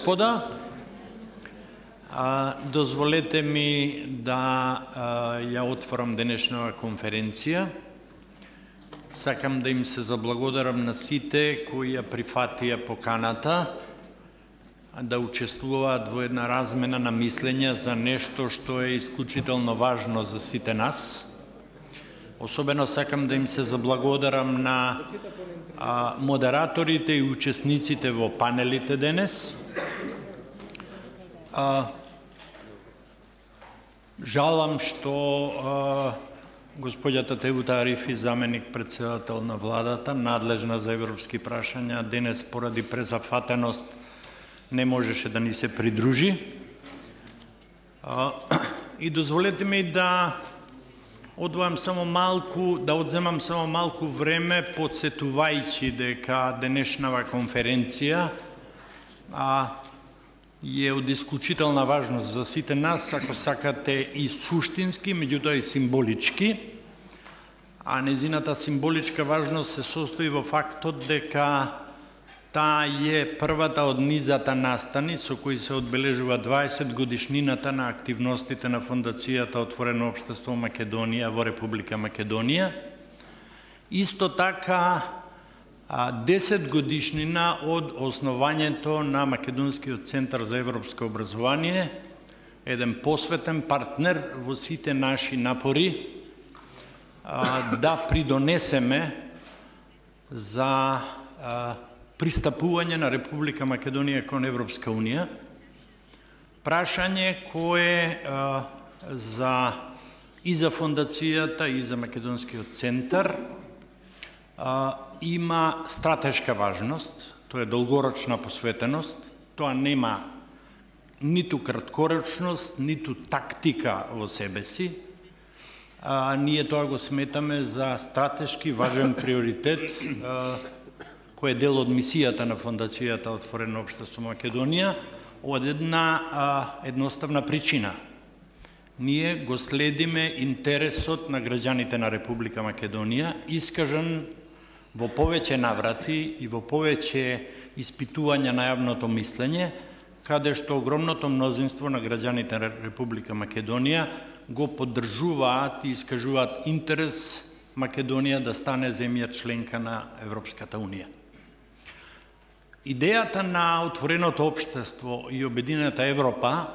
Господа, а, дозволете ми да а, ја отворам денешната конференција. Сакам да им се заблагодарам на сите кои ја прифатија поканата да учествуваат во една размена на мислења за нешто што е исклучително важно за сите нас. Особено сакам да им се заблагодарам на а, модераторите и учесниците во панелите денес. А, жалам што а, господјата Тевута Арифи, заменик председател на владата, надлежна за европски прашања, денес поради презафатеност не можеше да ни се придружи. А, и дозволете ми да одвојам само малку, да одземам само малку време, подсетувајќи дека денешнава конференција а, е од исклучителна важност за сите нас, ако сакате и суштински, меѓутоа и символички. А незината символичка важност се состои во фактот дека таа е првата од низата настани со кои се одбележува 20 годишнината на активностите на Фондацијата Отворено општество Македонија во Република Македонија. Исто така 10 годишнина од основањето на Македонскиот центар за европско образование, еден посветен партнер во сите наши напори да придонесеме за пристапување на Република Македонија кон Европска Унија. Прашање кое за и за фондацијата и за Македонскиот центар има стратешка важност, тоа е долгорочна посветеност, тоа нема ниту краткорочност, ниту тактика во себе си. А, ние тоа го сметаме за стратешки важен приоритет, а, кој е дел од мисијата на Фондацијата Отворено Обштество Македонија, од една а, едноставна причина. Ние го следиме интересот на граѓаните на Република Македонија, искажен во повеќе наврати и во повеќе испитувања на јавното мислење, каде што огромното мнозинство на граѓаните на Република Македонија го поддржуваат и искажуваат интерес Македонија да стане земја членка на Европската Унија. Идејата на отвореното општество и обединената Европа,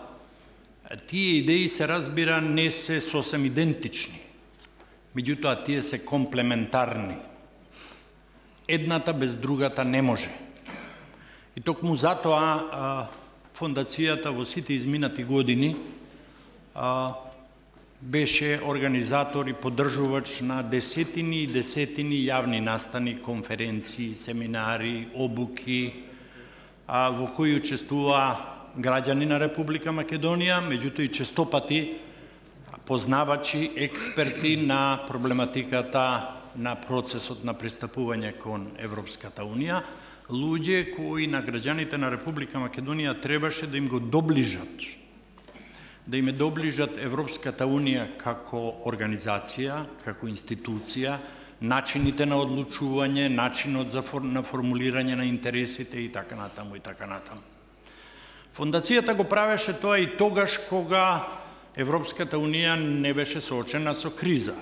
тие идеи се разбира не се сосем идентични, меѓутоа тие се комплементарни – едната без другата не може. И токму затоа а, фондацијата во сите изминати години а, беше организатор и поддржувач на десетини и десетини јавни настани, конференции, семинари, обуки, а, во кои учествува граѓани на Република Македонија, меѓутоа и честопати познавачи, експерти на проблематиката на процесот на пристапување кон Европската Унија, луѓе кои на граѓаните на Република Македонија требаше да им го доближат, да им доближат Европската Унија како организација, како институција, начините на одлучување, начинот за фор, на формулирање на интересите и така натаму и така натаму. Фондацијата го правеше тоа и тогаш кога Европската Унија не беше соочена со криза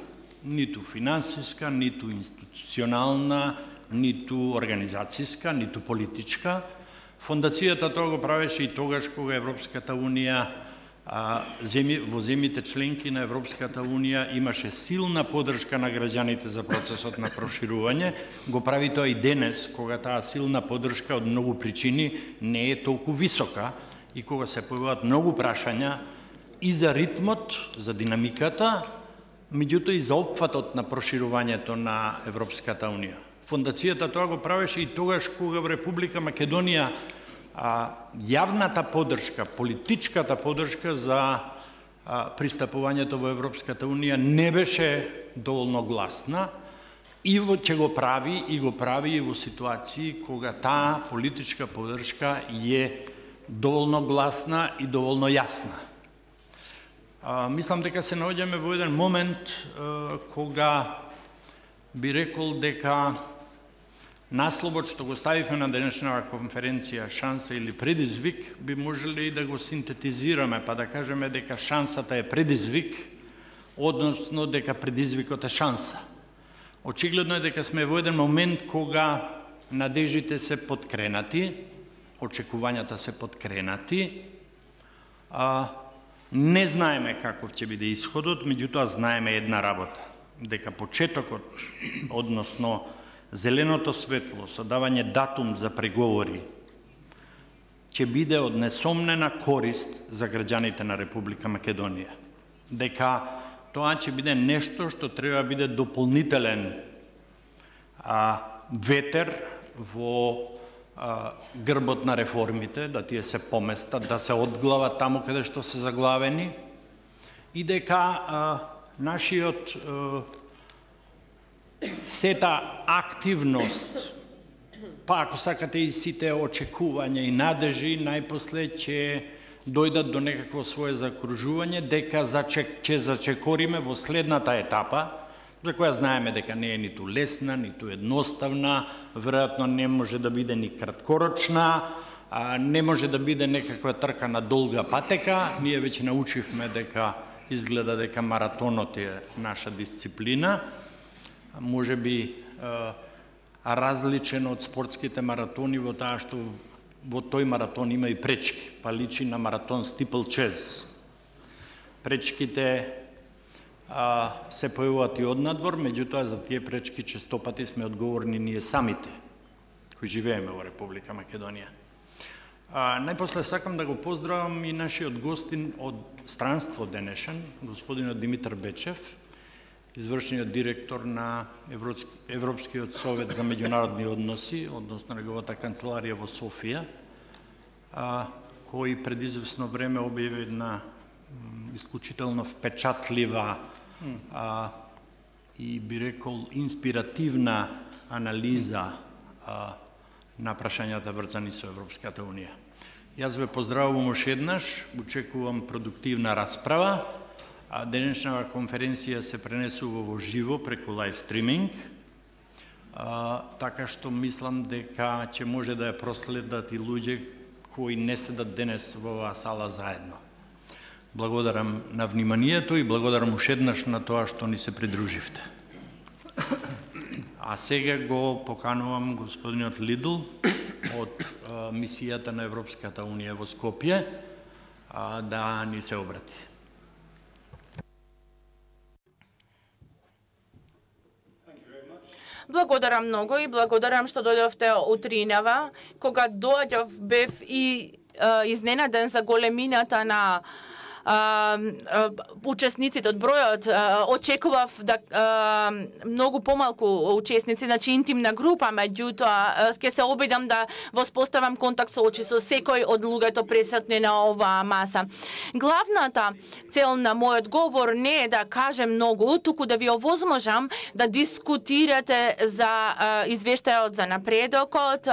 ниту финансиска, ниту институционална, ниту организацијска, ниту политичка. Фондацијата тоа го правеше и тогаш кога Европската Унија а, земи, во земите членки на Европската Унија имаше силна подршка на граѓаните за процесот на проширување. Го прави тоа и денес, кога таа силна подршка од многу причини не е толку висока и кога се појавуваат многу прашања и за ритмот, за динамиката, меѓутоа и за опфатот на проширувањето на Европската Унија. Фондацијата тоа го правеше и тогаш кога во Република Македонија а, јавната поддршка, политичката поддршка за а, пристапувањето во Европската Унија не беше доволно гласна и во че го прави и го прави и во ситуации кога таа политичка поддршка е доволно гласна и доволно јасна. А, мислам дека се наоѓаме во еден момент а, кога би рекол дека Насловот што го ставивме на денешната конференција шанса или предизвик би можеле и да го синтетизираме па да кажеме дека шансата е предизвик, односно дека предизвикот е шанса. Очигледно е дека сме во еден момент кога надежите се подкренати, очекувањата се подкренати, а, не знаеме каков ќе биде исходот, меѓутоа знаеме една работа, дека почетокот, односно зеленото светло со давање датум за преговори ќе биде од несомнена корист за граѓаните на Република Македонија. Дека тоа ќе биде нешто што треба да биде дополнителен а, ветер во а, грбот на реформите, да тие се поместат, да се одглават таму каде што се заглавени. И дека а, нашиот а, сета активност, па ако сакате и сите очекувања и надежи, најпосле ќе дојдат до некакво свое закружување, дека ќе зачекориме во следната етапа, за која знаеме дека не е ниту лесна, ниту едноставна, веројатно не може да биде ни краткорочна, а, не може да биде некаква трка на долга патека. Ние веќе научивме дека изгледа дека маратонот е наша дисциплина може би различен од спортските маратони во таа што во тој маратон има и пречки, па личи на маратон стипл чез. Пречките а, се појавуваат и однадвор, меѓутоа за тие пречки честопати сме одговорни ние самите, кои живееме во Република Македонија. А, најпосле сакам да го поздравам и нашиот гостин од странство денешен, господинот Димитар Бечев, извршниот директор на Европскиот совет за меѓународни односи, односно неговата канцеларија во Софија, а, кој пред известно време објави една исклучително впечатлива а, и би рекол инспиративна анализа а, на прашањата врзани со Европската Унија. Јас ве поздравувам уште еднаш, очекувам продуктивна расправа А денешната конференција се пренесува во живо преку лайв стриминг, а, така што мислам дека ќе може да ја проследат и луѓе кои не седат денес во оваа сала заедно. Благодарам на вниманието и благодарам ушеднаш на тоа што ни се придруживте. А сега го поканувам господинот Лидл од а, мисијата на Европската Унија во Скопје а, да ни се обрати. Благодарам многу и благодарам што дојдовте утринава. Кога дојдов бев и изненаден за големината на учесниците од бројот очекував да многу помалку учесници, значи интимна група, меѓутоа ќе се обидам да воспоставам контакт со очи со секој од луѓето присутни на оваа маса. Главната цел на мојот говор не е да кажем многу, туку да ви овозможам да дискутирате за извештајот за напредокот.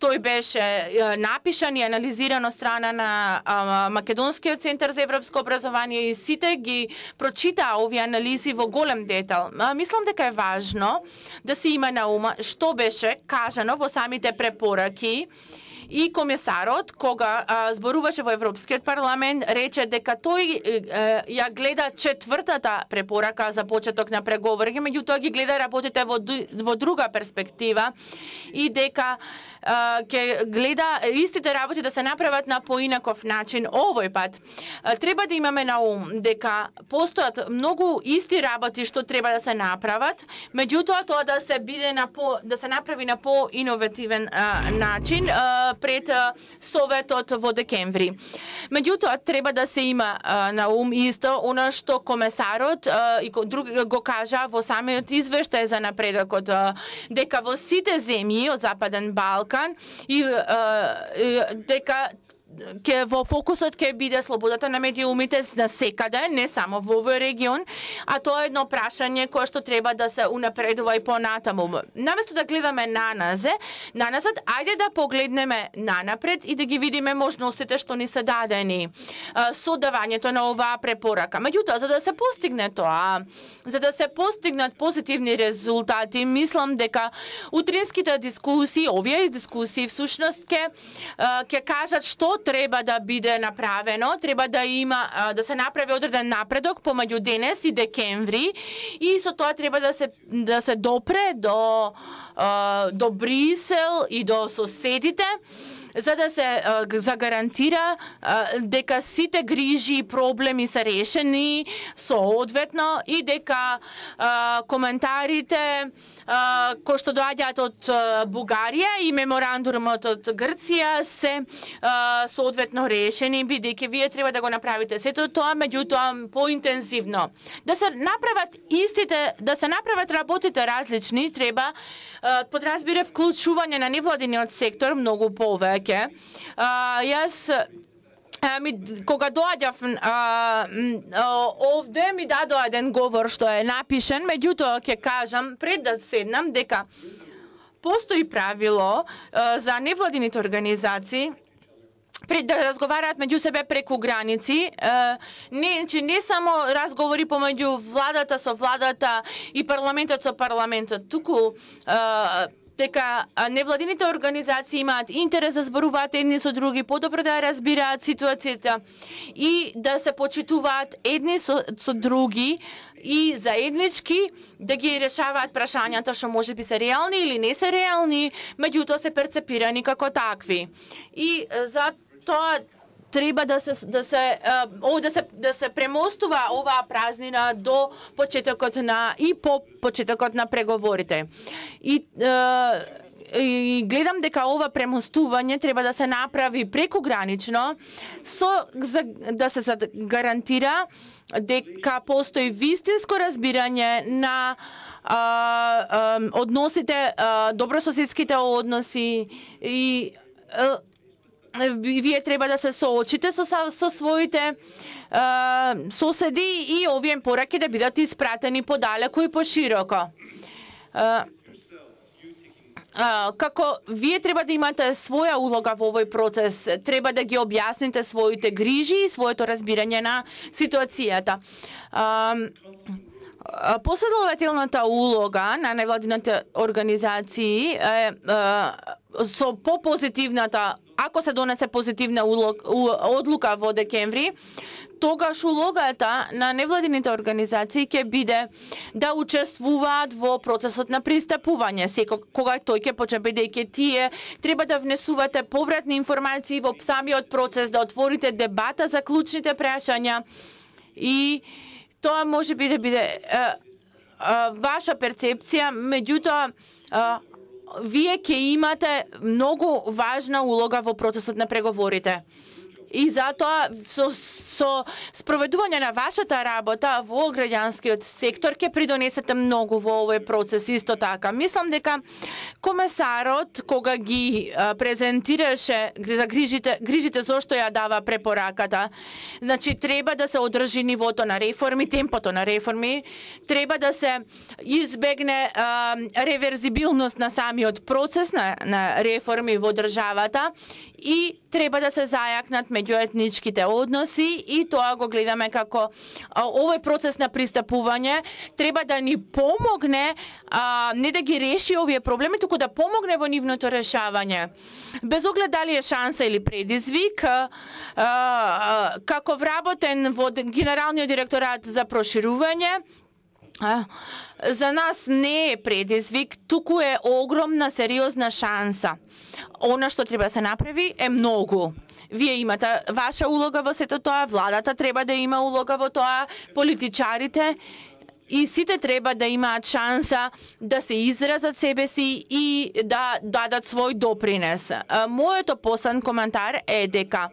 Тој беше напишан и анализиран од страна на Македонскиот центар за европски српско образование и сите ги прочитаа овие анализи во голем детал. Мислам дека е важно да се има на ума што беше кажано во самите препораки и комесарот кога а, зборуваше во Европскиот парламент рече дека тој а, ја гледа четвртата препорака за почеток на преговори, меѓутоа ги гледа работите во, во друга перспектива и дека ќе гледа истите работи да се направат на поинаков начин овој пат. Треба да имаме на ум дека постојат многу исти работи што треба да се направат, меѓутоа тоа да се биде на по да се направи на поиновативен начин а, пред а, советот во декември. Меѓутоа треба да се има а, на ум исто она што комесарот и друг го кажа во самиот извештај за напредокот дека во сите земји од Западен Балкан и дека ке во фокусот ќе биде слободата на медиумите на секаде, не само во овој регион, а тоа е едно прашање кое што треба да се унапредува и понатаму. Наместо да гледаме на назе, на назад, ајде да погледнеме нанапред и да ги видиме можностите што ни се дадени со давањето на оваа препорака. Меѓутоа, за да се постигне тоа, за да се постигнат позитивни резултати, мислам дека утринските дискусии, овие дискусии всушност ќе ќе кажат што треба да биде направено, треба да има да се направи одреден напредок помеѓу денес и декември и со тоа треба да се да се допре до до Брисел и до соседите за да се загарантира дека сите грижи и проблеми се решени соодветно и дека коментарите кои што доаѓаат од Бугарија и меморандумот од Грција се соодветно решени бидејќи вие треба да го направите сето тоа меѓутоа поинтензивно. Да се направат истите, да се направат работите различни, треба подразбира вклучување на невладиниот сектор многу повеќе. Јас ми, кога доаѓав а, овде ми дадоа еден говор што е напишен, меѓутоа ќе кажам пред да седнам дека постои правило а, за невладините организации пред да разговараат меѓу себе преку граници, не, че значи, не само разговори помеѓу владата со владата и парламентот со парламентот, туку дека невладините организации имаат интерес да зборуваат едни со други, подобро да разбираат ситуацијата и да се почитуваат едни со, со други и заеднички да ги решаваат прашањата што може би се реални или не се реални, меѓутоа се перцепирани како такви. И за тоа треба да се да се о, да се да се премостува оваа празнина до почетокот на и по почетокот на преговорите. И и гледам дека ова премостување треба да се направи прекогранично со за, да се гарантира дека постои вистинско разбирање на а, а, односите, а, добрососедските односи и а, вие треба да се соочите со, со своите а, соседи и овие пораки да бидат испратени подалеку и пошироко. А, а, како вие треба да имате своја улога во овој процес, треба да ги објасните своите грижи и своето разбирање на ситуацијата. А, Последователната улога на невладините организации е, е со попозитивната ако се донесе позитивна улог, одлука во декември, тогаш улогата на невладините организации ќе биде да учествуваат во процесот на пристапување. Секој кога тој ќе почне бидејќи тие треба да внесувате повратни информации во самиот процес, да отворите дебата за клучните прашања и тоа може би да биде ваша перцепција, меѓутоа вие ќе имате многу важна улога во процесот на преговорите. И затоа со, со спроведување на вашата работа во граѓанскиот сектор ќе придонесете многу во овој процес исто така. Мислам дека комесарот кога ги презентираше за грижите, грижите зошто ја дава препораката, значи треба да се одржи нивото на реформи, темпото на реформи, треба да се избегне а, реверзибилност на самиот процес на, на реформи во државата и треба да се зајакнат меѓуетничките односи и тоа го гледаме како а, овој процес на пристапување треба да ни помогне а, не да ги реши овие проблеми, туку да помогне во нивното решавање. Без оглед дали е шанса или предизвик, а, а, како вработен во Генералниот директорат за проширување, за нас не е предизвик, туку е огромна сериозна шанса. Она што треба да се направи е многу. Вие имате ваша улога во сето тоа, владата треба да има улога во тоа, политичарите и сите треба да имаат шанса да се изразат себе си и да дадат свој допринес. Моето послан коментар е дека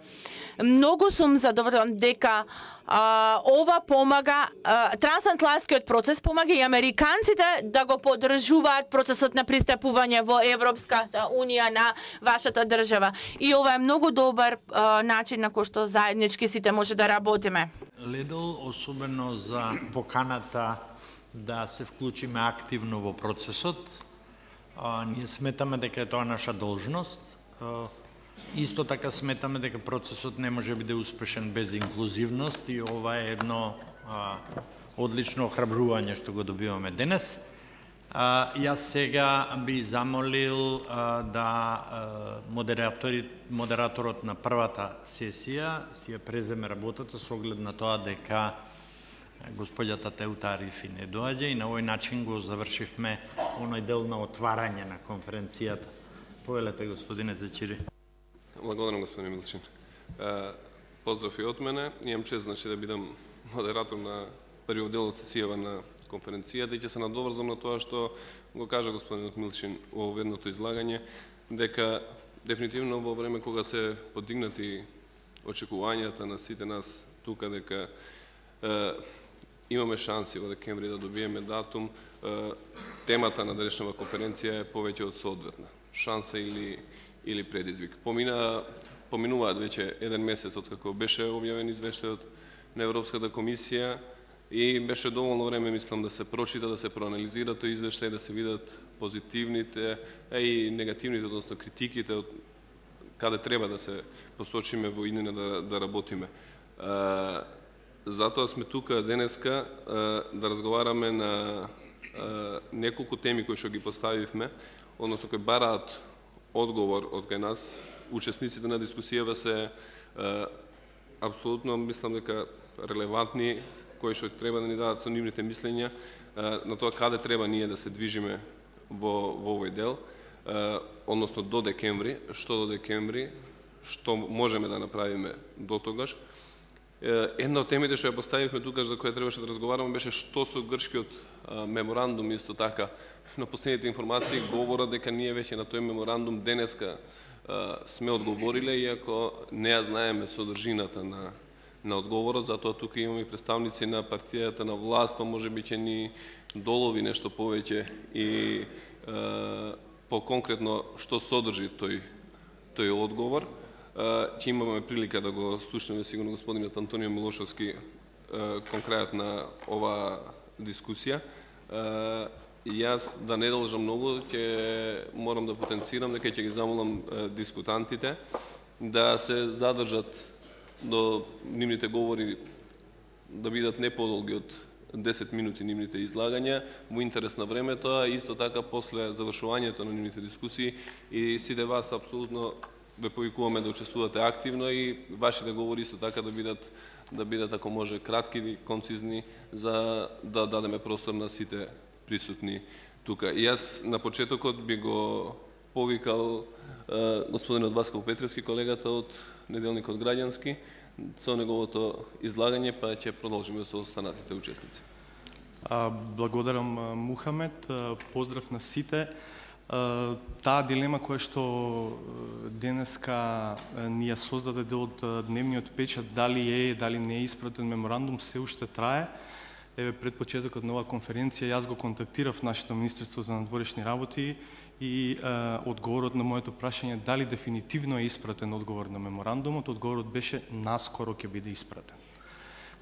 многу сум задоволен дека а, ова помага, а, трансатланскиот процес помага и американците да го поддржуваат процесот на пристапување во Европската Унија на вашата држава. И ова е многу добар а, начин на кој што заеднички сите може да работиме. Ледел, особено за поканата да се вклучиме активно во процесот. А, ние сметаме дека е тоа наша должност. А, Исто така сметаме дека процесот не може биде успешен без инклузивност и ова е едно а, одлично охрабрување што го добиваме денес. А, јас сега би замолил а, да модераторот на првата сесија си ја преземе работата со оглед на тоа дека господјата Теутарифи не доаѓа и на овој начин го завршивме оној дел на отварање на конференцијата. Повелете, господине Зечири. Благодарам, господин Милчин. Поздрав и од мене. Имам чест значи, да бидам модератор на првиот дел од сесијава на конференцијата и ќе се надоврзам на тоа што го кажа господинот Милчин во ведното излагање, дека дефинитивно во време кога се подигнати очекувањата на сите нас тука дека е, имаме шанси во декември да добиеме датум, е, темата на денешната конференција е повеќе од соодветна. Шанса или или предизвик. Помина, поминуваат веќе еден месец од како беше објавен извештајот на Европската комисија и беше доволно време, мислам, да се прочита, да се проанализира тој извештај, да се видат позитивните и негативните, односно критиките од каде треба да се посочиме во иднина да, да работиме. А, затоа сме тука денеска а, да разговараме на а, неколку теми кои што ги поставивме, односно кои бараат одговор од кај нас. Учесниците на дискусијава се е, апсолутно мислам дека релевантни кои што треба да ни дадат со нивните мислења на тоа каде треба ние да се движиме во, во овој дел, е, односно до декември, што до декември, што можеме да направиме до тогаш. Една од темите што ја поставивме тука за која требаше да разговараме беше што со грчкиот меморандум исто така но последните информации говорат дека ние веќе на тој меморандум денеска сме одговориле, иако не ја знаеме содржината на, на одговорот, затоа тука имаме представници на партијата на власт, па може би ќе ни долови нешто повеќе и по конкретно што содржи тој, тој одговор. Ќе имаме прилика да го слушнеме сигурно господинот Антонио Милошовски кон крајот на ова дискусија. Јас да не должам многу, ќе морам да потенцирам дека ќе ги замолам дискутантите да се задржат до нивните говори да бидат не подолги од 10 минути нивните излагања во интерес на времето, а исто така после завршувањето на нивните дискусии и сите вас апсолутно ве повикуваме да учествувате активно и вашите говори исто така да бидат да бидат ако може кратки и концизни за да дадеме простор на сите присутни тука. И јас на почетокот би го повикал господинот Васко Петревски, колегата од Неделникот Граѓански, со неговото излагање, па ќе продолжиме со останатите учесници. Благодарам Мухамед, поздрав на сите. Таа дилема која што денеска ни ја создаде дел од дневниот печат, дали е, дали не е испратен меморандум, се уште трае. Еве пред почетокот на оваа конференција јас го контактирав нашето Министерство за надворешни работи и е, одговорот на моето прашање дали дефинитивно е испратен одговор на меморандумот, одговорот беше наскоро ќе биде испратен.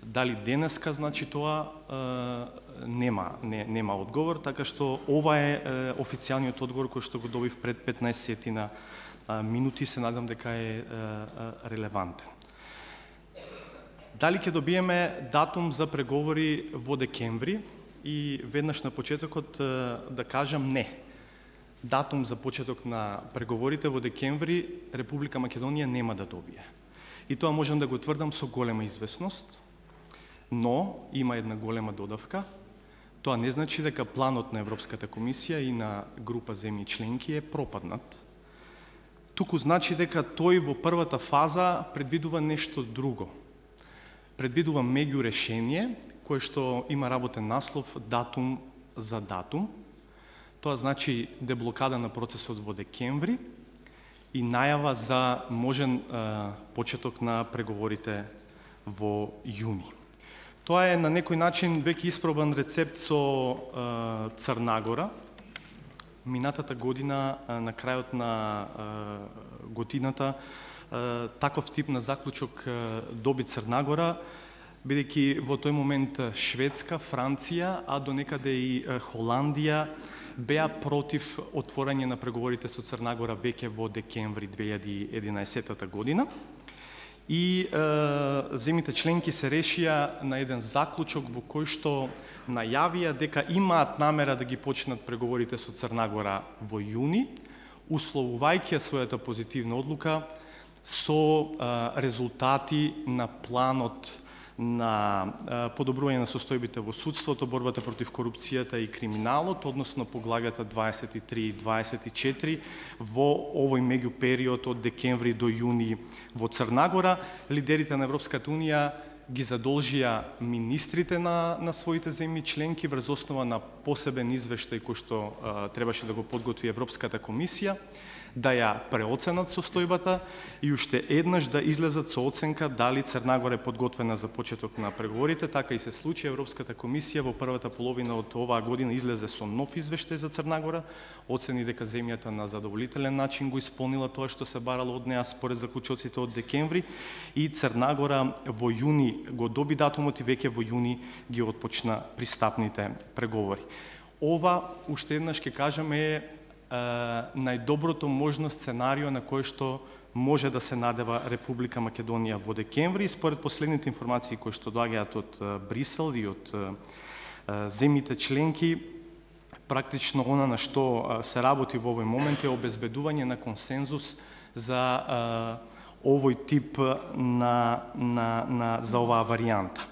Дали денеска, значи тоа е, нема, не, нема одговор, така што ова е, е официјалниот одговор кој што го добив пред 15 сетина минути, се надам дека е, е, е релевантен. Дали ќе добиеме датум за преговори во декември и веднаш на почетокот да кажам не. Датум за почеток на преговорите во декември Република Македонија нема да добие. И тоа можам да го тврдам со голема известност, но има една голема додавка. Тоа не значи дека планот на Европската комисија и на група земји членки е пропаднат. Туку значи дека тој во првата фаза предвидува нешто друго – предвидува меѓу решение кое што има работен наслов датум за датум. Тоа значи деблокада на процесот во декември и најава за можен е, почеток на преговорите во јуни. Тоа е на некој начин веќе испробан рецепт со е, Црнагора. Минатата година, на крајот на е, годината, таков тип на заклучок доби Црнагора, бидејќи во тој момент Шведска, Франција, а до некаде и Холандија беа против отворање на преговорите со Црнагора веќе во декември 2011 година. И е, земите членки се решија на еден заклучок во кој што најавија дека имаат намера да ги почнат преговорите со Црнагора во јуни, условувајќи својата позитивна одлука со резултати на планот на подобрување на состојбите во судството, борбата против корупцијата и криминалот, односно поглагата 23 и 24 во овој меѓу период од декември до јуни во Црнагора. Лидерите на Европската Унија ги задолжија министрите на, на своите земји членки врз основа на посебен извештај кој што а, требаше да го подготви Европската комисија да ја преоценат состојбата и уште еднаш да излезат со оценка дали Црнагора е подготвена за почеток на преговорите, така и се случи. Европската комисија во првата половина од оваа година излезе со нов извештај за Црнагора, оцени дека земјата на задоволителен начин го исполнила тоа што се барало од неа според заклучоците од декември. И Црнагора во јуни го доби датумот и веќе во јуни ги отпочна пристапните преговори. Ова, уште еднаш ќе кажеме, е најдоброто можно сценарио на кој што може да се надева Република Македонија во декември и според последните информации кои што доаѓаат од Брисел и од земјите членки практично она на што се работи во овој момент е обезбедување на консензус за овој тип на, на, на за оваа варијанта.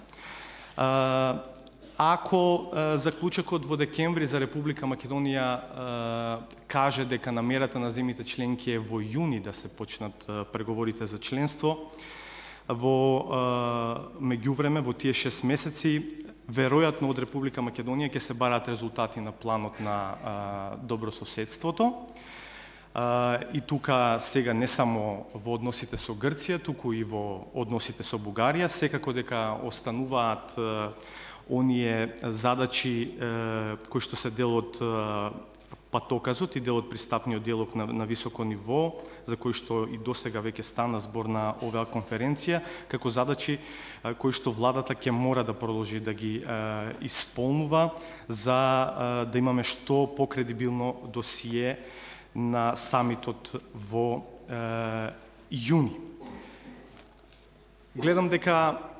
Ако е, заклучокот во декември за Република Македонија е, каже дека намерата на земјите членки е во јуни да се почнат е, преговорите за членство, во меѓувреме во тие 6 месеци веројатно од Република Македонија ќе се бараат резултати на планот на добрососедството. И тука сега не само во односите со Грција, туку и во односите со Бугарија, секако дека остануваат оние задачи кои што се дел од патоказот и дел од пристапниот диалог на, на високо ниво, за кои што и досега веќе стана збор на оваа конференција, како задачи кои што владата ќе мора да продолжи да ги е, исполнува за е, да имаме што покредибилно досие на самитот во е, јуни. Гледам дека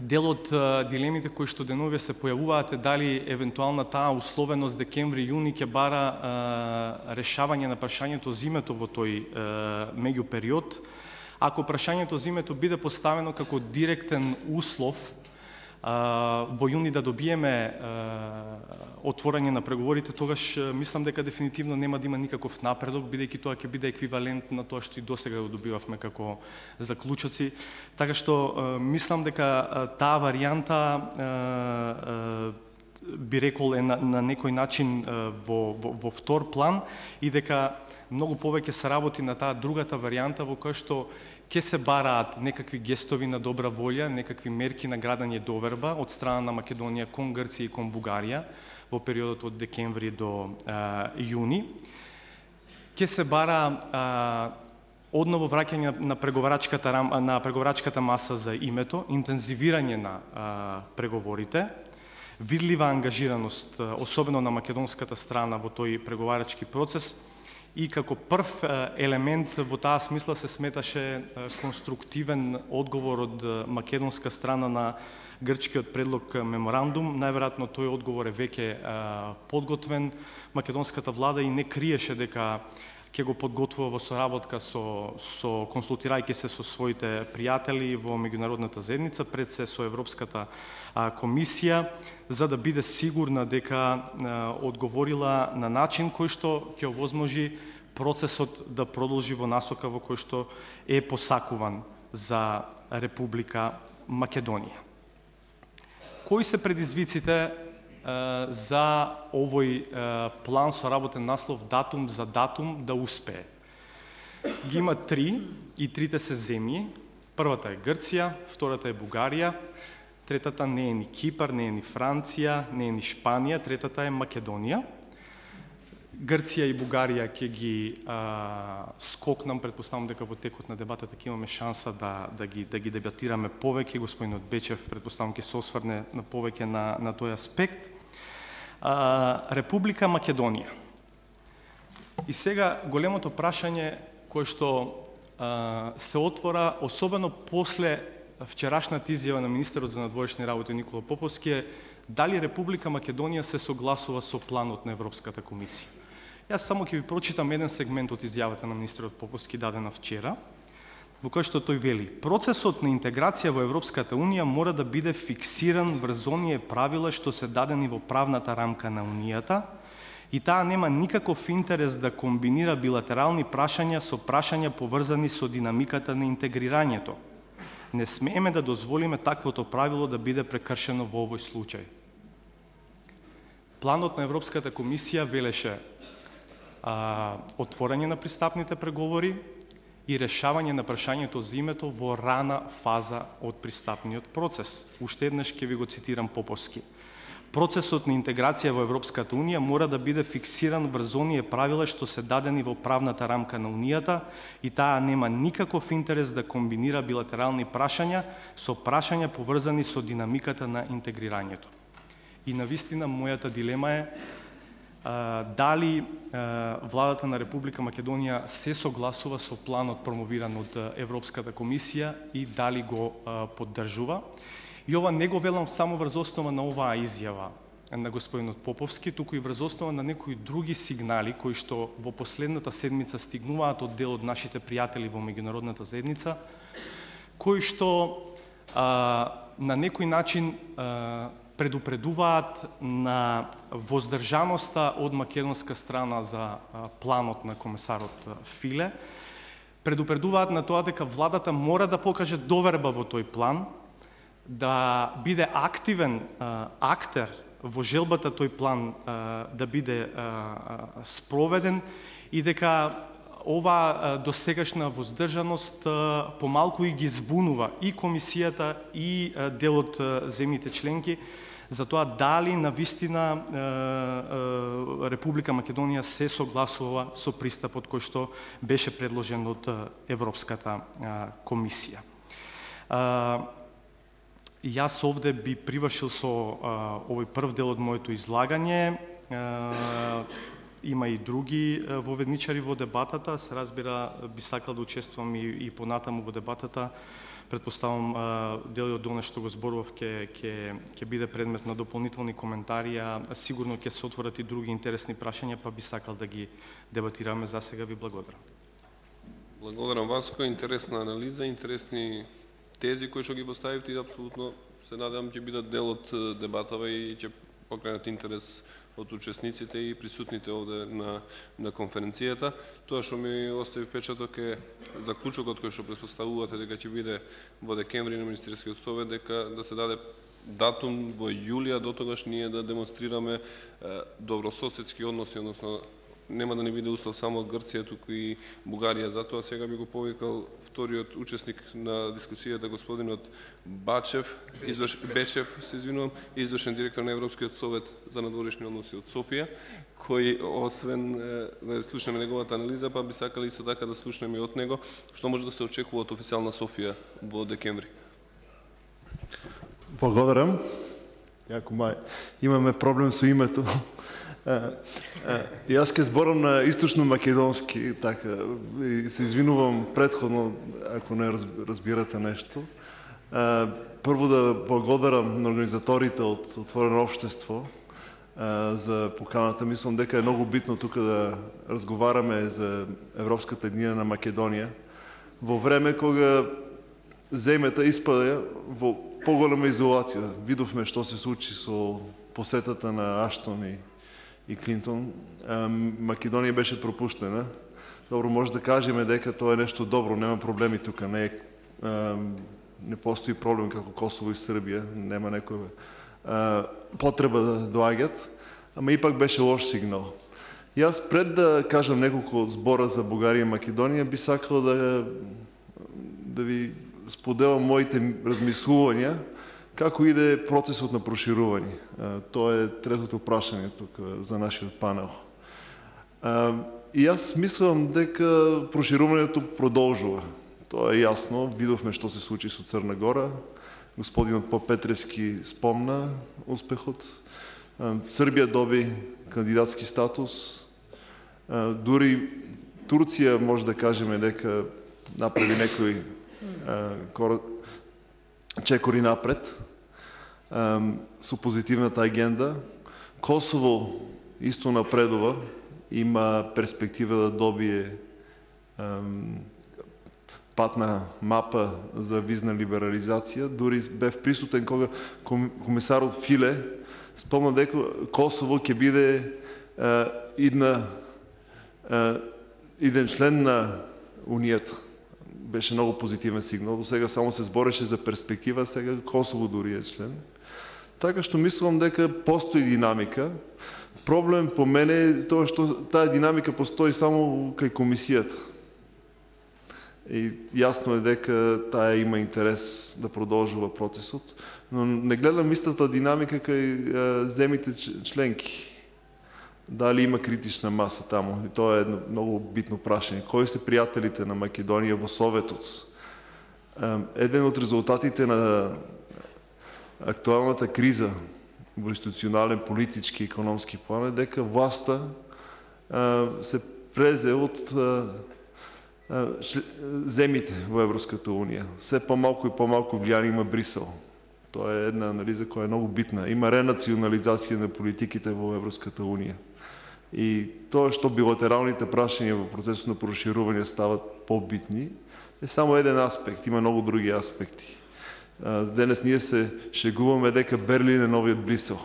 дел од дилемите кои што денове се појавуваат е дали евентуална таа условеност декември-јуни ќе бара е, решавање на прашањето зимето во тој меѓу период. Ако прашањето зимето биде поставено како директен услов во јуни да добиеме отворање на преговорите, тогаш мислам дека дефинитивно нема да има никаков напредок, бидејќи тоа ќе биде еквивалент на тоа што и досега го добивавме како заклучоци. Така што мислам дека таа варијанта би рекол е на, на некој начин во, во, во втор план и дека многу повеќе се работи на таа другата варијанта во која што ќе се бараат некакви гестови на добра волја, некакви мерки на градање доверба од страна на Македонија кон Грција и кон Бугарија во периодот од декември до а, јуни. Ке се бара а, одново враќање на преговарачката на преговарачката маса за името, интензивирање на а, преговорите, видлива ангажираност, особено на македонската страна во тој преговарачки процес, и како прв елемент во таа смисла се сметаше конструктивен одговор од македонска страна на грчкиот предлог меморандум. Најверојатно тој одговор е веќе подготвен. Македонската влада и не криеше дека ќе го подготвува во соработка со, со консултирајќи се со своите пријатели во меѓународната заедница, пред се со Европската а, комисија, за да биде сигурна дека а, одговорила на начин кој што ќе овозможи процесот да продолжи во насока во кој што е посакуван за Република Македонија. кои се предизвиците за овој план со работен наслов датум за датум да успее? Ги има три и трите се земји. Првата е Грција, втората е Бугарија, третата не е ни Кипар, не е ни Франција, не е ни Шпанија, третата е Македонија. Грција и Бугарија ќе ги а, скокнам, предпоставам дека во текот на дебатата така ќе имаме шанса да, да, ги, да ги дебатираме повеќе. Господинот Бечев, предпоставам, ќе се осврне на повеќе на, на тој аспект. А, Република Македонија. И сега големото прашање кое што а, се отвора, особено после вчерашната изјава на министерот за надворешни работи Никола Поповски е дали Република Македонија се согласува со планот на Европската комисија. Јас само ќе ви прочитам еден сегмент од изјавата на министерот Поповски дадена вчера, во кој што тој вели Процесот на интеграција во Европската Унија мора да биде фиксиран врз оние правила што се дадени во правната рамка на Унијата, и таа нема никаков интерес да комбинира билатерални прашања со прашања поврзани со динамиката на интегрирањето. Не смееме да дозволиме таквото правило да биде прекршено во овој случај. Планот на Европската комисија велеше а, отворање на пристапните преговори и решавање на прашањето за името во рана фаза од пристапниот процес. Уште еднаш ќе ви го цитирам Поповски. Процесот на интеграција во Европската Унија мора да биде фиксиран врз оние правила што се дадени во правната рамка на Унијата и таа нема никаков интерес да комбинира билатерални прашања со прашања поврзани со динамиката на интегрирањето. И на вистина мојата дилема е дали владата на Република Македонија се согласува со планот промовиран од Европската комисија и дали го поддржува. И ова не го велам само врз основа на оваа изјава на господинот Поповски, туку и врз основа на некои други сигнали кои што во последната седмица стигнуваат од дел од нашите пријатели во меѓународната заедница, кои што а, на некој начин а, предупредуваат на воздржаноста од македонска страна за планот на комесарот Филе, предупредуваат на тоа дека владата мора да покаже доверба во тој план, да биде активен актер во желбата тој план да биде спроведен и дека ова досегашна воздржаност помалку и ги збунува и комисијата и делот земјите членки за тоа дали на вистина Република Македонија се согласува со пристапот кој што беше предложен од Европската комисија. Јас овде би привршил со овој прв дел од моето излагање. Има и други воведничари во дебатата, се разбира би сакал да учествувам и, и понатаму во дебатата Предпоставам дел од она што го зборував ќе ќе ќе биде предмет на дополнителни коментари, а сигурно ќе се отворат и други интересни прашања, па би сакал да ги дебатираме. За сега ви благодарам. Благодарам Васко, интересна анализа, интересни тези кои што ги поставивте и апсолутно се надевам ќе бидат дел од дебатава и ќе покренат интерес од учесниците и присутните овде на, на конференцијата. Тоа што ми остави печаток е заклучокот кој што предпоставувате дека ќе биде во декември на Министерскиот совет, дека да се даде датум во јулија, до тогаш ние да демонстрираме добрососедски односи, односно нема да не биде устав само од Грција, туку и Бугарија. Затоа сега би го повикал вториот учесник на дискусијата, господинот Бачев, изврш... Бечев, се извинувам, извршен директор на Европскиот совет за надворешни односи од Софија, кој освен да слушнеме неговата анализа, па би сакали исто така да слушнеме од него што може да се очекува од официјална Софија во декември. Благодарам. Јако мај, имаме проблем со името. Јас ке зборам на источно македонски, така, и се извинувам предходно ако не разбирате нешто. Прво да благодарам на организаторите од Отворено општество за поканата. Мислам дека е многу битно тука да разговараме за Европската днина на Македонија во време кога земјата испада во поголема изолација. Видовме што се случи со посетата на Аштон и и Клинтон, Македонија беше пропуштена. Добро, може да кажеме дека тоа е нешто добро, нема проблеми тука, не е, не постои проблем како Косово и Србија, нема некој потреба да доаѓат, ама ипак беше лош сигнал. Јас пред да кажам неколку збора за Бугарија и Македонија, би сакал да, да ви споделам моите размислувања како иде процесот на проширување. Тоа е третото прашање тук за нашиот панел. И јас мислам дека проширувањето продолжува. Тоа е јасно, видовме што се случи со Црна Гора. Господинот Попетревски спомна успехот. Србија доби кандидатски статус. Дури Турција може да кажеме дека направи некои чекори напред со позитивната агенда. Косово исто напредува, има перспектива да добие патна мапа за визна либерализација. Дури бев присутен кога комисарот Филе спомна дека Косово ќе биде идна иден член на Унијата. Беше многу позитивен сигнал. До сега само се збореше за перспектива, сега Косово дури е член. Така што мислам дека постои динамика. Проблем по мене е тоа што таа динамика постои само кај комисијата. И јасно е дека таа има интерес да продолжува процесот, но не гледам истата динамика кај земите членки дали има критична маса таму. И тоа е едно многу битно прашање. Кои се пријателите на Македонија во Советот? Еден од резултатите на актуалната криза во институционален, политички, економски план е дека власта се презе од земите во Европската Унија. Се помалку и помалку влијани има Брисел. Тоа е една анализа која е многу битна. Има ренационализација на политиките во Европската Унија. И тоа што билатералните прашања во процесот на проширување стават побитни, е само еден аспект, има многу други аспекти. Денес ние се шегуваме дека Берлин е новиот Брисел.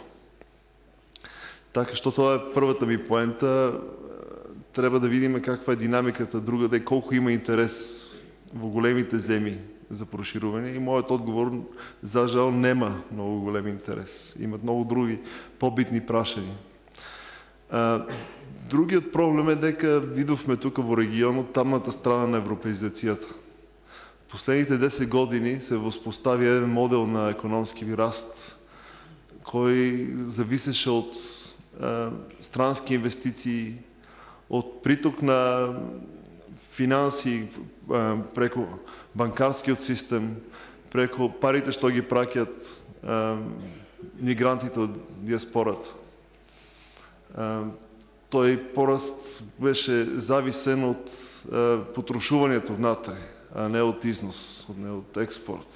Така што тоа е првата ми поента. Треба да видиме каква е динамиката друга другаде, колку има интерес во големите земи за проширување и мојот одговор за жал нема многу голем интерес. Имат многу други побитни прашања. Другиот проблем е дека видовме тука во регионот тамната страна на европеизацијата. Последните 10 години се воспостави еден модел на економски раст кој зависеше од странски инвестиции, од приток на финанси преку банкарскиот систем, преку парите што ги праќат мигрантите од диаспората. Тој пораст беше зависен од потрошувањето внатре, а не од износ, не од експорт.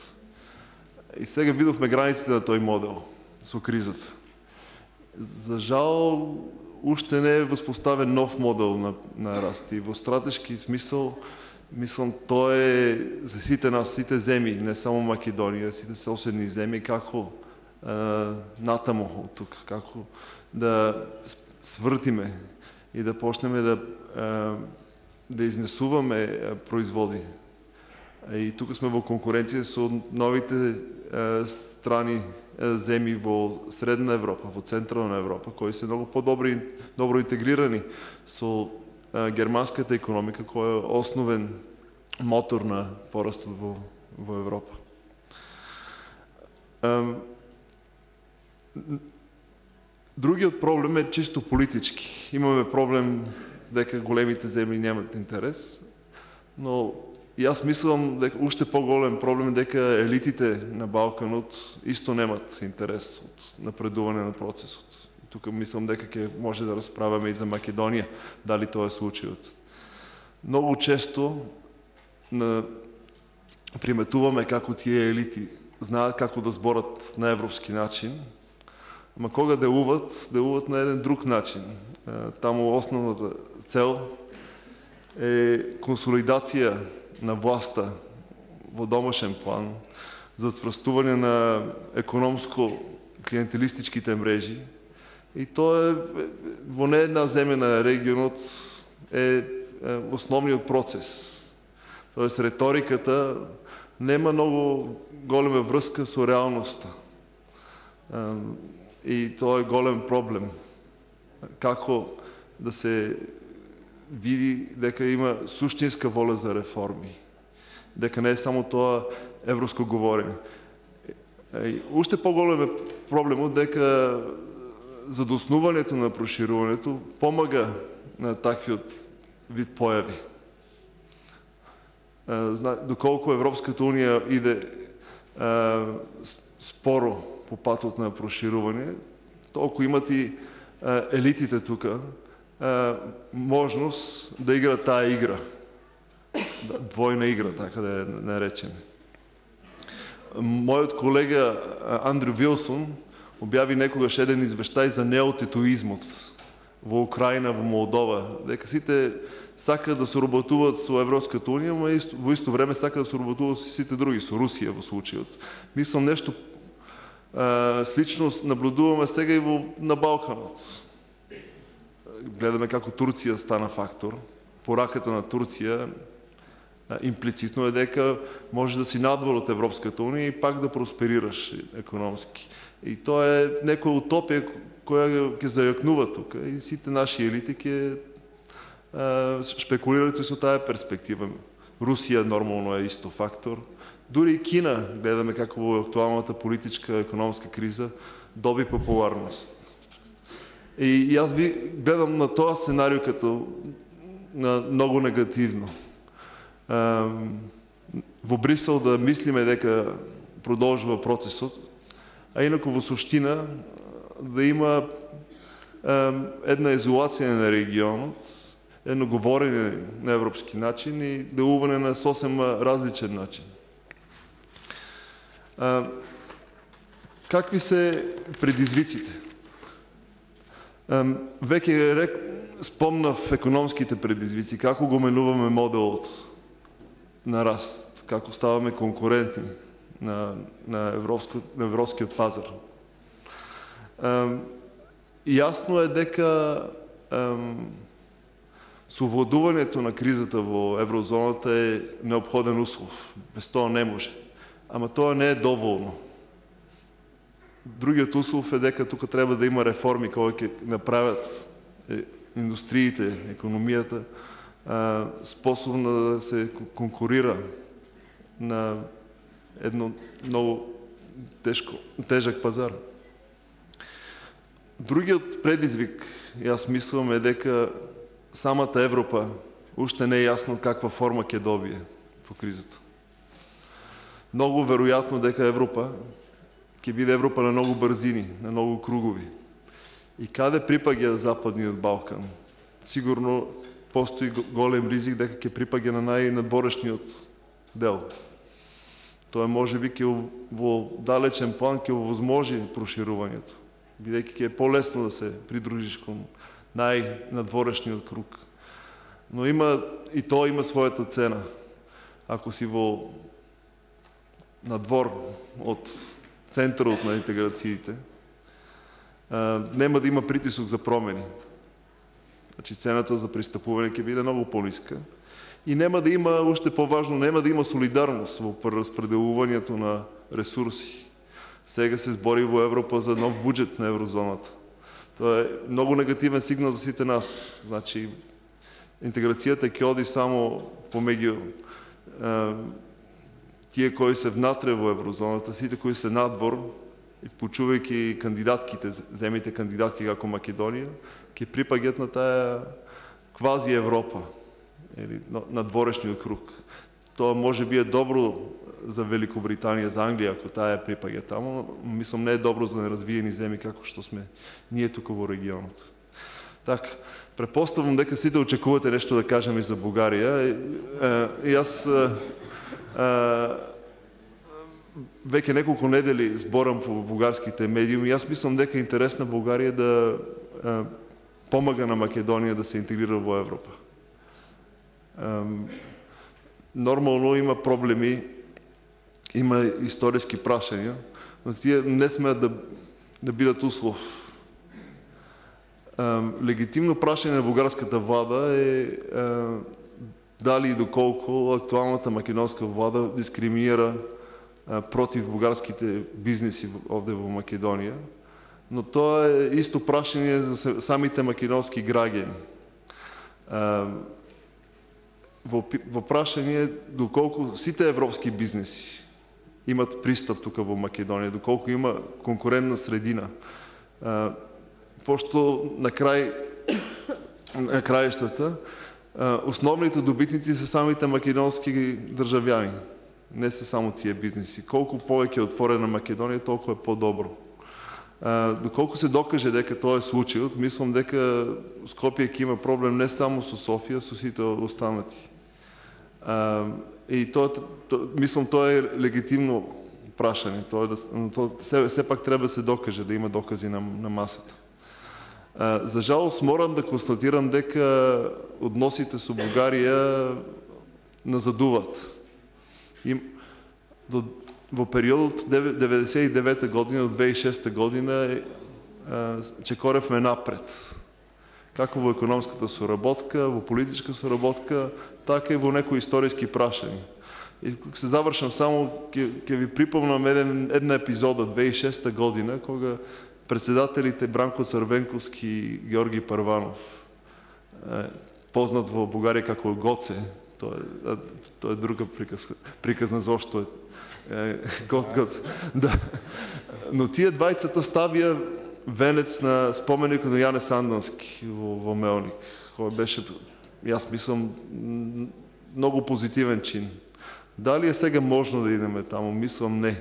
И сега видовме границите на тој модел со кризата. За жал, уште не е воспоставен нов модел на, на раст. И во стратешки смисол, мислам, тоа е за сите нас, сите земи, не само Македонија, сите соседни земи, како е, натамо од тука, како да свртиме и да почнеме да, да изнесуваме производи. И тука сме во конкуренција со новите страни земи во Средна Европа, во Централна Европа, кои се многу подобри, добро интегрирани со германската економика, која е основен мотор на порастот во, во Европа. Другиот проблем е чисто политички. Имаме проблем дека големите земји немат интерес, но И јас мислам дека уште поголем проблем дека елитите на Балканот исто немат интерес од напредување на процесот. Тука мислам дека ќе може да расправаме и за Македонија, дали тоа е случајот. Многу често на приметуваме како тие елити знаат како да зборат на европски начин, Ама кога делуват, делуват на еден друг начин. Таму основната цел е консолидација на власта во домашен план, за сврстување на економско клиентелистичките мрежи. И тоа е во не една земја на регионот е основниот процес. Тоест реториката нема многу голема врска со реалноста И тоа е голем проблем. Како да се види дека има суштинска воля за реформи. Дека не е само тоа европско говорење. Уште поголем е проблемот дека задоснувањето на проширувањето помага на таквиот вид појави. Доколку Европската Унија иде споро по патот на проширување, толку имат и елитите тука можност да игра таа игра. Да, двојна игра, така да не наречеме. Мојот колега Андрю Вилсон објави некогаш еден извештај за неотетуизмот во Украина, во Молдова, дека сите сакаат да се работуваат со Европската Унија, но во исто време сакаат да се работуваат со сите други, со Русија во случајот. Мислам нешто е, слично наблюдуваме сега и во, на Балканот. Гледаме како Турција стана фактор. Пораката на Турција имплицитно е дека може да си надвор од Европската Унија и пак да просперираш економски. И тоа е некоја утопија која ќе зајакнува тука и сите наши елити ќе шпекулираат со таа перспектива. Русија нормално е исто фактор. Дури и Кина, гледаме како во актуалната политичка економска криза, доби популярност. И, и аз ви гледам на тоа сценарио като на многу негативно во Брисел да мислиме дека продолжува процесот, а инако во суштина да има една изолација на регионот, едно говорење на европски начин и делување на сосем различен начин. Какви се предизвиците? Веќе рек, спомнав економските предизвици, како го менуваме моделот на раст, како ставаме конкурентни на, на, европско, на европскиот пазар. Ем, јасно е дека ем, совладувањето на кризата во еврозоната е необходен услов. Без тоа не може. Ама тоа не е доволно. Другиот услов е дека тука треба да има реформи кои ќе направат индустриите, економијата, способна да се конкурира на едно многу тешко, тежак пазар. Другиот предизвик, јас мислам, е дека самата Европа уште не е јасно каква форма ќе добие по кризата. Многу веројатно дека Европа ќе биде Европа на многу брзини, на многу кругови. И каде припаѓа Западниот Балкан? Сигурно постои голем ризик дека ќе припаѓа на најнадворешниот дел. Тоа може би ќе во далечен план ќе овозможи проширувањето, бидејќи ќе е полесно да се придружиш кон најнадворешниот круг. Но има и тоа има својата цена. Ако си во надвор од центарот на интеграциите, нема да има притисок за промени. Значи цената за пристапување ќе биде многу пониска. И нема да има, уште поважно, нема да има солидарност во распределувањето на ресурси. Сега се збори во Европа за нов буџет на еврозоната. Тоа е многу негативен сигнал за сите нас. Значи, интеграцијата ќе оди само помеѓу тие кои се внатре во еврозоната, сите кои се надвор, и вклучувајќи кандидатките, земите кандидатки како Македонија, ќе припаѓат на таа квази Европа, или на дворешниот круг. Тоа може би е добро за Великобританија, за Англија, ако таа е припаѓа таму, мислам не е добро за неразвиени земји како што сме ние тука во регионот. Така, препоставам дека сите очекувате нешто да кажам и за Бугарија. И, јас веќе неколку недели зборам по бугарските медиуми. Јас мислам дека е интересна Бугарија да помага на Македонија да се интегрира во Европа. Нормално има проблеми, има историски прашања, но тие не смеат да, да бидат услов. Легитимно прашање на бугарската влада е дали и доколку актуалната македонска влада дискриминира против бугарските бизнеси овде во Македонија, но тоа е исто прашање за самите македонски граѓани. Во, во прашање доколку сите европски бизнеси имат пристап тука во Македонија, доколку има конкурентна средина. Пошто на крај на крајштата основните добитници се самите македонски државјани не се само тие бизнеси. Колку повеќе отворена Македонија, толку е подобро. доколку се докаже дека тоа е случајот, мислам дека Скопје ќе има проблем не само со Софија, со сите останати. И тоа, то, мислам, тоа е легитимно прашање. Тоа е да, то, се, сепак треба да се докаже, да има докази на, на масата. За жалост, морам да констатирам дека односите со Бугарија назадуваат им, до, во периодот 99 година до 2006 година чекоревме напред. Како во економската соработка, во политичка соработка, така и во некои историски прашања. И кога се завршам само, ќе, ќе ви припомнам еден, една епизода 2006 година, кога председателите Бранко Црвенковски и Георги Парванов, познат во Бугарија како Гоце, Тоа е, тоа е друга приказка, приказна зошто е, Гот Гот Да. Но тие двајцата ставија венец на споменикот на Јане Сандански во, во Мелник, кој беше, јас мислам, многу позитивен чин. Дали е сега можно да идеме таму? Мислам не.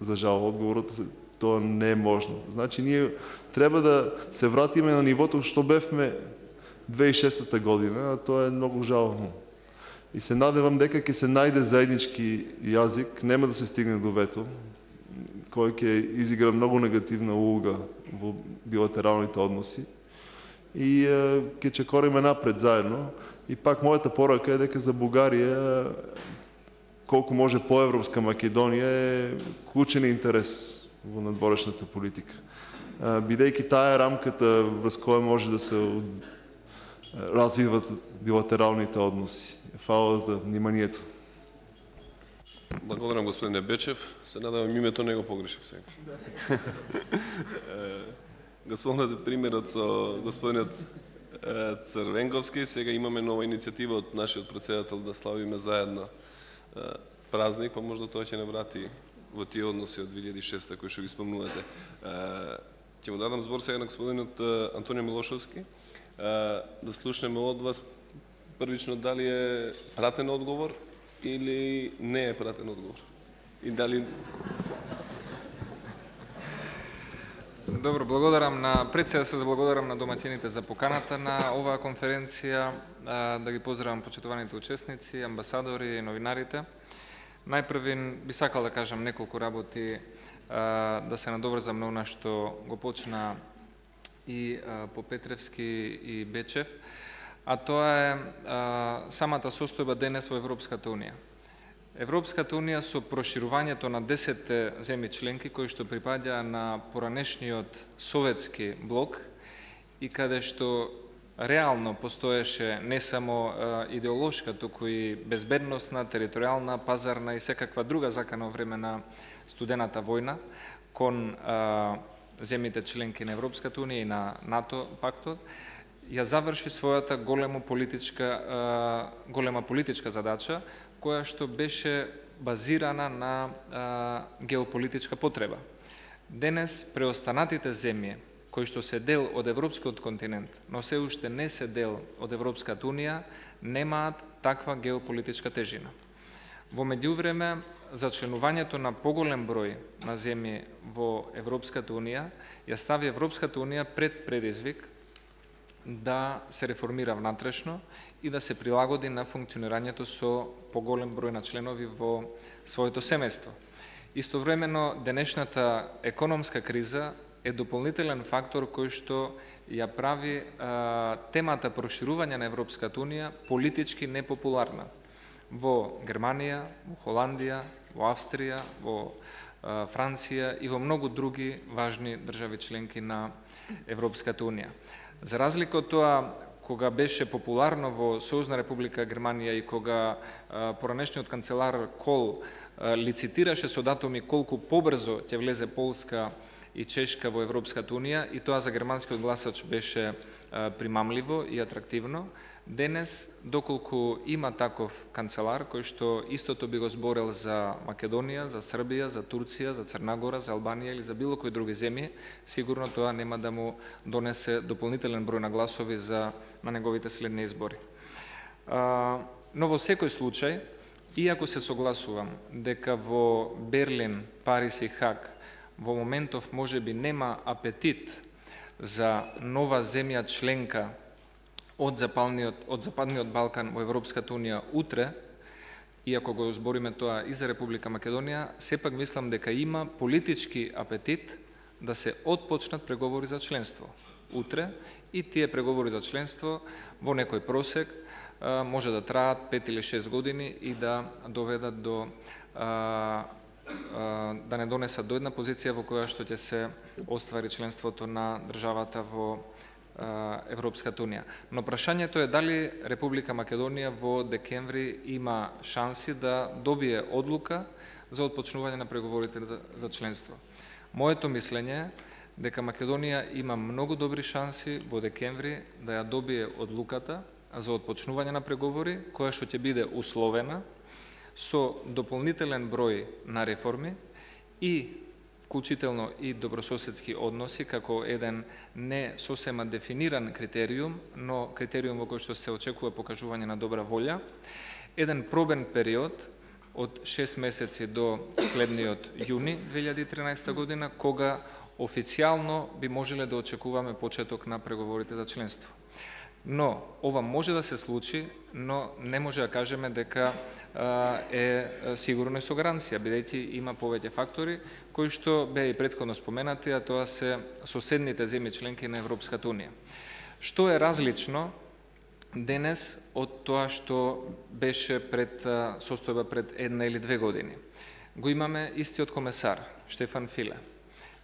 За жал, одговорот тоа не е можно. Значи, ние треба да се вратиме на нивото што бевме 2006 година, а тоа е многу жално и се надевам дека ќе се најде заеднички јазик, нема да се стигне до вето, кој ќе изигра многу негативна улога во билатералните односи и ќе чекориме напред заедно. И пак мојата порака е дека за Бугарија колку може поевропска Македонија е клучен интерес во надворешната политика. Бидејќи таа е рамката врз која може да се развиват билатералните односи. Фала за вниманието. Благодарам господине Бечев. Се надавам името не го погрешив сега. Господинот Спомнате примерот со господинот Црвенковски, сега имаме нова иницијатива од нашиот председател да славиме заедно празник, па можда тоа ќе не врати во тие односи од 2006 кои што ги спомнувате. Ќе му дадам збор сега на господинот Антонио Милошовски, да слушнеме од вас првично дали е пратен одговор или не е пратен одговор? И дали Добро, благодарам на пред се се благодарам на доматините за поканата на оваа конференција, да ги поздравам почитуваните учесници, амбасадори и новинарите. Најпрвин би сакал да кажам неколку работи да се надоврзам на она што го почна и по Петревски и Бечев а тоа е а, самата состојба денес во Европската Унија. Европската Унија со проширувањето на 10 земји членки кои што припаѓа на поранешниот советски блок и каде што реално постоеше не само идеолошка, туку и безбедносна, територијална, пазарна и секаква друга закана во време на студената војна кон земите членки на Европската Унија и на НАТО пактот, ја заврши својата голема политичка, голема политичка задача, која што беше базирана на геополитичка потреба. Денес преостанатите земји кои што се дел од европскиот континент, но се уште не се дел од Европската унија, немаат таква геополитичка тежина. Во меѓувреме, за членувањето на поголем број на земји во Европската унија, ја стави Европската унија пред предизвик да се реформира внатрешно и да се прилагоди на функционирањето со поголем број на членови во своето семејство. Истовремено, денешната економска криза е дополнителен фактор кој што ја прави а, темата проширување на Европската Унија политички непопуларна. Во Германија, во Холандија, во Австрија, во Франција и во многу други важни држави членки на Европската Унија. За разлика од тоа, кога беше популарно во Сојузна република Германија и кога поранешниот канцелар Кол лицитираше со датуми колку побрзо ќе влезе Полска и Чешка во Европската Унија и тоа за германскиот гласач беше примамливо и атрактивно. Денес, доколку има таков канцелар кој што истото би го зборел за Македонија, за Србија, за Турција, за Црнагора, за Албанија или за било кој други земји, сигурно тоа нема да му донесе дополнителен број на гласови за на неговите следни избори. А, но во секој случај, иако се согласувам дека во Берлин, Париз и Хаг во моментов може би нема апетит за нова земја членка од западниот, од западниот Балкан во Европската Унија утре, иако го збориме тоа и за Република Македонија, сепак мислам дека има политички апетит да се отпочнат преговори за членство. Утре и тие преговори за членство во некој просек може да траат 5 или 6 години и да доведат до да не донесат до една позиција во која што ќе се оствари членството на државата во Европската Унија. Но прашањето е дали Република Македонија во декември има шанси да добие одлука за отпочнување на преговорите за членство. Моето мислење е дека Македонија има многу добри шанси во декември да ја добие одлуката за отпочнување на преговори, која што ќе биде условена со дополнителен број на реформи и вклучително и добрососедски односи како еден не сосема дефиниран критериум, но критериум во кој што се очекува покажување на добра волја, еден пробен период од 6 месеци до следниот јуни 2013 година, кога официјално би можеле да очекуваме почеток на преговорите за членство. Но, ова може да се случи, но не може да кажеме дека е сигурно и со гаранција, бидејќи има повеќе фактори кои што беа и предходно споменати, а тоа се соседните земји членки на Европската Унија. Што е различно денес од тоа што беше пред состојба пред една или две години? Го имаме истиот комесар, Штефан Филе.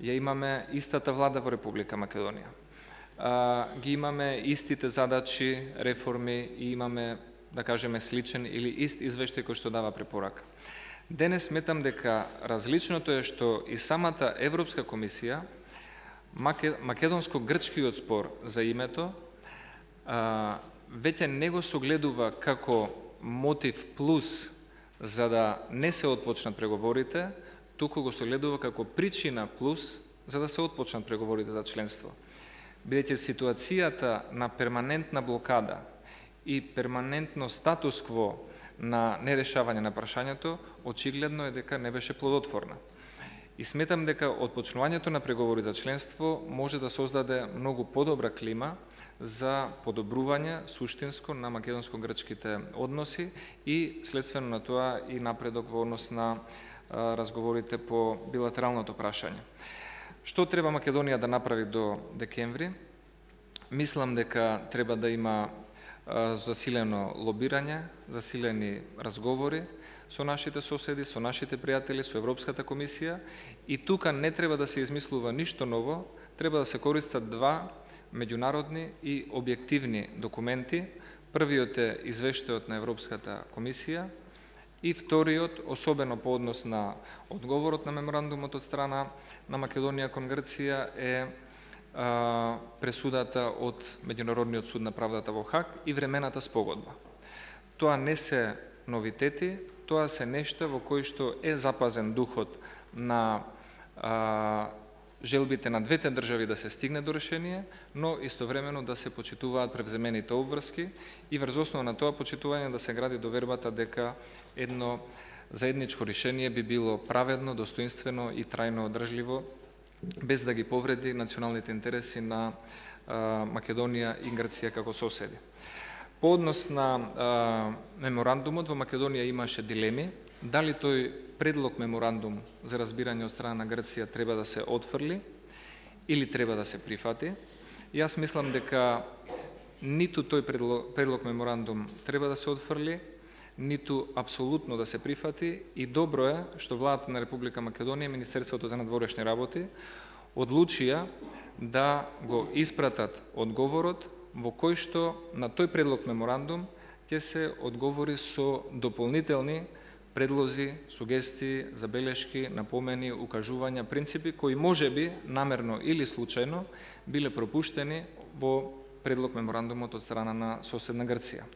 Ја имаме истата влада во Република Македонија а, ги имаме истите задачи, реформи и имаме, да кажеме, сличен или ист извештај кој што дава препорака. Денес сметам дека различното е што и самата Европска комисија македонско-грчкиот спор за името а, веќе не го согледува како мотив плюс за да не се отпочнат преговорите, туку го согледува како причина плюс за да се отпочнат преговорите за членство. Бидејќи ситуацијата на перманентна блокада и перманентно статус-кво на нерешавање на прашањето, очигледно е дека не беше плодотворна. И сметам дека отпочнувањето на преговори за членство може да создаде многу подобра клима за подобрување суштинско на македонско-грчките односи и следствено на тоа и напредок во однос на разговорите по билатералното прашање. Што треба Македонија да направи до декември? Мислам дека треба да има засилено лобирање, засилени разговори со нашите соседи, со нашите пријатели, со Европската комисија и тука не треба да се измислува ништо ново, треба да се користат два меѓународни и објективни документи. Првиот е извештајот на Европската комисија, И вториот, особено по однос на одговорот на меморандумот од страна на Македонија кон Грција е а, пресудата од Меѓународниот суд на правдата во Хак и времената спогодба. Тоа не се новитети, тоа се нешта во кои што е запазен духот на а, желбите на двете држави да се стигне до решение, но истовремено да се почитуваат превземените обврски и врз основа на тоа почитување да се гради довербата дека едно заедничко решение би било праведно, достоинствено и трајно одржливо, без да ги повреди националните интереси на а, Македонија и Грција како соседи. По однос на а, меморандумот во Македонија имаше дилеми, дали тој предлог меморандум за разбирање од страна на Грција треба да се отфрли или треба да се прифати. Јас мислам дека ниту тој предлог, предлог меморандум треба да се отфрли, ниту апсолутно да се прифати и добро е што владата на Република Македонија и Министерството за надворешни работи одлучија да го испратат одговорот во кој што на тој предлог меморандум ќе се одговори со дополнителни предлози, сугестии, забелешки, напомени, укажувања, принципи кои може би намерно или случајно биле пропуштени во предлог меморандумот од страна на соседна Грција.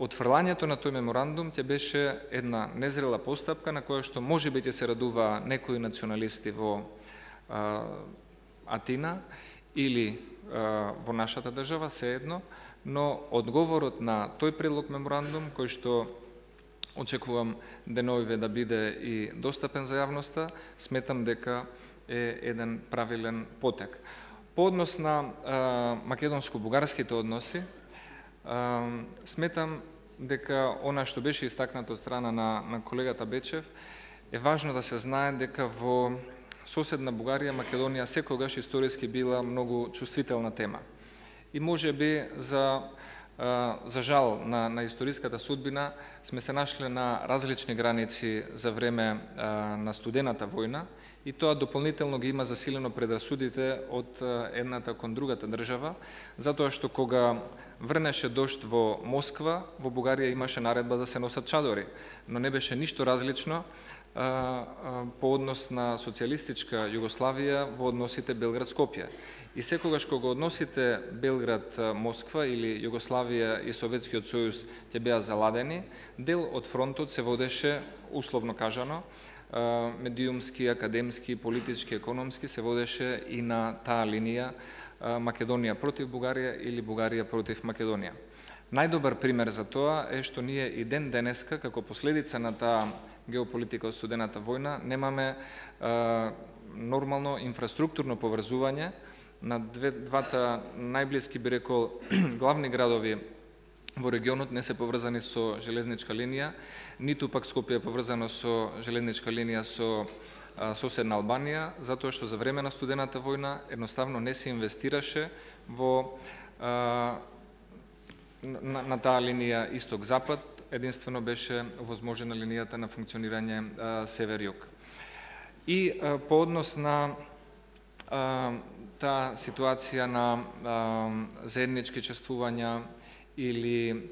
Отфрлањето на тој меморандум ќе беше една незрела постапка на која што може би ќе се радува некои националисти во а, Атина или во нашата држава, се едно, но одговорот на тој предлог меморандум кој што очекувам да деновиве да биде и достапен за јавноста, сметам дека е еден правилен потек. По однос на македонско-бугарските односи, а, сметам дека она што беше истакнато од страна на, на колегата Бечев, е важно да се знае дека во соседна Бугарија, Македонија секогаш историски била многу чувствителна тема. И може би за за жал на, на историската судбина сме се нашле на различни граници за време на студената војна и тоа дополнително ги има засилено предрасудите од едната кон другата држава, затоа што кога врнеше дошт во Москва, во Бугарија имаше наредба да се носат чадори, но не беше ништо различно по однос на социјалистичка Југославија во односите Белград-Скопје. И секогаш кога односите Белград-Москва или Југославија и Советскиот сојуз ќе беа заладени, дел од фронтот се водеше, условно кажано, медиумски, академски, политички, економски, се водеше и на таа линија Македонија против Бугарија или Бугарија против Македонија. Најдобар пример за тоа е што ние и ден денеска, како последица на таа геополитика од студената војна, немаме нормално инфраструктурно поврзување. На две, двата најблиски би рекол главни градови во регионот не се поврзани со железничка линија, ниту пак Скопје е поврзано со железничка линија со соседна Албанија, затоа што за време на студената војна едноставно не се инвестираше во а, на, на таа линија исток-запад, единствено беше возможена линијата на функционирање север-југ. И а, по однос на а, таа ситуација на а, заеднички чествувања или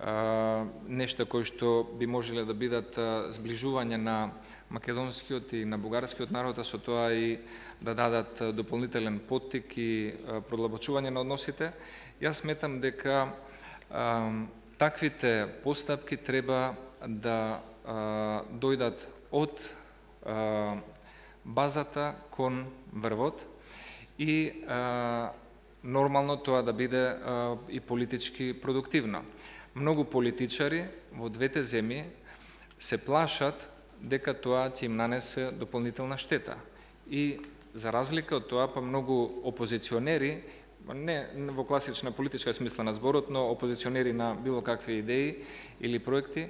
нешто нешта кои што би можеле да бидат сближување на македонскиот и на бугарскиот народ, а со тоа и да дадат дополнителен поттик и продлабочување на односите, јас сметам дека таквите постапки треба да а, дојдат од а, базата кон врвот, и а, нормално тоа да биде а, и политички продуктивно. Многу политичари во двете земји се плашат дека тоа ќе им нанесе дополнителна штета. И за разлика од тоа, па многу опозиционери, не во класична политичка смисла на зборот, но опозиционери на било какви идеи или проекти,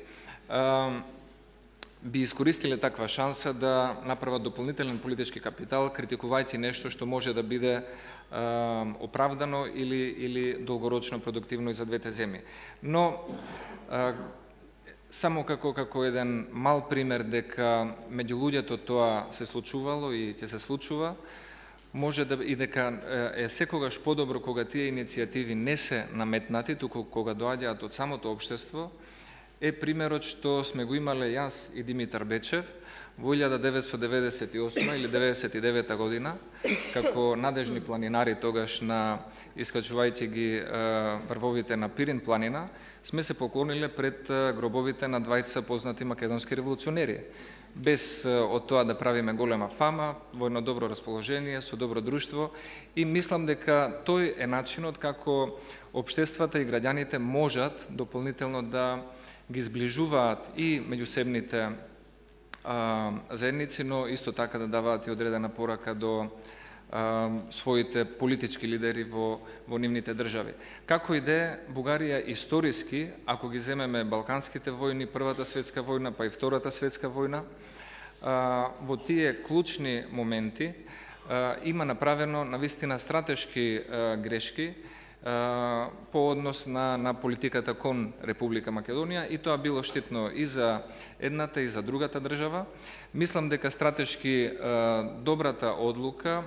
би искористиле таква шанса да направат дополнителен политички капитал, критикувајќи нешто што може да биде оправдано или, или долгорочно продуктивно и за двете земји. Но, само како како еден мал пример дека меѓу луѓето тоа се случувало и ќе се случува, може да и дека е секогаш подобро кога тие иницијативи не се наметнати, туку кога доаѓаат од самото општество, е примерот што сме го имале јас и Димитар Бечев во 1998 или 99 година, како надежни планинари тогаш на искачувајќи ги врвовите на Пирин планина, сме се поклониле пред гробовите на двајца познати македонски револуционери. Без од тоа да правиме голема фама, во едно добро расположение, со добро друштво. И мислам дека тој е начинот како обштествата и граѓаните можат дополнително да ги сближуваат и меѓусебните а, заедници, но исто така да даваат и одредена порака до а, своите политички лидери во, во нивните држави. Како и де, Бугарија историски, ако ги земеме Балканските војни, Првата светска војна, па и Втората светска војна, во тие клучни моменти има направено на вистина стратешки грешки, по однос на, на политиката кон Република Македонија и тоа било штетно и за едната и за другата држава. Мислам дека стратешки добрата одлука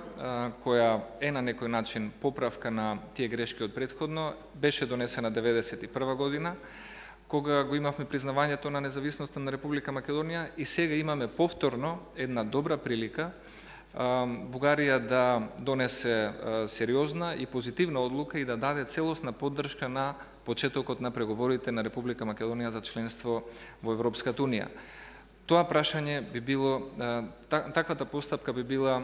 која е на некој начин поправка на тие грешки од предходно беше донесена 91 година кога го имавме признавањето на независноста на Република Македонија и сега имаме повторно една добра прилика Бугарија да донесе сериозна и позитивна одлука и да даде целосна поддршка на почетокот на преговорите на Република Македонија за членство во Европската Унија. Тоа прашање би било, таквата постапка би била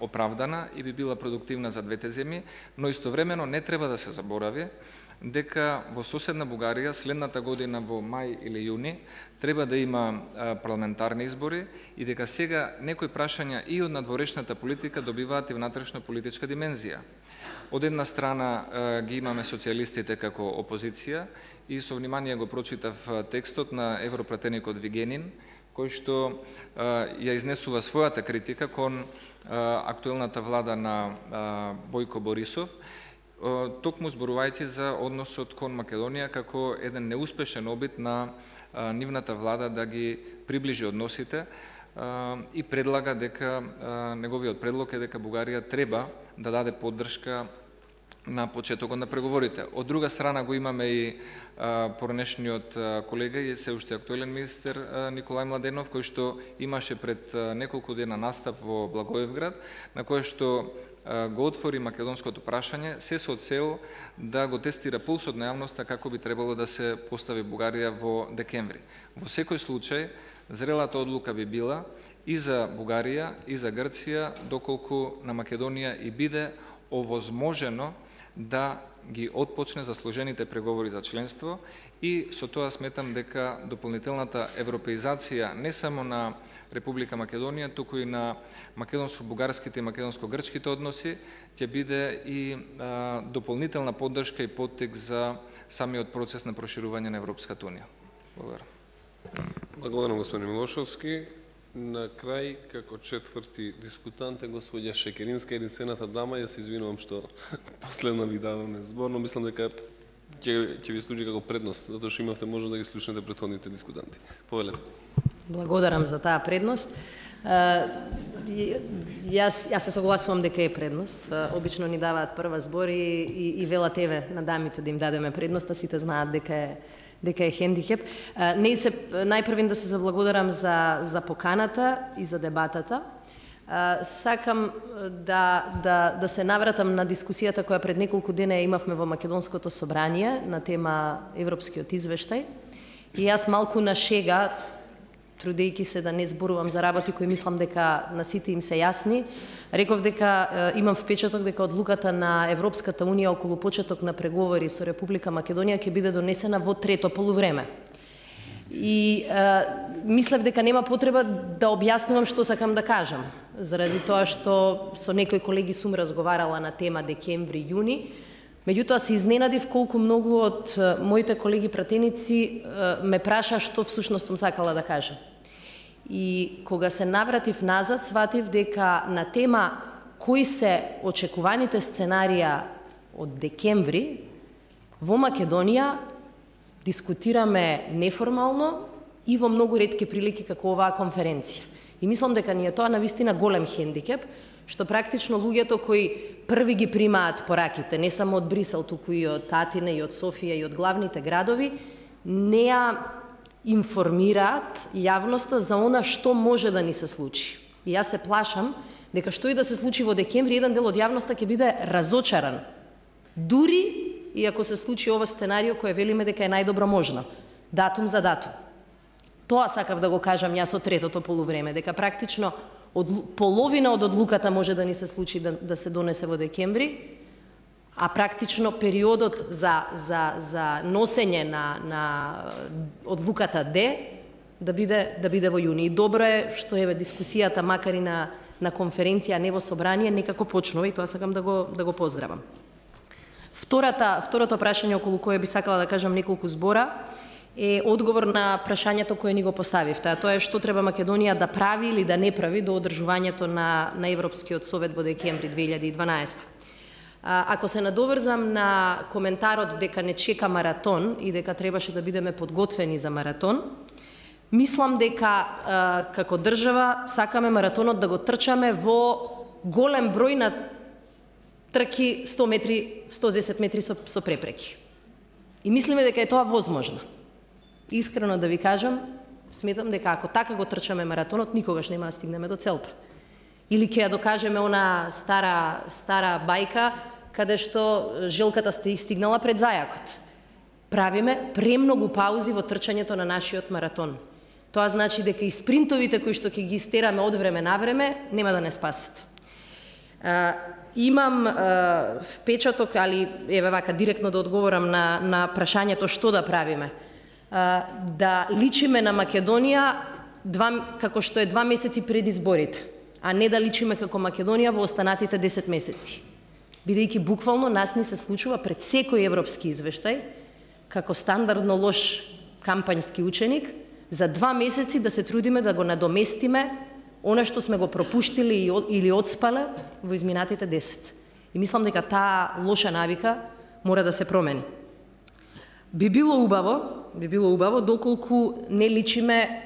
оправдана и би била продуктивна за двете земји, но истовремено не треба да се заборави дека во соседна Бугарија следната година во мај или јуни треба да има парламентарни избори и дека сега некои прашања и од надворешната политика добиваат и внатрешна политичка димензија. Од една страна ги имаме социјалистите како опозиција и со внимание го прочитав текстот на европратеникот Вигенин, кој што ја изнесува својата критика кон актуелната влада на Бојко Борисов токму зборувајќи за односот кон Македонија како еден неуспешен обид на нивната влада да ги приближи односите и предлага дека неговиот предлог е дека Бугарија треба да даде поддршка на почетокот на преговорите. Од друга страна го имаме и поранешниот колега и се уште актуелен министер Николај Младенов, кој што имаше пред неколку дена настап во Благоевград, на кој што го отвори македонското прашање, се со цел да го тестира пулсот на јавноста како би требало да се постави Бугарија во декември. Во секој случај, зрелата одлука би била и за Бугарија, и за Грција, доколку на Македонија и биде овозможено да ги отпочне заслужените преговори за членство и со тоа сметам дека дополнителната европеизација не само на Република Македонија, туку и на македонско-бугарските и македонско-грчките односи, ќе биде и а, дополнителна поддршка и поттек за самиот процес на проширување на Европската Унија. Благодарам. Благодарам, господин Милошовски. На крај, како четврти дискутант е господја Шекеринска, единствената дама, Јас се извинувам што последно ви даваме збор, но мислам дека ќе, ќе ви служи како предност, затоа што имавте можност да ги слушнете претходните дискутанти. Повелете. Благодарам за таа предност. Јас, јас се согласувам дека е предност. Обично ни даваат прва збор и, и, и велат еве на дамите да им дадеме предност, а сите знаат дека е дека е хендикеп. Не се најпрвин да се заблагодарам за за поканата и за дебатата. Сакам да, да, да се навратам на дискусијата која пред неколку дена имавме во Македонското собрание на тема Европскиот извештај. И јас малку на шега, трудејќи се да не зборувам за работи кои мислам дека на сите им се јасни, Реков дека имам впечаток дека одлуката на Европската Унија околу почеток на преговори со Република Македонија ќе биде донесена во трето полувреме. И е, мислев дека нема потреба да објаснувам што сакам да кажам, заради тоа што со некои колеги сум разговарала на тема декември-јуни, Меѓутоа се изненадив колку многу од моите колеги пратеници ме праша што всушност сум сакала да кажам. И кога се навратив назад, сватив дека на тема кои се очекуваните сценарија од декември во Македонија дискутираме неформално и во многу ретки прилики како оваа конференција. И мислам дека ни е тоа навистина голем хендикеп, што практично луѓето кои први ги примаат пораките, не само од Брисел, туку и од Татина, и од Софија, и од главните градови, неа информираат јавноста за она што може да ни се случи. И јас се плашам дека што и да се случи во декември, еден дел од јавноста ќе биде разочаран. Дури и ако се случи ова сценарио кој велиме дека е најдобро можно. Датум за датум. Тоа сакав да го кажам јас од третото полувреме, дека практично од половина од одлуката може да ни се случи да, да се донесе во декември, а практично периодот за, за, за носење на, на одлуката Д да биде, да биде во јуни. И добро е што еве дискусијата, макар и на, на конференција, не во собрание, некако почнува и тоа сакам да го, да го поздравам. Втората, второто прашање околу кое би сакала да кажам неколку збора е одговор на прашањето кое ни го поставивте, а тоа е што треба Македонија да прави или да не прави до одржувањето на, на Европскиот совет во декември 2012. Ако се надоврзам на коментарот дека не чека маратон и дека требаше да бидеме подготвени за маратон, мислам дека како држава сакаме маратонот да го трчаме во голем број на трки 100 метри, 110 метри со, со препреки. И мислиме дека е тоа возможно. Искрено да ви кажам, сметам дека ако така го трчаме маратонот, никогаш нема да стигнеме до целта. Или ќе ја докажеме она стара стара бајка каде што желката сте стигнала пред зајакот. Правиме премногу паузи во трчањето на нашиот маратон. Тоа значи дека и спринтовите кои што ќе ги истераме од време на време нема да не спасат. Имам е, впечаток, али еве вака директно да одговорам на на прашањето што да правиме. Да личиме на Македонија два, како што е два месеци пред изборите, а не да личиме како Македонија во останатите 10 месеци. Бидејќи буквално нас ни се случува пред секој европски извештај, како стандардно лош кампањски ученик, за два месеци да се трудиме да го надоместиме она што сме го пропуштили или одспале во изминатите 10. И мислам дека таа лоша навика мора да се промени. Би било убаво, би било убаво доколку не личиме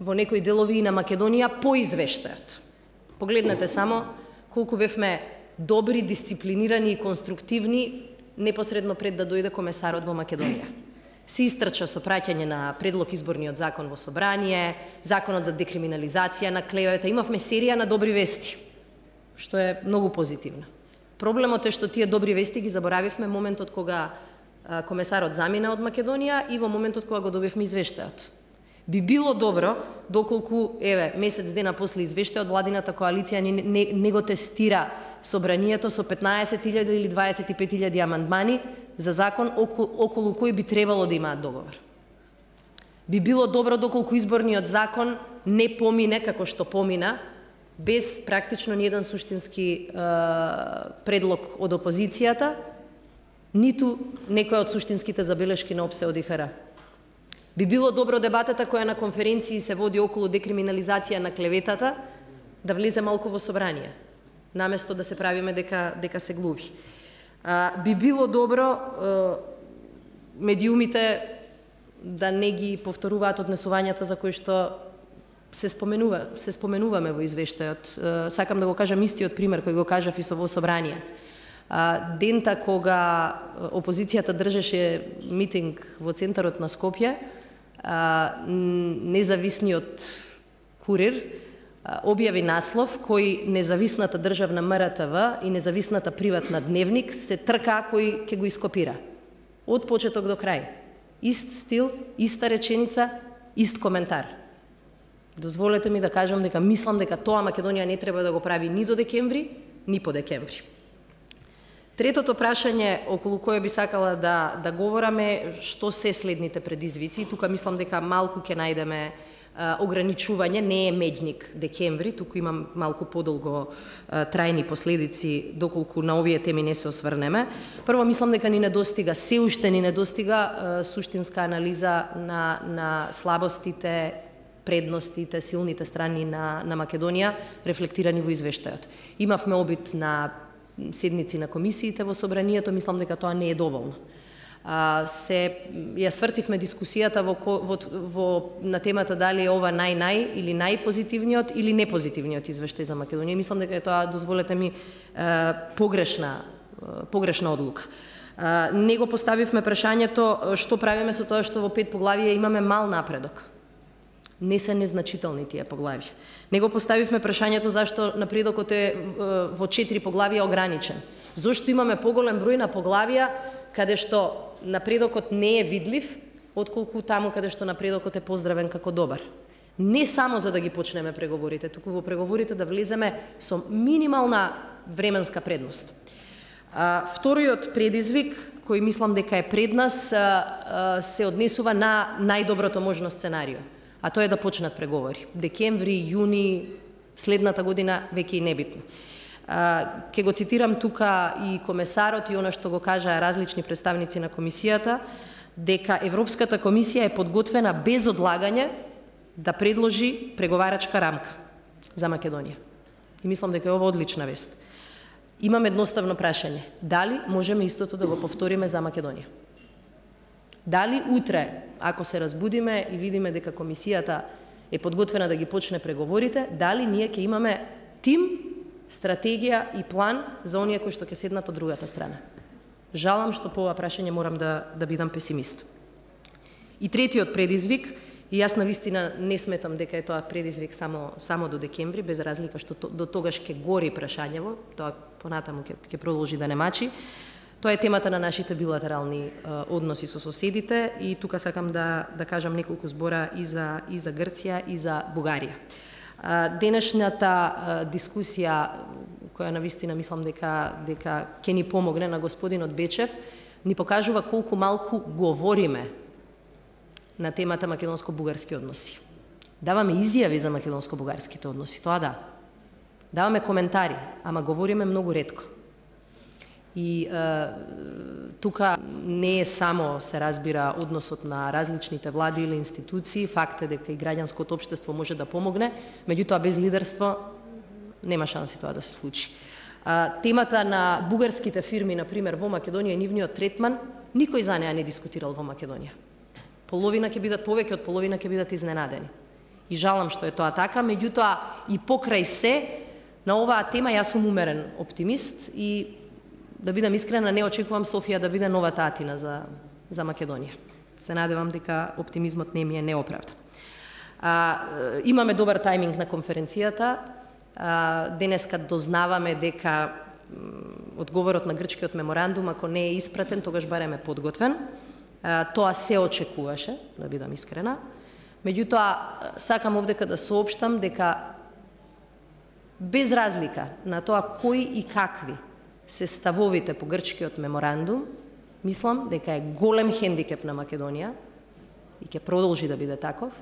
во некои делови и на Македонија по извештајот. Погледнете само колку бевме добри, дисциплинирани и конструктивни непосредно пред да дојде комесарот во Македонија се истрча со праќање на предлог изборниот закон во собрание, законот за декриминализација на клевета, имавме серија на добри вести, што е многу позитивно. Проблемот е што тие добри вести ги заборавивме моментот кога комесарот замина од Македонија и во моментот кога го добивме извештајот. Би било добро, доколку, еве, месец дена после извештајот, владината коалиција не, не, не го тестира собранието со 15.000 или 25.000 амандмани, за закон околу околу кој би требало да имаат договор. Би било добро доколку изборниот закон не помине како што помина, без практично ниеден суштински е, предлог од опозицијата, ниту некој од суштинските забелешки на ОПСЕ од ИХР. Би било добро дебатата која на конференција се води околу декриминализација на клеветата да влезе малку во собрание, наместо да се правиме дека дека се глуви. А, би било добро медиумите да не ги повторуваат однесувањата за кои што се споменува, се споменуваме во извештајот. Сакам да го кажам истиот пример кој го кажав и со во собрание. Дента кога опозицијата држеше митинг во центарот на Скопје, независниот курир објави наслов кој независната државна МРТВ и независната приватна дневник се трка кој ќе го ископира. Од почеток до крај. Ист стил, иста реченица, ист коментар. Дозволете ми да кажам дека мислам дека тоа Македонија не треба да го прави ни до декември, ни по декември. Третото прашање околу кое би сакала да да говораме што се следните предизвици. Тука мислам дека малку ќе најдеме ограничување, не е медник декември, туку имам малку подолго трајни последици доколку на овие теми не се осврнеме. Прво мислам дека ни недостига, се уште ни недостига суштинска анализа на, на слабостите, предностите, силните страни на, на Македонија, рефлектирани во извештајот. Имавме обид на седници на комисиите во собранието, мислам дека тоа не е доволно а, се ја свртивме дискусијата во, во, во на темата дали е ова нај-нај или најпозитивниот или непозитивниот извештај за Македонија. Мислам дека е тоа, дозволете ми, погрешна погрешна одлука. Не го поставивме прашањето што правиме со тоа што во пет поглавија имаме мал напредок. Не се незначителни тие поглавја, него поставивме прашањето зашто напредокот е во четири поглавија ограничен. Зошто имаме поголем број на поглавија каде што напредокот не е видлив, отколку таму каде што напредокот е поздравен како добар. Не само за да ги почнеме преговорите, туку во преговорите да влеземе со минимална временска предност. А, вториот предизвик, кој мислам дека е пред нас, а, а, се однесува на најдоброто можно сценарио, а тоа е да почнат преговори. Декември, јуни, следната година веќе и небитно. Ке го цитирам тука и комесарот и она што го кажаа различни представници на комисијата, дека Европската комисија е подготвена без одлагање да предложи преговарачка рамка за Македонија. И мислам дека е ова одлична вест. Имам едноставно прашање. Дали можеме истото да го повториме за Македонија? Дали утре, ако се разбудиме и видиме дека комисијата е подготвена да ги почне преговорите, дали ние ќе имаме тим, стратегија и план за оние кои што ќе седнат од другата страна? Жалам што по ова прашање морам да, да бидам песимист. И третиот предизвик, и јас на вистина не сметам дека е тоа предизвик само, само до декември, без разлика што то, до тогаш ќе гори прашањево, тоа понатаму ќе, ќе продолжи да не мачи, Тоа е темата на нашите билатерални е, односи со соседите и тука сакам да, да кажам неколку збора и за, и за Грција и за Бугарија. Денешната дискусија која на вистина мислам дека дека ќе ни помогне на господинот Бечев, ни покажува колку малку говориме на темата македонско-бугарски односи. Даваме изјави за македонско-бугарските односи, тоа да. Даваме коментари, ама говориме многу ретко. И е, тука не е само, се разбира, односот на различните влади или институции, факт е дека и граѓанското општество може да помогне, меѓутоа без лидерство нема шанси тоа да се случи. А, темата на бугарските фирми, на пример, во Македонија и нивниот третман, никој за неа не дискутирал во Македонија. Половина ќе бидат повеќе од половина ќе бидат изненадени. И жалам што е тоа така, меѓутоа и покрај се на оваа тема јас сум умерен оптимист и да бидам искрена, не очекувам Софија да биде новата Атина за, за Македонија. Се надевам дека оптимизмот не ми е неоправдан. А, имаме добар тајминг на конференцијата. А, денеска дознаваме дека одговорот на грчкиот меморандум, ако не е испратен, тогаш барем е подготвен. А, тоа се очекуваше, да бидам искрена. Меѓутоа, сакам овдека да соопштам дека без разлика на тоа кои и какви се ставовите по грчкиот меморандум, мислам дека е голем хендикеп на Македонија и ќе продолжи да биде таков,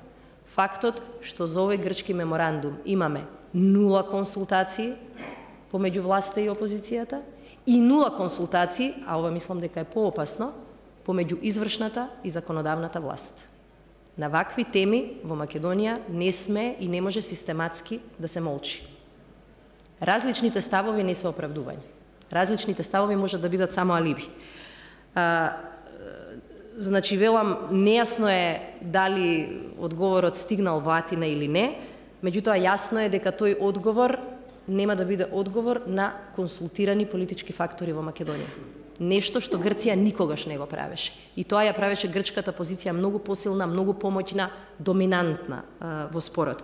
фактот што за овој грчки меморандум имаме нула консултации помеѓу власта и опозицијата и нула консултации, а ова мислам дека е поопасно, помеѓу извршната и законодавната власт. На вакви теми во Македонија не сме и не може систематски да се молчи. Различните ставови не се оправдувања. Различните ставови може да бидат само алиби. А, значи, велам, нејасно е дали одговорот стигнал во Атина или не, меѓутоа јасно е дека тој одговор нема да биде одговор на консултирани политички фактори во Македонија. Нешто што Грција никогаш не го правеше. И тоа ја правеше грчката позиција многу посилна, многу помоќна, доминантна а, во спорот.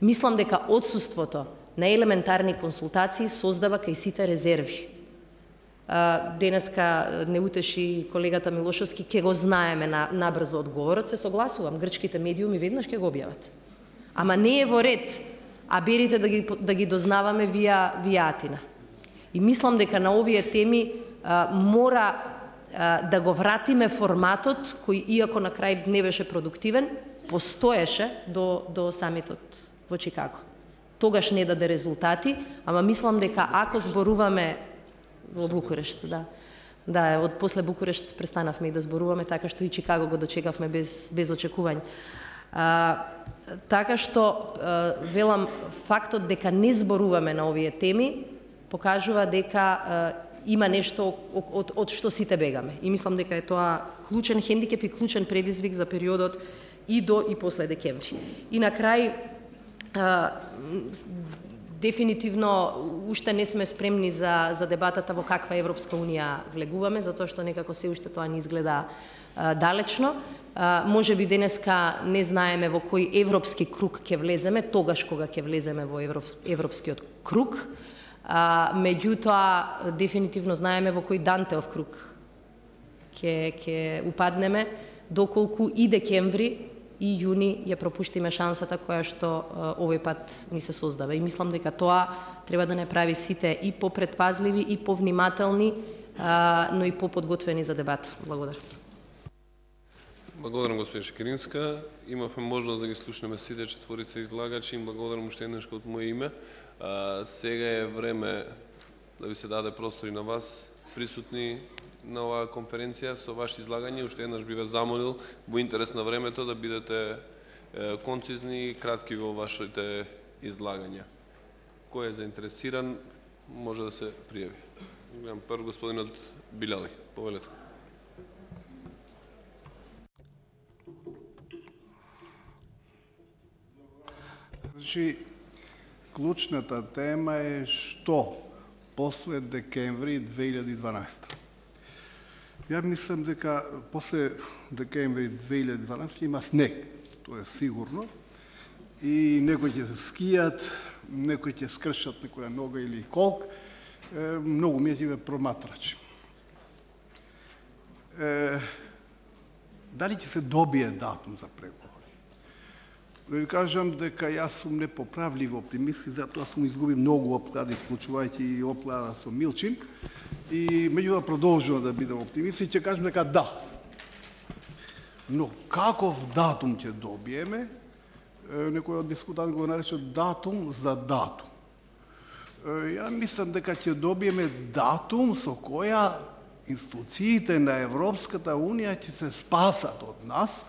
Мислам дека одсуството на елементарни консултации создава кај сите резерви денеска не утеши колегата Милошовски, ке го знаеме на, набрзо одговорот, се согласувам, грчките медиуми веднаш ке го објават. Ама не е во ред, а берите да ги, да ги дознаваме вија, вија Атина. И мислам дека на овие теми а, мора а, да го вратиме форматот кој, иако на крај не беше продуктивен, постоеше до, до самитот во Чикаго. Тогаш не даде резултати, ама мислам дека ако зборуваме во Букурешт, да. Да, од после Букурешт престанавме и да зборуваме, така што и Чикаго го дочекавме без, без очекување. А, така што, а, велам, фактот дека не зборуваме на овие теми, покажува дека а, има нешто од, од, од што сите бегаме. И мислам дека е тоа клучен хендикеп и клучен предизвик за периодот и до и после декември. И на крај, а, Дефинитивно уште не сме спремни за, за дебатата во каква Европска Унија влегуваме, затоа што некако се уште тоа не изгледа а, далечно. А, може би денеска не знаеме во кој европски круг ќе влеземе, тогаш кога ќе влеземе во Европ, европскиот круг. А, меѓутоа, дефинитивно знаеме во кој Дантеов круг ќе, ќе упаднеме, доколку и декември и јуни ја пропуштиме шансата која што овој пат ни се создава. И мислам дека тоа треба да не прави сите и попредпазливи и повнимателни, но и поподготвени за дебат. Благодарам. Благодарам, господин Шекеринска. Имавме можност да ги слушнеме сите четворица излагачи. Им благодарам уште еднаш од моје име. А, сега е време да ви се даде простор и на вас, присутни на оваа конференција со ваше излагање. Уште еднаш би ве замолил во интерес на времето да бидете концизни и кратки во вашите излагања. Кој е заинтересиран, може да се пријави. Гледам прв господинот Билјали. Повелете. Значи, клучната тема е што после декември 2012. Ја мислам дека после декември 2012 има снег, тоа е сигурно, и некои ќе скијат, некои ќе скршат некоја нога или колк, е, многу ми ќе ме проматрачи. Е, дали ќе се добие датум за преговор? Да ви кажам дека јас сум непоправлив оптимист и затоа сум изгубил многу оплади, вклучувајќи и оплада со Милчин. И меѓутоа продолжувам да бидам оптимист и ќе кажам дека да. Но каков датум ќе добиеме, некој од дискутант го нарече датум за датум. Ја мислам дека ќе добиеме датум со која институциите на Европската Унија ќе се спасат од нас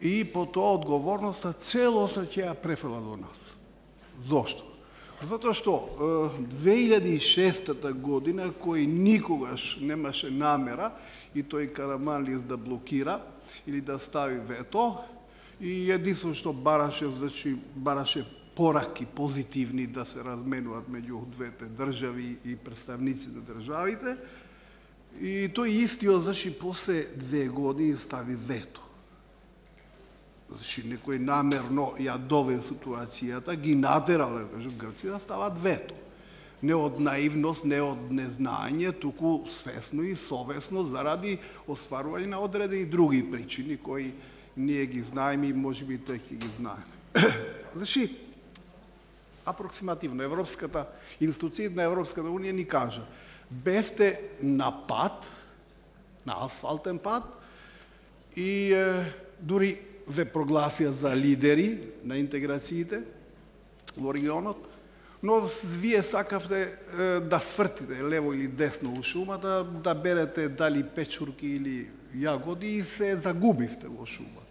и по тоа одговорноста целосно ќе ја префрла до нас. Зошто? Затоа што 2006 година, кој никогаш немаше намера, и тој Караманлис да блокира или да стави вето, и единствено што бараше, значи, бараше пораки позитивни да се разменуваат меѓу двете држави и представници на државите, и тој истиот, значи, после две години стави вето. Значи, некој намерно ја дове ситуацијата, ги натерал, да кажем, Грција да стават вето. Не од наивност, не од незнање, туку свесно и совесно заради остварување на одредени други причини кои ние ги знаеме и може би тој ќе ги знаеме. значи, апроксимативно, Европската, институција, на Европската Унија ни кажа, бевте на пат, на асфалтен пат, и е, дури ве прогласија за лидери на интеграциите во регионот, но вие сакавте е, да свртите лево или десно у шумата, да, да берете дали печурки или јагоди и се загубивте во шумата.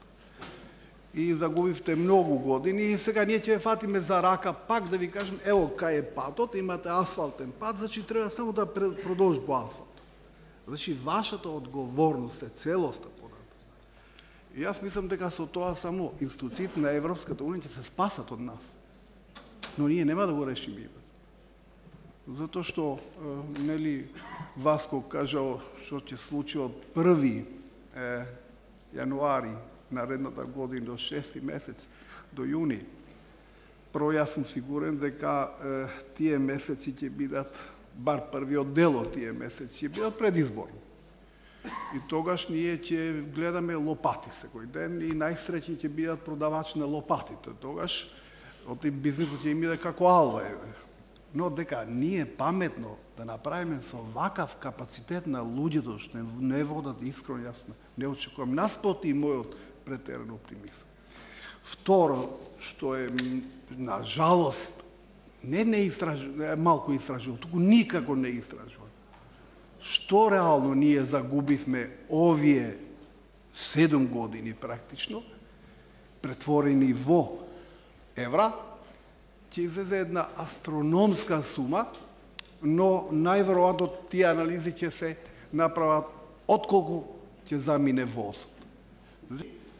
И загубивте многу години и сега ние ќе фатиме за рака пак да ви кажем ево кај е патот, имате асфалтен пат, значи треба само да продолжи по асфалт. Значи вашата одговорност е целоста И јас мислам дека со тоа само институциите на Европската Унија ќе се спасат од нас. Но ние нема да го решиме името. Затоа што, нели, Васко кажао што ќе случи од први е, јануари наредната година до 6 месец до јуни. Прво јас сум сигурен дека е, тие месеци ќе бидат, бар првиот дел од тие месеци ќе бидат предизборни. И тогаш ние ќе гледаме лопати секој ден и најсреќни ќе бидат продавачи на лопатите. Тогаш од тим бизнисот ќе им иде како алва. Но дека ние паметно да направиме со вакав капацитет на луѓето што не водат искрено јасно, не очекувам наспот и мојот претеран оптимизм. Второ, што е на жалост не не истражува, малку истражува, туку никако не истражува што реално ние загубивме овие седум години практично, претворени во евра, ќе излезе една астрономска сума, но најверојатно тие анализи ќе се направат отколку ќе замине возот.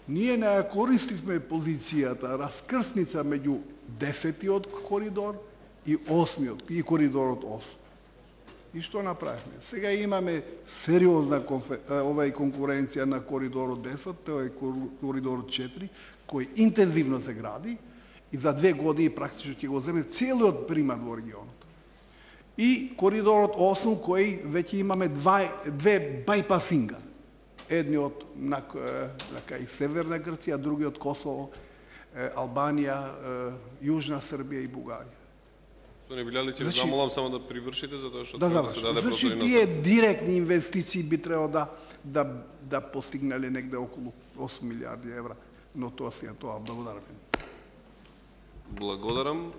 Ние не ја користивме позицијата раскрсница меѓу десетиот коридор и осмиот и коридорот 8. И што направивме? Сега имаме сериозна конфер... овај конкуренција на коридорот 10, тоа е коридорот 4, кој интензивно се гради и за две години практично ќе го земе целиот примат во регионот. И коридорот 8 кој веќе имаме два, две байпасинга. Едниот на, на кај Северна Грција, другиот Косово, Албанија, Јужна Србија и Бугарија. Тони Билјали, ќе значи, замолам само да привршите, затоа што да, треба да, да се даде значи, тие директни инвестиции би требало да, да, да постигнале негде околу 8 милиарди евра, но тоа си е тоа. Благодарам. Благодарам.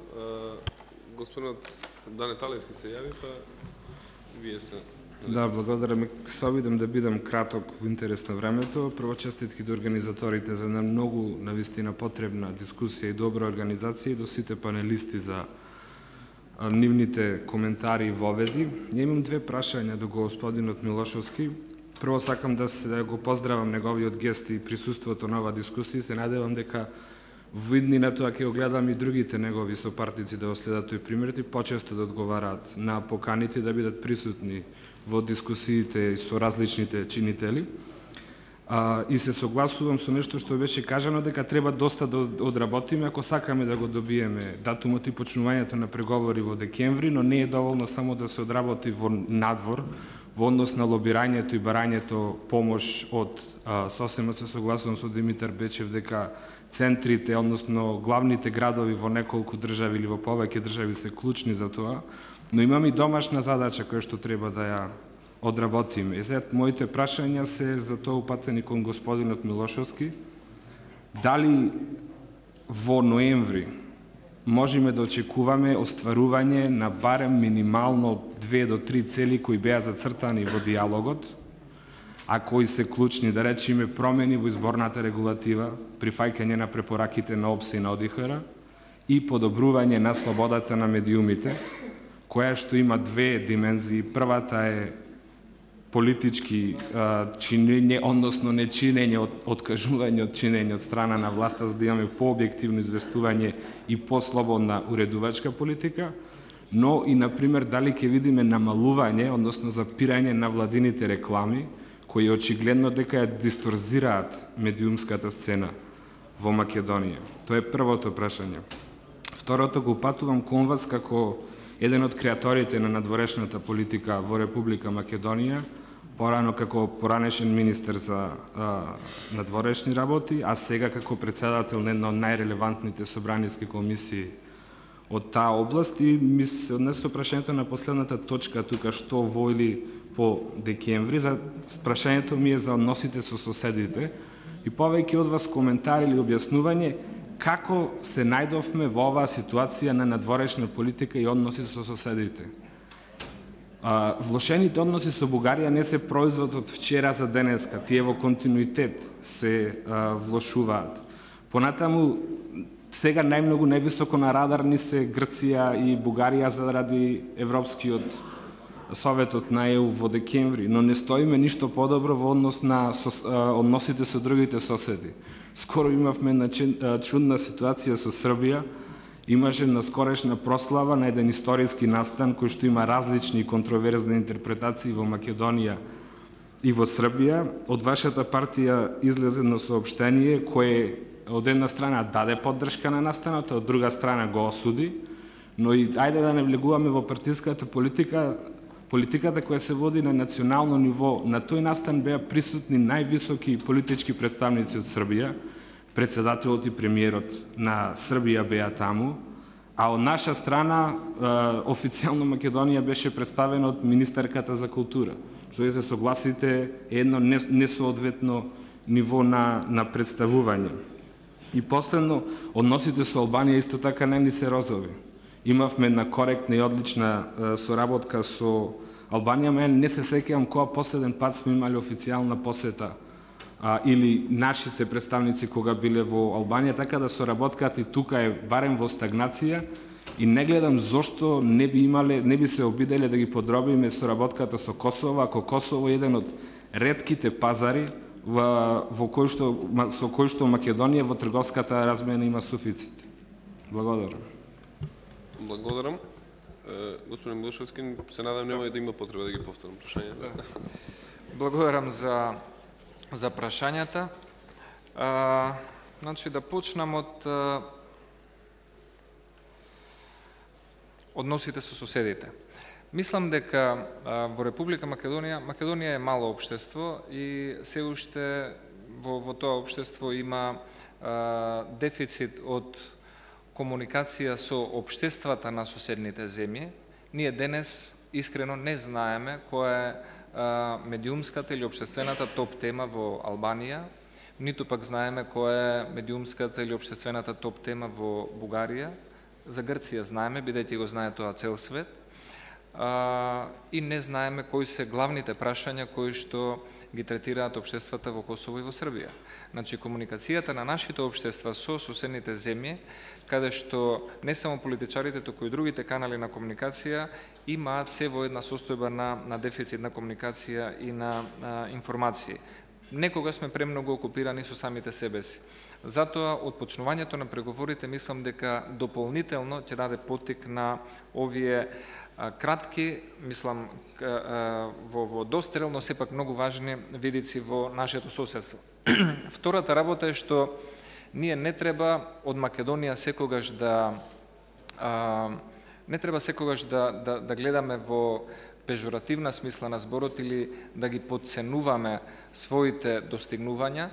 Господинот Дане Талески се јави, па вие сте Да, благодарам. Се обидам да бидам краток во интерес на времето. Прво честитки до организаторите за една многу навистина потребна дискусија и добра организација и до сите панелисти за нивните коментари и воведи. Ја имам две прашања до господинот Милошовски. Прво сакам да се да го поздравам неговиот гест и присуството на оваа дискусија. Се надевам дека во иднина тоа ќе го гледам и другите негови сопартници да го следат тој пример и почесто да одговараат на поканите да бидат присутни во дискусиите со различните чинители. А, и се согласувам со нешто што беше кажано дека треба доста да одработиме ако сакаме да го добиеме датумот и почнувањето на преговори во декември, но не е доволно само да се одработи во надвор во однос на лобирањето и барањето помош од а, сосема се согласувам со Димитар Бечев дека центрите, односно главните градови во неколку држави или во повеќе држави се клучни за тоа, но имаме и домашна задача која што треба да ја одработиме. И сега, моите прашања се за тоа упатени кон господинот Милошовски. Дали во ноември можеме да очекуваме остварување на барем минимално две до три цели кои беа зацртани во диалогот, а кои се клучни, да речеме промени во изборната регулатива, прифаќање на препораките на ОПС и на ОДИХР и подобрување на слободата на медиумите, која што има две димензии. Првата е политички а, чинење, односно нечинење, од, откажување од чинење од страна на власта, за да имаме пообјективно известување и послободна уредувачка политика, но и, например, дали ќе видиме намалување, односно запирање на владините реклами, кои очигледно дека ја дисторзираат медиумската сцена во Македонија. Тоа е првото прашање. Второто го упатувам кон вас како еден од креаторите на надворешната политика во Република Македонија, порано како поранешен министер за а, надворешни работи, а сега како председател на една од најрелевантните собраниски комисии од таа област и ми се однесе прашањето на последната точка тука што воили по декември, за прашањето ми е за односите со соседите и повеќе од вас коментари или објаснување како се најдовме во оваа ситуација на надворешна политика и односи со соседите. А, влошените односи со Бугарија не се производ од вчера за денеска, тие во континуитет се а, влошуваат. Понатаму, сега најмногу невисоко на радар ни се Грција и Бугарија заради Европскиот Советот на ЕУ во декември, но не стоиме ништо подобро во однос на сос, а, односите со другите соседи. Скоро имавме чудна ситуација со Србија, имаше наскорешна прослава на еден историски настан кој што има различни контроверзни интерпретации во Македонија и во Србија. Од вашата партија излезе на сообщение кое од една страна даде поддршка на настанот, од друга страна го осуди, но и ајде да не влегуваме во партиската политика, политиката која се води на национално ниво, на тој настан беа присутни највисоки политички представници од Србија, председателот и премиерот на Србија беа таму, а од наша страна официјално Македонија беше представена од министерката за култура, што е се согласите едно несоодветно ниво на, на представување. И последно, односите со Албанија исто така не ни се розови. Имавме една коректна и одлична соработка со Албанија, мен не се сеќавам која последен пат сме имали официјална посета а, или нашите представници кога биле во Албанија, така да соработката и тука е барем во стагнација и не гледам зошто не би имале, не би се обиделе да ги подробиме соработката со Косово, ако Косово е еден од редките пазари во, во кој што, со кој што Македонија во трговската размена има суфицит. Благодарам. Благодарам. Господин Милошевски, се надам нема да има потреба да ги повторам прашањата. Благодарам за за прашањата. А, значи да почнам од а, односите со соседите. Мислам дека а, во Република Македонија, Македонија е мало општество и се уште во, во тоа општество има а, дефицит од комуникација со обштествата на соседните земји. Ние денес искрено не знаеме која е медиумската или обштествената топ тема во Албанија, ниту пак знаеме која е медиумската или обштествената топ тема во Бугарија. За Грција знаеме, бидејќи го знае тоа цел свет. а, и не знаеме кои се главните прашања кои што ги третираат обштествата во Косово и во Србија. Значи, комуникацијата на нашите обштества со соседните земји, каде што не само политичарите, току и другите канали на комуникација имаат се во една состојба на, на дефицит на комуникација и на, на информации. Некога сме премногу окупирани со самите себе си. Затоа, од почнувањето на преговорите, мислам дека дополнително ќе даде потик на овие кратки, мислам, во, во дострел, но сепак многу важни видици во нашето соседство. Втората работа е што ние не треба од Македонија секогаш да а, не треба секогаш да, да, да гледаме во пежоративна смисла на зборот или да ги подценуваме своите достигнувања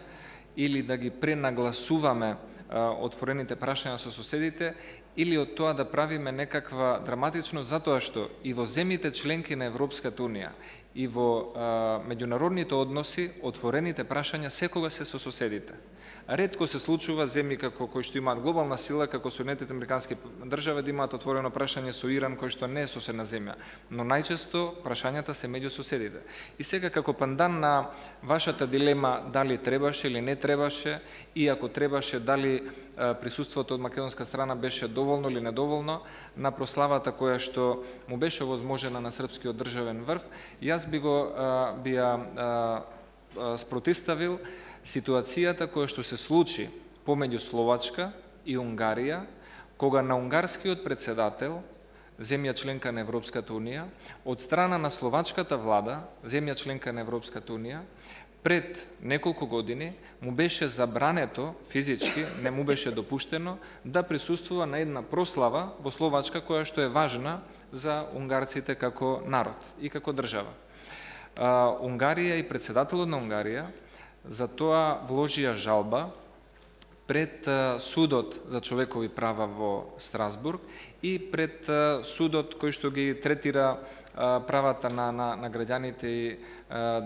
или да ги пренагласуваме отворените прашања со соседите или од тоа да правиме некаква драматичност затоа што и во земите членки на Европската Унија и во а, меѓународните односи отворените прашања секога се со соседите. Редко се случува земји како кои што имаат глобална сила, како Соединетите Американски држави да имаат отворено прашање со Иран кој што не е соседна земја, но најчесто прашањата се меѓу соседите. И сега како пандан на вашата дилема дали требаше или не требаше и ако требаше дали присуството од македонска страна беше доволно или недоволно на прославата која што му беше возможена на српскиот државен врв, јас би го би ја спротиставил ситуацијата која што се случи помеѓу Словачка и Унгарија, кога на унгарскиот председател, земја членка на Европската Унија, од страна на словачката влада, земја членка на Европската Унија, пред неколку години му беше забрането физички, не му беше допуштено да присуствува на една прослава во Словачка која што е важна за унгарците како народ и како држава. Унгарија и председателот на Унгарија Затоа вложија жалба пред судот за човекови права во Страсбург и пред судот кој што ги третира правата на, на, на граѓаните и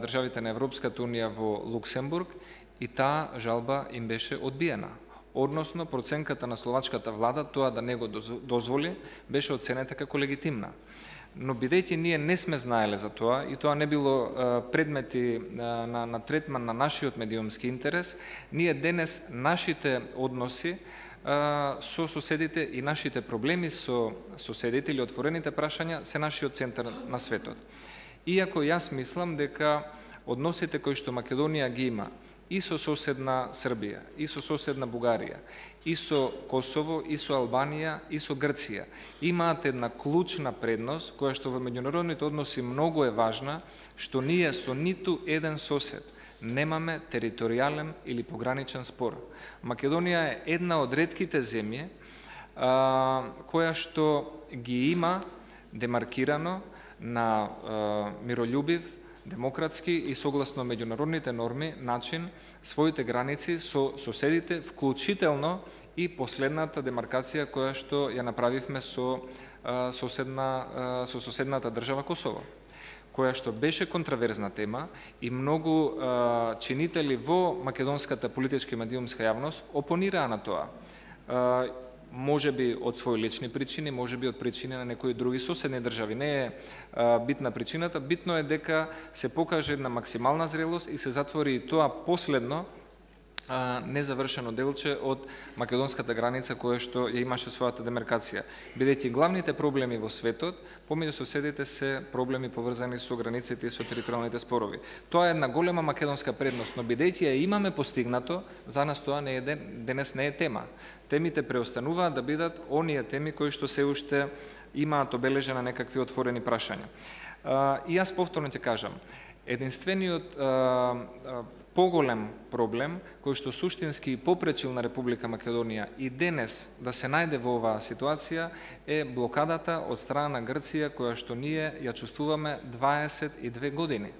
државите на Европската Унија во Луксембург и таа жалба им беше одбиена. Односно, проценката на словачката влада тоа да не го дозволи беше оценета како легитимна но бидејќи ние не сме знаеле за тоа и тоа не било предмети на, на третман на нашиот медиумски интерес, ние денес нашите односи со соседите и нашите проблеми со соседите или отворените прашања се нашиот центар на светот. Иако јас мислам дека односите кои што Македонија ги има и со соседна Србија, и со соседна Бугарија, и со Косово, и со Албанија, и со Грција. Имаат една клучна предност, која што во меѓународните односи многу е важна, што ние со ниту еден сосед немаме територијален или пограничен спор. Македонија е една од редките земји а, која што ги има демаркирано на а, миролюбив, демократски и согласно меѓународните норми начин своите граници со соседите, вклучително и последната демаркација која што ја направивме со соседна со соседната држава Косово која што беше контраверзна тема и многу чинители во македонската политичка и медиумска јавност опонираа на тоа може би од своји лични причини, може би од причини на некои други соседни држави. Не е а, битна причината, битно е дека се покаже една максимална зрелост и се затвори тоа последно незавршено делче од македонската граница која што ја имаше својата демаркација. Бидејќи главните проблеми во светот помеѓу соседите се проблеми поврзани со границите и со територијалните спорови. Тоа е една голема македонска предност, но бидејќи ја имаме постигнато, за нас тоа не е денес не е тема. Темите преостануваат да бидат оние теми кои што се уште имаат обележена некакви отворени прашања. И јас повторно ќе кажам, единствениот поголем проблем кој што суштински попречил на Република Македонија и денес да се најде во оваа ситуација е блокадата од страна на Грција која што ние ја чувствуваме 22 години.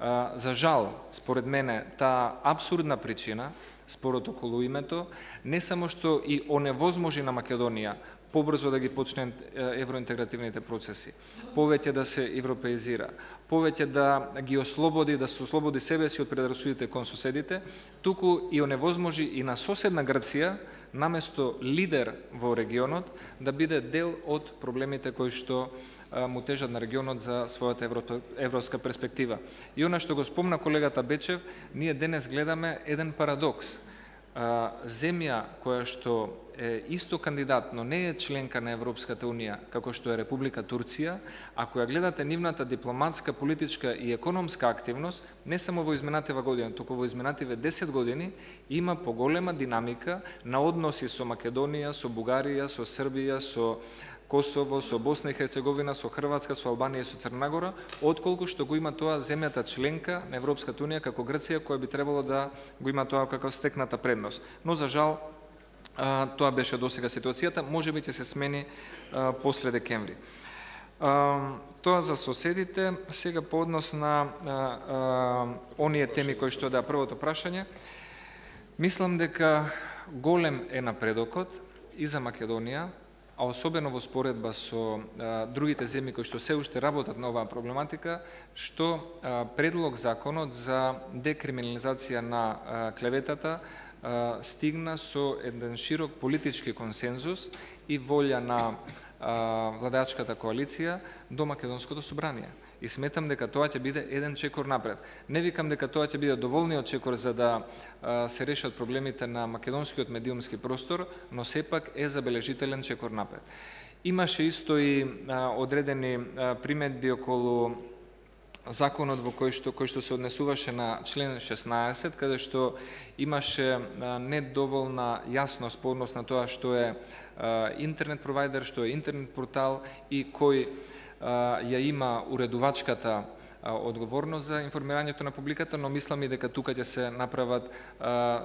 За жал, според мене, таа абсурдна причина, спорот околу името, не само што и оневозможи на Македонија побрзо да ги почне евроинтегративните процеси, повеќе да се европеизира, повеќе да ги ослободи, да се ослободи себе си од предрасудите кон соседите, туку и оневозможи и на соседна Грција наместо лидер во регионот, да биде дел од проблемите кои што му тежат на регионот за својата европска перспектива. И она што го спомна колегата Бечев, ние денес гледаме еден парадокс. Земја која што е исто кандидат, но не е членка на Европската Унија, како што е Република Турција, ако ја гледате нивната дипломатска, политичка и економска активност, не само во изминатива година, туку во изминативе 10 години, има поголема динамика на односи со Македонија, со Бугарија, со Србија, со Косово, со Босна и Херцеговина, со Хрватска, со Албанија и со Црнагора, отколку што го има тоа земјата членка на Европската Унија како Грција, која би требало да го има тоа како стекната предност. Но за жал тоа беше досега ситуацијата, може би ќе се смени после декември. Тоа за соседите, сега по однос на оние теми кои што да првото прашање, мислам дека голем е напредокот и за Македонија, а особено во споредба со а, другите земји кои што се уште работат на оваа проблематика, што а, предлог законот за декриминализација на а, клеветата а, стигна со еден широк политички консензус и волја на а, владачката коалиција до Македонското собрание и сметам дека тоа ќе биде еден чекор напред. Не викам дека тоа ќе биде доволниот чекор за да а, се решат проблемите на македонскиот медиумски простор, но сепак е забележителен чекор напред. Имаше исто и а, одредени а, приметби околу законот во кој што кој што се однесуваше на член 16, каде што имаше недоволна јасност по однос на тоа што е а, интернет провайдер, што е интернет портал и кој ја има уредувачката одговорност за информирањето на публиката, но мислам и дека тука ќе се направат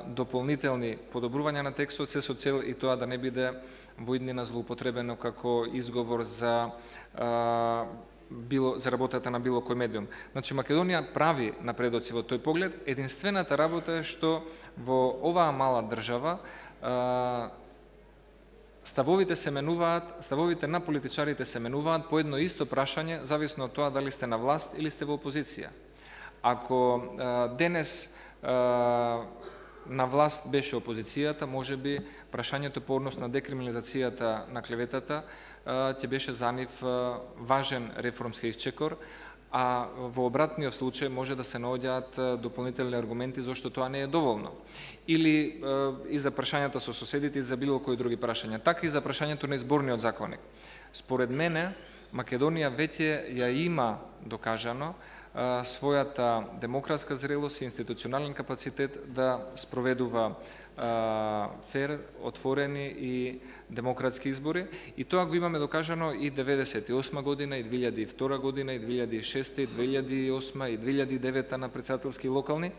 дополнителни подобрувања на текстот, се со цел и тоа да не биде во иднина злоупотребено како изговор за било за работата на било кој медиум. Значи Македонија прави напредоци во тој поглед. Единствената работа е што во оваа мала држава ставовите се менуваат, ставовите на политичарите се менуваат по едно исто прашање, зависно од тоа дали сте на власт или сте во опозиција. Ако а, денес а, на власт беше опозицијата, може би прашањето по однос на декриминализацијата на клеветата ќе беше за нив важен реформски исчекор, а во обратниот случај може да се наоѓаат дополнителни аргументи зашто тоа не е доволно. Или и за прашањата со соседите и за било кои други прашања. Така и за прашањето на изборниот законник. Според мене, Македонија веќе ја има докажано својата демократска зрелост и институционален капацитет да спроведува фер, отворени и демократски избори и тоа го имаме докажано и 98 година, и 2002 година, и 2006, и 2008, и 2009 на председателски и локални.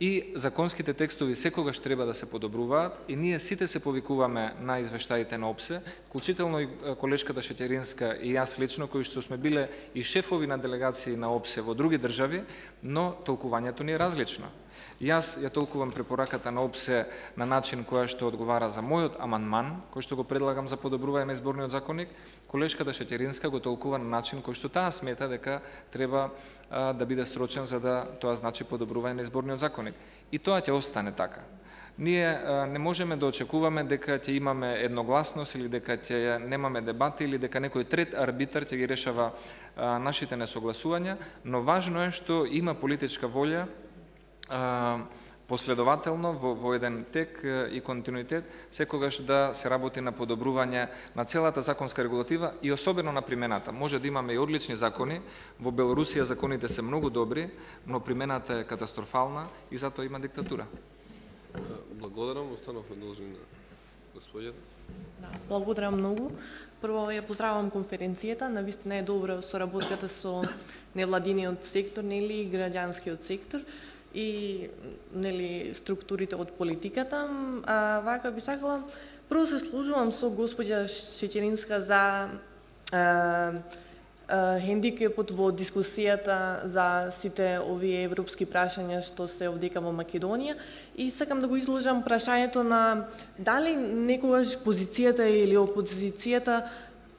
И законските текстови секогаш треба да се подобруваат и ние сите се повикуваме на извештаите на ОПСЕ, вклучително и колешката Шетеринска и јас лично, кои што сме биле и шефови на делегации на ОПСЕ во други држави, но толкувањето ни е различно. Јас ја толкувам препораката на ОПСЕ на начин која што одговара за мојот аманман, кој што го предлагам за подобрување на изборниот законник, колешката Шетеринска го толкува на начин кој што таа смета дека треба а, да биде срочен за да тоа значи подобрување на изборниот законник. И тоа ќе остане така. Ние а, не можеме да очекуваме дека ќе имаме едногласност или дека ќе немаме дебати или дека некој трет арбитар ќе ги решава а, нашите несогласувања, но важно е што има политичка волја последователно во, во еден тек и континуитет, секогаш да се работи на подобрување на целата законска регулатива и особено на примената. Може да имаме и одлични закони, во Белорусија законите се многу добри, но примената е катастрофална и затоа има диктатура. Благодарам, останавме должни на господја. Да, благодарам многу. Прво ја поздравам конференцијата, навистина е добра соработката со невладиниот сектор, нели и граѓанскиот сектор и нели структурите од политиката. А, вака би сакала прво се служувам со господја Шечеринска за а, а, хендикепот во дискусијата за сите овие европски прашања што се овдека во Македонија и сакам да го изложам прашањето на дали некогаш позицијата или опозицијата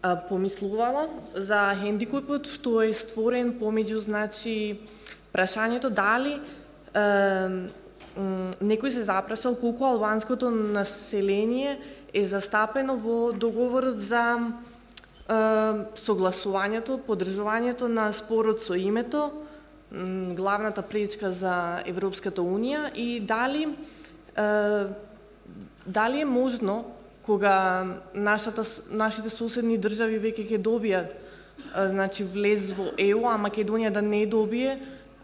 а, помислувала за хендикепот што е створен помеѓу значи прашањето дали некој се запрашал колку албанското население е застапено во договорот за согласувањето, подржувањето на спорот со името, главната пречка за Европската Унија и дали дали е можно кога нашата, нашите соседни држави веќе ќе добијат значи влез во ЕУ, а Македонија да не добие,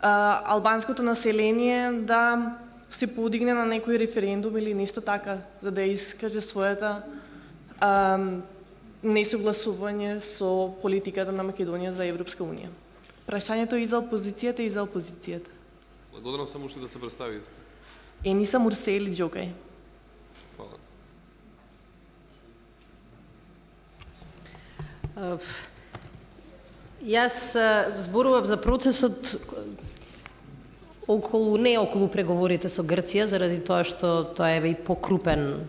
албанското население да се подигне на некој референдум или нешто така, за да искаже својата а, несогласување со политиката на Македонија за Европска Унија. Прашањето и за опозицијата и за опозицијата. Благодарам само уште да се представите. Ениса Мурсели Џокај. Фала. Јас зборував за процесот околу не околу преговорите со Грција заради тоа што тоа е и покрупен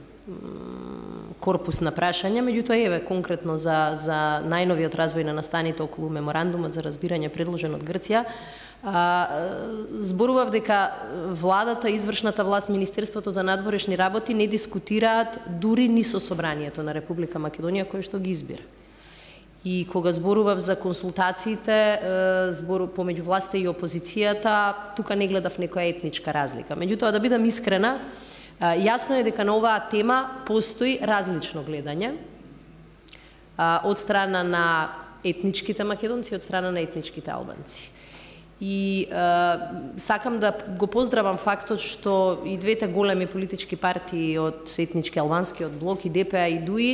корпус на прашања, меѓутоа еве конкретно за за најновиот развој на настаните околу меморандумот за разбирање предложен од Грција, а, зборував дека владата, извршната власт, Министерството за надворешни работи не дискутираат дури ни со собранието на Република Македонија кој што ги избира. И кога зборував за консултациите збор помеѓу власта и опозицијата, тука не гледав некоја етничка разлика. Меѓутоа да бидам искрена, јасно е дека на оваа тема постои различно гледање од страна на етничките македонци и од страна на етничките албанци. И е, сакам да го поздравам фактот што и двете големи политички партии од етнички албански, од Блок и ДПА и ДУИ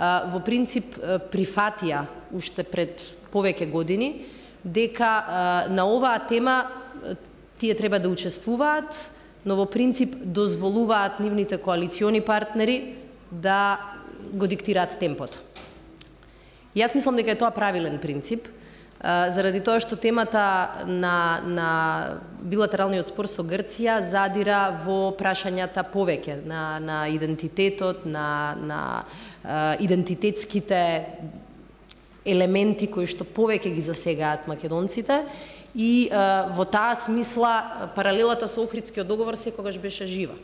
во принцип прифатија уште пред повеќе години дека на оваа тема тие треба да учествуваат, но во принцип дозволуваат нивните коалициони партнери да го диктираат темпото. Јас мислам дека е тоа правилен принцип, заради тоа што темата на, на билатералниот спор со Грција задира во прашањата повеќе на, на идентитетот, на, на идентитетските елементи кои што повеќе ги засегаат македонците и во таа смисла паралелата со Охридскиот договор секогаш беше жива.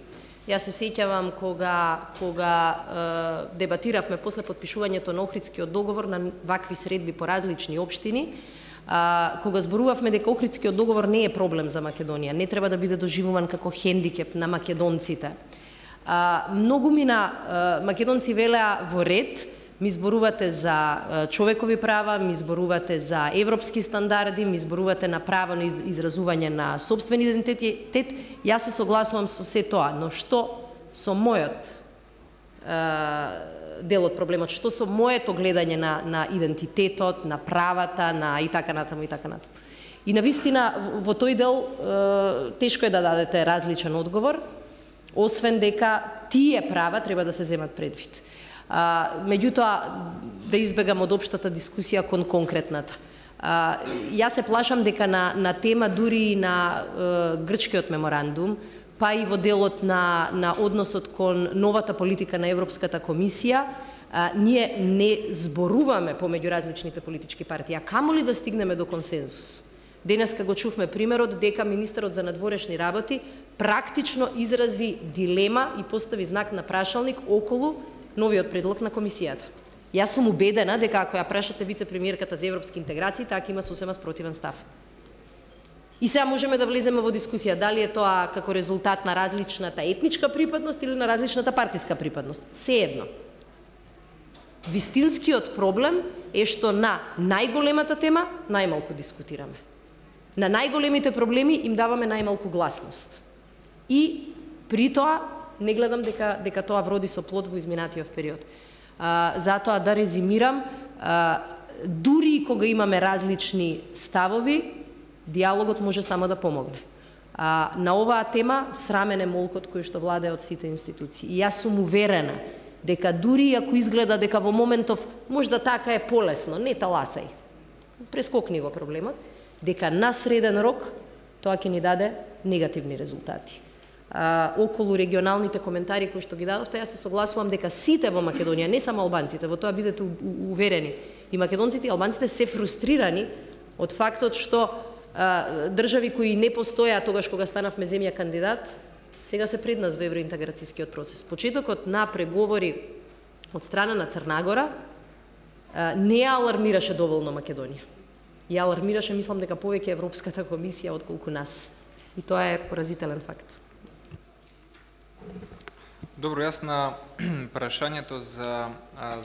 Јас се сеќавам кога кога е, дебатиравме после подпишувањето на Охридскиот договор на вакви средби по различни општини, а, кога зборувавме дека Охридскиот договор не е проблем за Македонија, не треба да биде доживуван како хендикеп на македонците А, многу мина а, македонци велеа во ред, ми зборувате за човекови права, ми зборувате за европски стандарди, ми зборувате на право на изразување на собствен идентитет. Јас се согласувам со се тоа, но што со мојот дел од проблемот, што со моето гледање на, на идентитетот, на правата, на и така натаму и така натаму. И на вистина во тој дел тешко е да дадете различен одговор, освен дека тие права треба да се земат предвид. А, меѓутоа, да избегам од обштата дискусија кон конкретната. А, јас се плашам дека на, на тема дури и на е, грчкиот меморандум, па и во делот на, на односот кон новата политика на Европската комисија, а, ние не зборуваме помеѓу различните политички партии, а камо ли да стигнеме до консензус? Денеска го чувме примерот дека министерот за надворешни работи практично изрази дилема и постави знак на прашалник околу новиот предлог на комисијата. Јас сум убедена дека ако ја прашате вице-премиерката за европски интеграции, така има сосема спротивен став. И сега можеме да влеземе во дискусија дали е тоа како резултат на различната етничка припадност или на различната партиска припадност. Сеедно. Вистинскиот проблем е што на најголемата тема најмалку дискутираме на најголемите проблеми им даваме најмалку гласност. И при тоа не гледам дека дека тоа вроди со плод во изминатиот период. А, затоа да резимирам, а, дури кога имаме различни ставови, диалогот може само да помогне. А, на оваа тема срамен е молкот кој што владе од сите институции. И јас сум уверена дека дури ако изгледа дека во моментов можда така е полесно, не таласај. Прескокни го проблемот дека на среден рок тоа ќе ни даде негативни резултати. А, околу регионалните коментари кои што ги дадовте, јас се согласувам дека сите во Македонија, не само албанците, во тоа бидете уверени, и македонците и албанците се фрустрирани од фактот што а, држави кои не постоја тогаш кога станавме земја кандидат, Сега се пред нас во евроинтеграцијскиот процес. Почетокот на преговори од страна на Црнагора не алармираше доволно Македонија. Ја алармираше, мислам дека повеќе Европската комисија отколку нас. И тоа е поразителен факт. Добро, јас на прашањето за,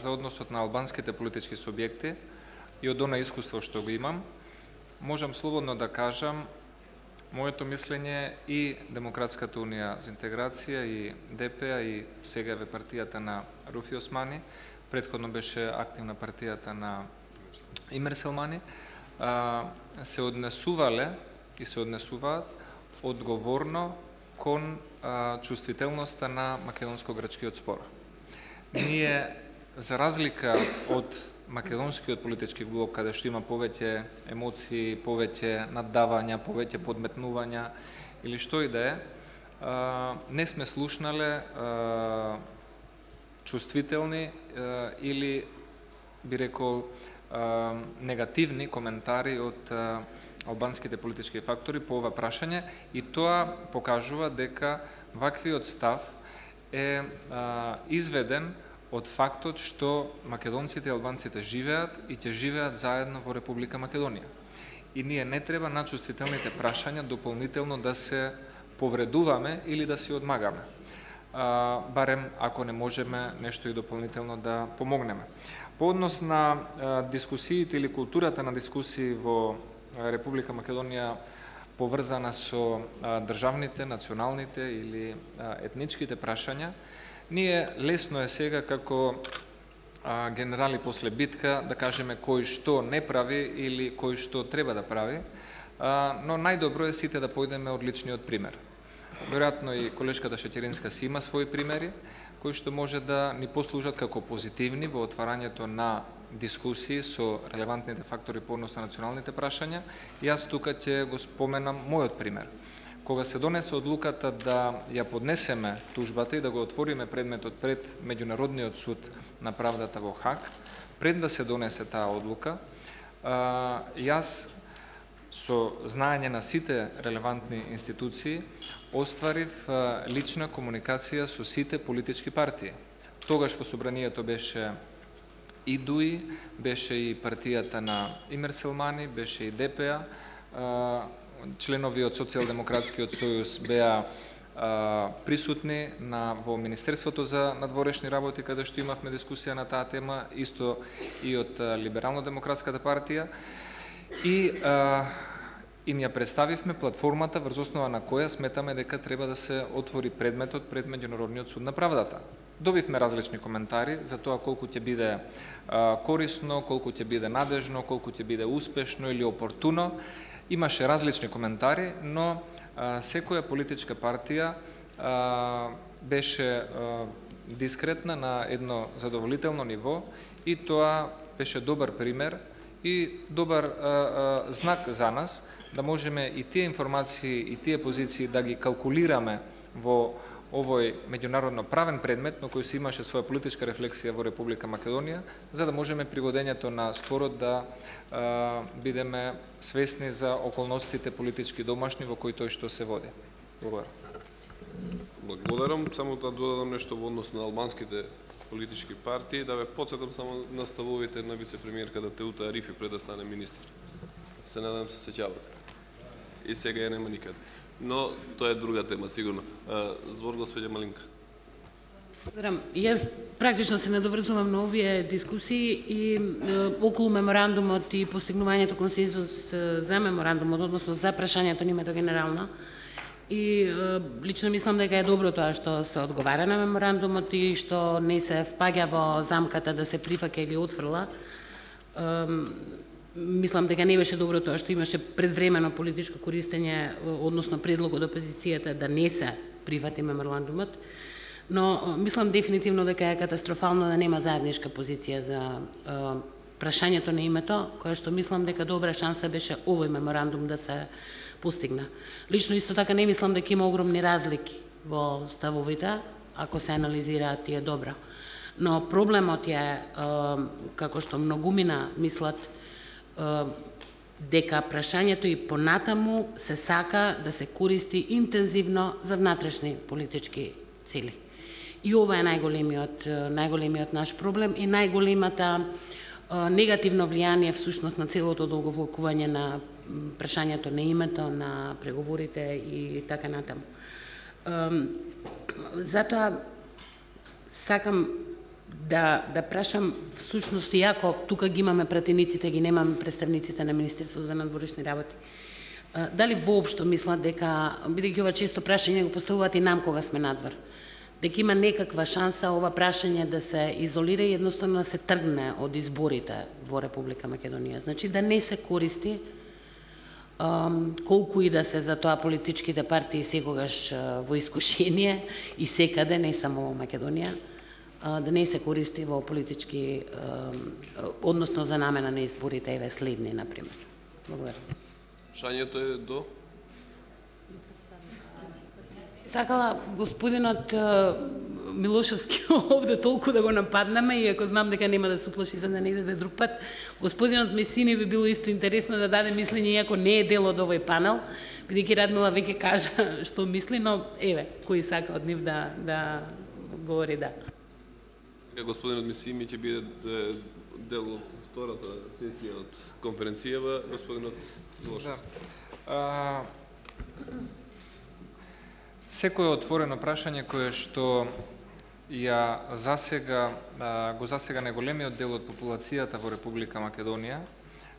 за односот на албанските политички субјекти и од она искуство што го имам, можам слободно да кажам моето мислење и Демократската унија за интеграција и ДПА и сега ве партијата на Руфи Османи, предходно беше активна партијата на Имер Селмани, се однесувале и се однесуваат одговорно кон а, чувствителноста на македонско-грчкиот спор. Ние, за разлика од македонскиот политички блок, каде што има повеќе емоции, повеќе наддавања, повеќе подметнувања или што и да е, не сме слушнале а, чувствителни а, или би рекол негативни коментари од албанските политички фактори по ова прашање и тоа покажува дека ваквиот став е а, изведен од фактот што македонците и албанците живеат и ќе живеат заедно во Република Македонија. И ние не треба на чувствителните прашања дополнително да се повредуваме или да се одмагаме. А, барем ако не можеме нешто и дополнително да помогнеме. По однос на дискусиите или културата на дискусии во Република Македонија поврзана со државните, националните или етничките прашања, ние лесно е сега како генерали после битка да кажеме кој што не прави или кој што треба да прави, но најдобро е сите да појдеме од личниот пример. Веројатно и колешката Шетеринска си има своји примери, кои што може да ни послужат како позитивни во отварањето на дискусии со релевантните фактори по однос на националните прашања. Јас тука ќе го споменам мојот пример. Кога се донесе одлуката да ја поднесеме тужбата и да го отвориме предметот пред Меѓународниот суд на правдата во Хак, пред да се донесе таа одлука, јас со знаење на сите релевантни институции остварив лична комуникација со сите политички партии. Тогаш во собранието беше и ДУИ, беше и партијата на Имер Селмани, беше и ДПА, членови од Социјалдемократскиот сојуз беа присутни на во Министерството за надворешни работи каде што имавме дискусија на таа тема, исто и од Либерално-демократската партија и а, им ја представивме платформата врз основа на која сметаме дека треба да се отвори предметот пред Меѓународниот суд на правдата. Добивме различни коментари за тоа колку ќе биде а, корисно, колку ќе биде надежно, колку ќе биде успешно или опортуно. Имаше различни коментари, но а, секоја политичка партија а, беше дискретна на едно задоволително ниво и тоа беше добар пример и добар знак за нас да можеме и тие информации и тие позиции да ги калкулираме во овој меѓународно правен предмет, но кој се имаше своја политичка рефлексија во Република Македонија, за да можеме при водењето на спорот да а, бидеме свесни за околностите политички домашни во кои тој што се води. Благодарам. Благодарам. Само да додадам нешто во однос на албанските политички партии, да ве подсетам само на ставовите на вице-премиерката Теута Арифи пред да стане министр. Се надам се сеќавате. И сега ја нема никаде но тоа е друга тема, сигурно. Збор, господја Малинка. Благодарам. Јас практично се надоврзувам на овие дискусии и е, околу меморандумот и постигнувањето консензус за меморандумот, односно за прашањето нимето генерално. И е, лично мислам дека е добро тоа што се одговара на меморандумот и што не се впаѓа во замката да се прифаќа или отфрла. Е, мислам дека не беше добро тоа што имаше предвремено политичко користење, односно предлог од опозицијата да не се прифати меморандумот, но мислам дефинитивно дека е катастрофално да нема заедничка позиција за прашањето на името, кое што мислам дека добра шанса беше овој меморандум да се постигна. Лично исто така не мислам дека има огромни разлики во ставовите, ако се анализираат тие добро. Но проблемот е, е како што многумина мислат, дека прашањето и понатаму се сака да се користи интензивно за внатрешни политички цели. И ова е најголемиот најголемиот наш проблем и најголемата негативно влијание всушност на целото долговлокување на прашањето на името, на преговорите и така натаму. Затоа сакам да да прашам всушност иако тука ги имаме пратениците, ги немаме представниците на Министерството за надворешни работи. Дали воопшто мислат дека бидејќи ова често прашање го поставуваат и нам кога сме надвор дека има некаква шанса ова прашање да се изолира и едноставно да се тргне од изборите во Република Македонија. Значи да не се користи колку и да се за тоа политичките партии секогаш во искушение и секаде, не само во Македонија, да не се користи во политички, односно за намена на изборите, еве следни, например. Благодарам. Шањето е до? Сакала господинот Милошевски овде толку да го нападнаме, иако знам дека нема да се уплаши за да не иде друг пат. Господинот Месини би било исто интересно да даде мислење, иако не е дел од овој панел, бидејќи Радмила веќе кажа што мисли, но еве, кој сака од нив да, да говори да. Господинот Месими ќе биде дел од втората сесија од конференцијава, господинот Милошевски. Да. Секој отворено прашање кое што ја засега, го засега најголемиот дел од популацијата во Република Македонија,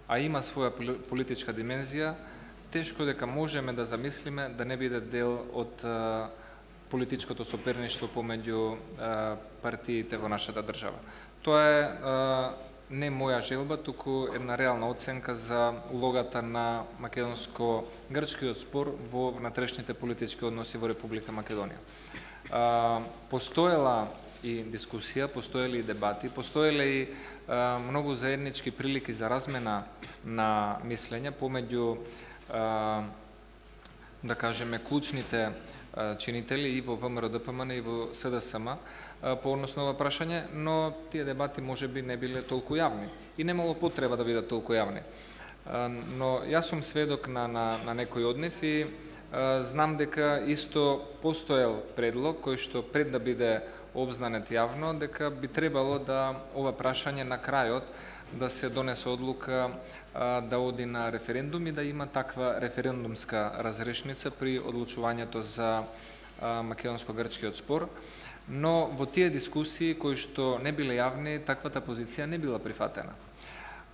а има своја политичка димензија, тешко дека можеме да замислиме да не биде дел од политичкото соперништво помеѓу партиите во нашата држава. Тоа е не моја желба, туку една реална оценка за улогата на македонско-грчкиот спор во внатрешните политички односи во Република Македонија постоела и дискусија, постоеле и дебати, постоеле и многу заеднички прилики за размена на мислења помеѓу да кажеме клучните чинители и во ВМРО ДПМН и во СДСМ по однос на ова прашање, но тие дебати може би не биле толку јавни и немало потреба да бидат толку јавни. Но јас сум сведок на, на, на некој од нив и Знам дека исто постоел предлог кој што пред да биде обзнанет јавно, дека би требало да ова прашање на крајот да се донесе одлука да оди на референдум и да има таква референдумска разрешница при одлучувањето за македонско-грчкиот спор. Но во тие дискусии кои што не биле јавни, таквата позиција не била прифатена.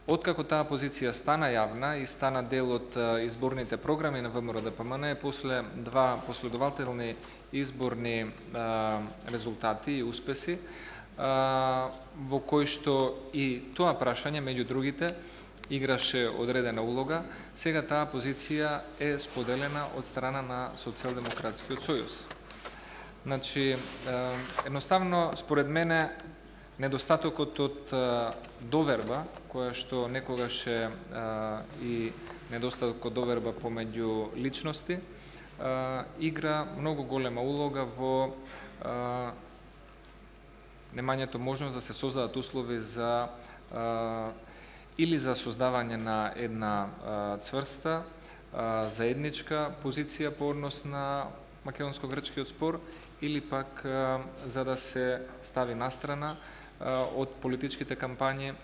Откако таа позиција стана јавна и стана дел од изборните програми на ВМРО ДПМН после два последователни изборни а, резултати и успеси а, во кои што и тоа прашање меѓу другите играше одредена улога, сега таа позиција е споделена од страна на Социјалдемократскиот сојуз. Значи, едноставно, според мене, недостатокот од доверба, која што некогаш е и недостатокот доверба помеѓу личности, игра многу голема улога во немањето можност да се создадат услови за или за создавање на една цврста, заедничка позиција по однос на македонско-грчкиот спор, или пак за да се стави настрана од политичките кампањи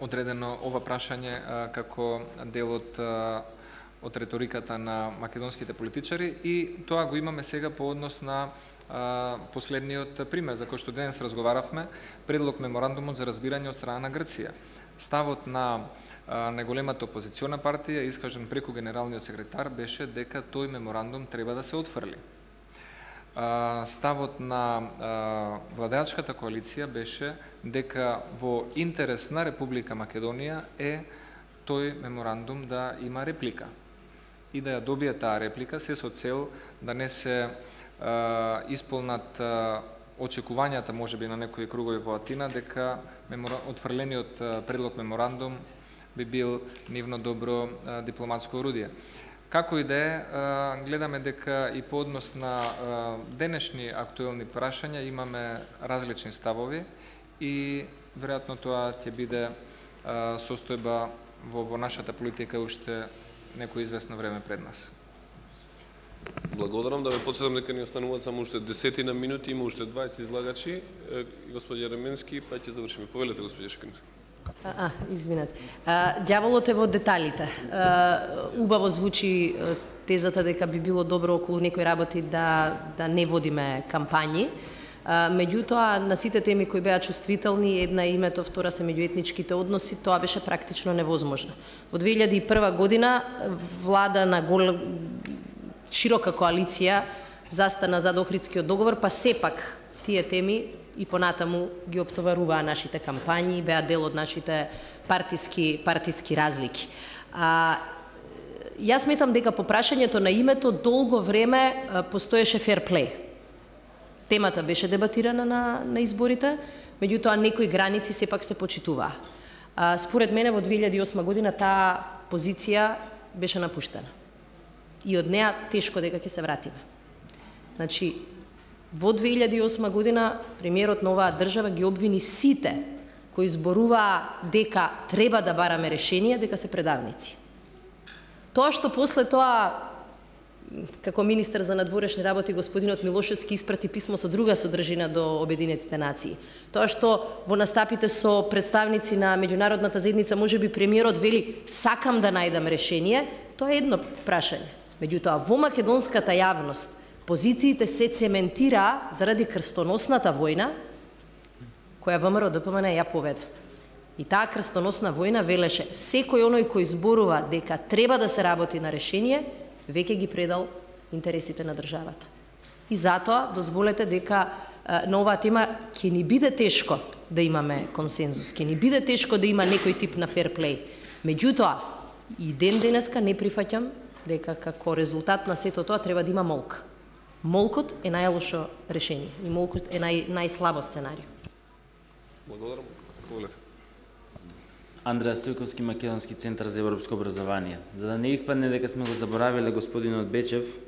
одредено ова прашање како дел од од реториката на македонските политичари. И тоа го имаме сега по однос на последниот пример за кој што денес разговаравме, предлог меморандумот за разбирање од страна на Грција. Ставот на неголемата опозициона партија, искажен преку генералниот секретар, беше дека тој меморандум треба да се отфрли ставот на владеачката коалиција беше дека во интерес на Република Македонија е тој меморандум да има реплика и да ја добие таа реплика се со цел да не се исполнат очекувањата можеби на некои кругови во Атина дека отфрлениот предлог меморандум би бил нивно добро дипломатско орудие. Како и да е, гледаме дека и по однос на денешни актуелни прашања имаме различни ставови и веројатно тоа ќе биде состојба во, во нашата политика уште некој известно време пред нас. Благодарам да ве подсетам дека ни остануваат само уште десетина минути, има уште 20 излагачи. Господи Ременски, па ќе завршиме. Повелете, господи Шкринца. А, извинат. дјаволот е во деталите. А, убаво звучи тезата дека би било добро околу некои работи да, да не водиме кампањи. А, меѓутоа, на сите теми кои беа чувствителни, една е името, втора се меѓуетничките односи, тоа беше практично невозможно. Во 2001 година влада на гол, широка коалиција застана зад Охридскиот договор, па сепак тие теми и понатаму ги оптоваруваа нашите кампањи, беа дел од нашите партиски, партиски разлики. А, јас сметам дека по прашањето на името долго време постоеше ферплей. Темата беше дебатирана на, на изборите, меѓутоа некои граници сепак се почитуваа. А, според мене во 2008 година таа позиција беше напуштена и од неа тешко дека ќе се вратиме. Значи, во 2008 година премиерот на оваа држава ги обвини сите кои зборуваа дека треба да бараме решение, дека се предавници. Тоа што после тоа како министер за надворешни работи господинот Милошевски испрати писмо со друга содржина до Обединетите нации. Тоа што во настапите со представници на меѓународната заедница можеби премиерот вели сакам да најдам решение, тоа е едно прашање. Меѓутоа, во македонската јавност, позициите се цементираа заради крстоносната војна, која ВМРО ДПМН ја поведе. И таа крстоносна војна велеше, секој оној кој зборува дека треба да се работи на решение, веќе ги предал интересите на државата. И затоа, дозволете дека на оваа тема ќе ни биде тешко да имаме консензус, ќе ни биде тешко да има некој тип на ферплей. Меѓутоа, и ден денеска не прифаќам дека како резултат на сето тоа треба да има молк. Молкот е најлошо решение и молкот е нај, најслабо сценарио. Благодарам. Андреа Стојковски, Македонски центар за европско образование. За да не испадне дека сме го заборавиле господинот Бечев,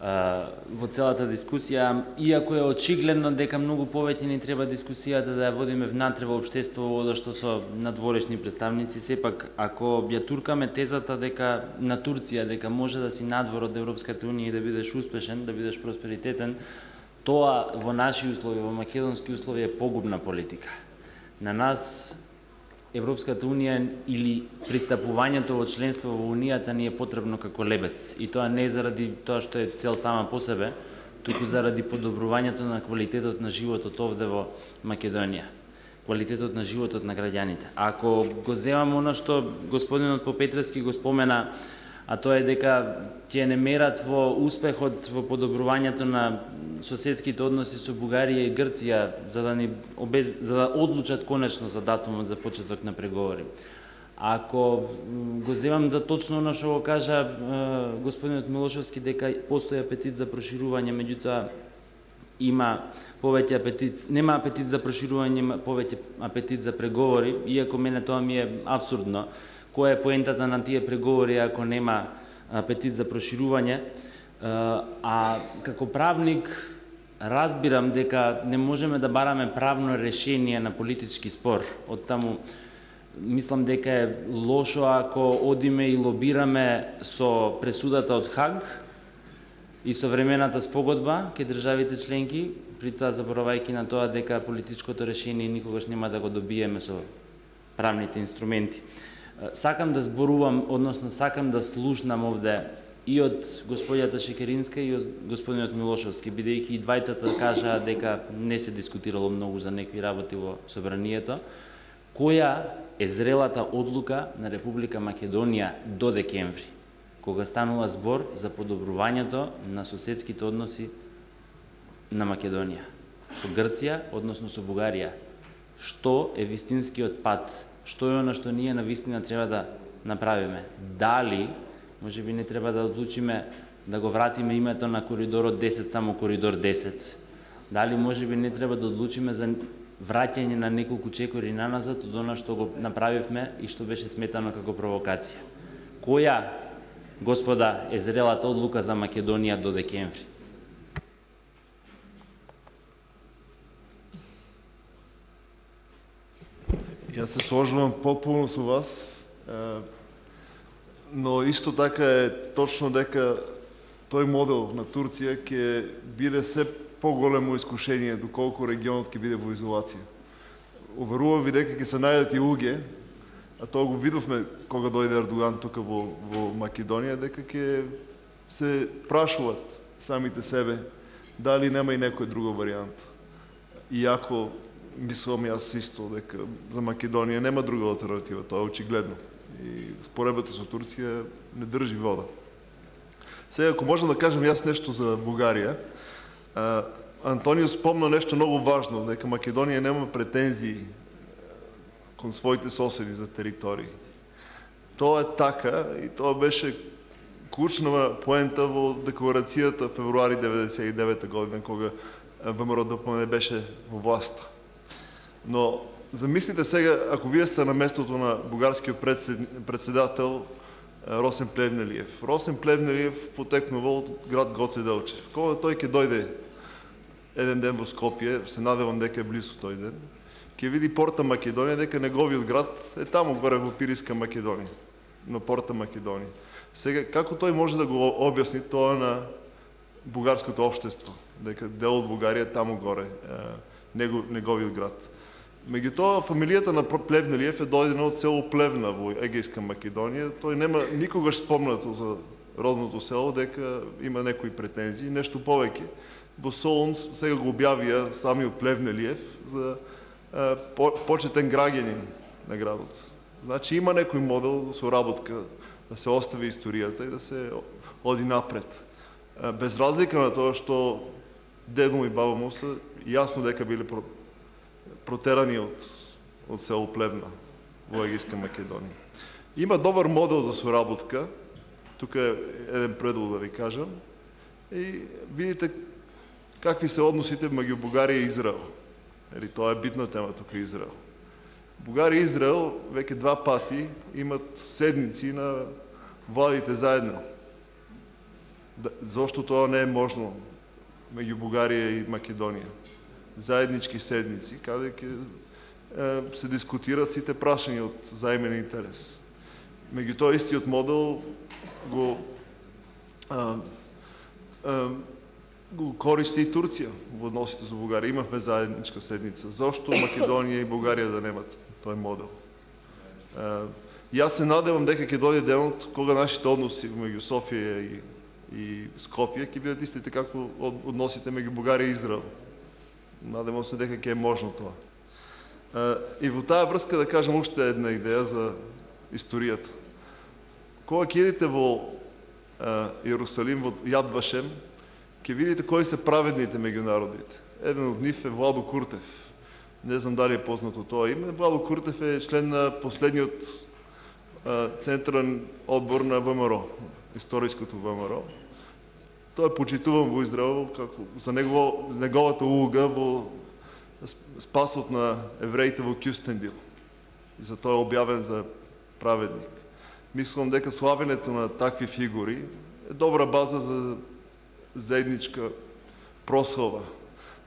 во целата дискусија, иако е очигледно дека многу повеќе ни треба дискусијата да ја водиме внатре во општеството во што со надворешни представници, сепак ако ја туркаме тезата дека на Турција дека може да си надвор од Европската унија и да бидеш успешен, да бидеш просперитетен, тоа во наши услови, во македонски услови е погубна политика. На нас Европската Унија или пристапувањето во членство во Унијата ни е потребно како лебец. И тоа не е заради тоа што е цел сама по себе, туку заради подобрувањето на квалитетот на животот овде во Македонија квалитетот на животот на граѓаните. Ако го земам оно што господинот Попетрески го спомена а тоа е дека ќе не мерат во успехот во подобрувањето на соседските односи со Бугарија и Грција за да ни обез... за да одлучат конечно за датумот за почеток на преговори. Ако го земам за точно оно што го кажа е, господинот Милошевски дека постои апетит за проширување, меѓутоа има повеќе апетит, нема апетит за проширување, повеќе апетит за преговори, иако мене тоа ми е абсурдно која е поентата на тие преговори ако нема апетит за проширување. А како правник разбирам дека не можеме да бараме правно решение на политички спор. Од таму мислам дека е лошо ако одиме и лобираме со пресудата од Хаг и со времената спогодба ке државите членки, при тоа заборавајќи на тоа дека политичкото решение никогаш нема да го добиеме со правните инструменти. Сакам да зборувам, односно сакам да слушнам овде и од господјата Шекеринска и од господинот Милошевски, бидејќи и двајцата кажаа дека не се дискутирало многу за некои работи во собранието, која е зрелата одлука на Република Македонија до декември, кога станува збор за подобрувањето на соседските односи на Македонија со Грција, односно со Бугарија. Што е вистинскиот пат што е она што ние на вистина треба да направиме. Дали, може би не треба да одлучиме да го вратиме името на коридорот 10 само коридор 10. Дали може би не треба да одлучиме за враќање на неколку чекори наназад од она што го направивме и што беше сметано како провокација. Која, господа, е зрелата одлука за Македонија до декември? Јас се сложувам потполно со вас Но исто така е точно дека тој модел на Турција ќе биде се поголемо искушение доколку регионот ќе биде во изолација. Уверувам ви дека ќе се најдат и луѓе, а тоа го видовме кога дојде Ердоган тука во, во Македонија, дека ќе се прашуваат самите себе дали нема и некој друга варијанта. Иако мислам јас исто дека за Македонија нема друга алтернатива, тоа е очигледно. И споредбата со Турција не држи вода. Сега, ако можам да кажам јас нешто за Бугарија, Антонио спомна нешто многу важно, дека Македонија нема претензии кон своите соседи за територии. Тоа е така и тоа беше клучна поента во декларацијата февруари 99 година кога ВМРО ДПМН беше во власта. Но замислите сега, ако вие сте на местото на бугарскиот председател Росен Плевнелиев. Росен Плевнелиев потекнува од град Гоце Делчев. Кога тој ќе дојде еден ден во Скопје, се надевам дека е близо тој ден, ќе види Порта Македонија, дека неговиот град е таму горе во Пириска Македонија, на Порта Македонија. Сега, како тој може да го објасни тоа на бугарското општество, дека дел од Бугарија е таму горе, него, неговиот град. Меѓутоа, фамилијата на Плевнелиев е дојдена од село Плевна во Егејска Македонија. Тој нема никогаш спомнато за родното село дека има некои претензии, нешто повеќе. Во Солун сега го објавија самиот Плевнелиев за е, по, почетен граѓанин на градот. Значи има некој модел со работка да се остави историјата и да се оди напред. Без разлика на тоа што дедо и баба му се јасно дека биле протерани од, од село Плевна во Егиска Македонија. Има добар модел за соработка, тука е еден предлог да ви кажам, и видите какви се односите меѓу Бугарија и Израел. Ели тоа е битна тема тука Израел. Бугарија и Израел веќе два пати имат седници на владите заедно. Да, зошто тоа не е можно меѓу Бугарија и Македонија? Заеднички седници, каде ќе се дискутираат сите прашања од заемен интерес. Меѓутоа, истиот модел го, а, а, го користи и Турција во односите со Бугарија. Имавме заедничка седница. Зошто Македонија и Бугарија да немат тој модел? А, јас се надевам дека ќе дојде денот кога нашите односи меѓу Софија и, и Скопје ќе бидат истите како односите меѓу Бугарија и Израел надевам се дека ќе е можно тоа. И во таа врска да кажам уште една идеја за историјата. Кога ќе идете во Јерусалим во Јад Вашем, ќе видите кои се праведните меѓу народите. Еден од нив е Владо Куртев. Не знам дали е познато тоа име. Владо Куртев е член на последниот централен одбор на ВМРО, историското ВМРО Тој е почитуван во Израел како за негово, неговата улога во спасот на евреите во Кюстендил. И за тоа е објавен за праведник. Мислам дека славенето на такви фигури е добра база за заедничка прослава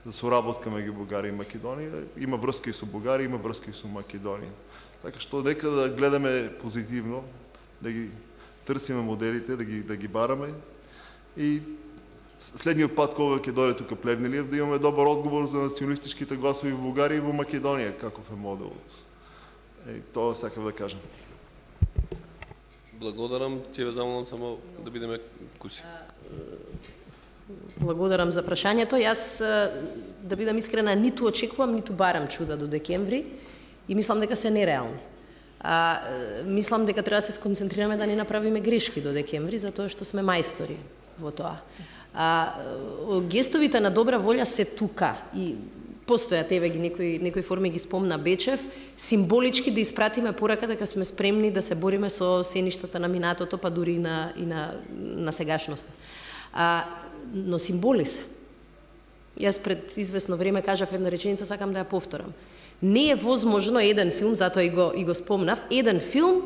за соработка меѓу Бугарија и Македонија. Има врска и со Бугарија, има врска и со Македонија. Така што нека да гледаме позитивно, да ги търсиме моделите, да ги, да ги бараме и следниот пат кога ќе дојде тука Плевнелиев да имаме добар одговор за националистичките гласови во Бугарија и во Македонија, каков е моделот. Е, тоа сакав да кажам. Благодарам, ќе ве замолам само да бидеме куси. Благодарам за прашањето. Јас, да бидам искрена, ниту очекувам, ниту барам чуда до декември и мислам дека се нереални. А, мислам дека треба да се сконцентрираме да не направиме грешки до декември, затоа што сме мајстори во тоа. А, гестовите на добра волја се тука и постојат еве ги некои некои форми ги спомна Бечев, символички да испратиме порака дека сме спремни да се бориме со сеништата на минатото, па дури и на и на на сегашноста. А, но символи се. Јас пред известно време кажав една реченица, сакам да ја повторам. Не е возможно еден филм, затоа и го и го спомнав, еден филм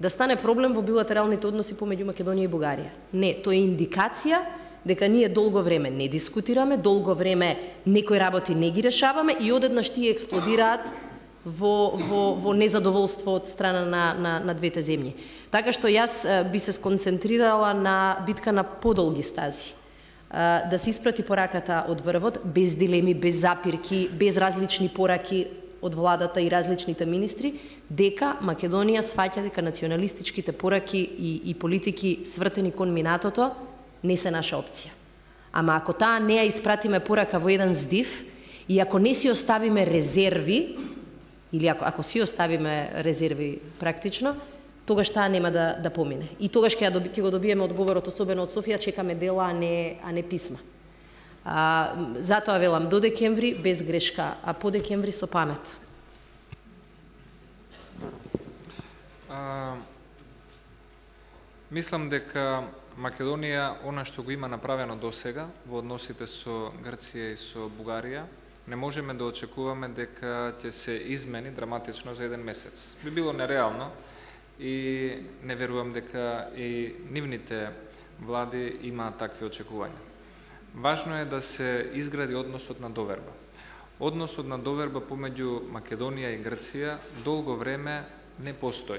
да стане проблем во билатералните односи помеѓу Македонија и Бугарија. Не, тоа е индикација дека ние долго време не дискутираме, долго време некои работи не ги решаваме и одеднаш тие експлодираат во, во, во незадоволство од страна на, на, на двете земји. Така што јас би се сконцентрирала на битка на подолги стази да се испрати пораката од врвот, без дилеми, без запирки, без различни пораки од владата и различните министри, дека Македонија сваќа дека националистичките пораки и, и политики свртени кон минатото не се наша опција. Ама ако таа не ја испратиме порака во еден здив и ако не си оставиме резерви, или ако, ако си оставиме резерви практично, тогаш таа нема да, да помине. И тогаш ќе, ќе го добиеме одговорот, особено од Софија, чекаме дела, а не, а не писма. А, затоа велам, до декември без грешка, а по декември со памет. А, мислам дека Македонија, она што го има направено до сега во односите со Грција и со Бугарија, не можеме да очекуваме дека ќе се измени драматично за еден месец. Би било нереално, и не верувам дека и нивните влади имаат такви очекувања. Важно е да се изгради односот на доверба. Односот на доверба помеѓу Македонија и Грција долго време не постои.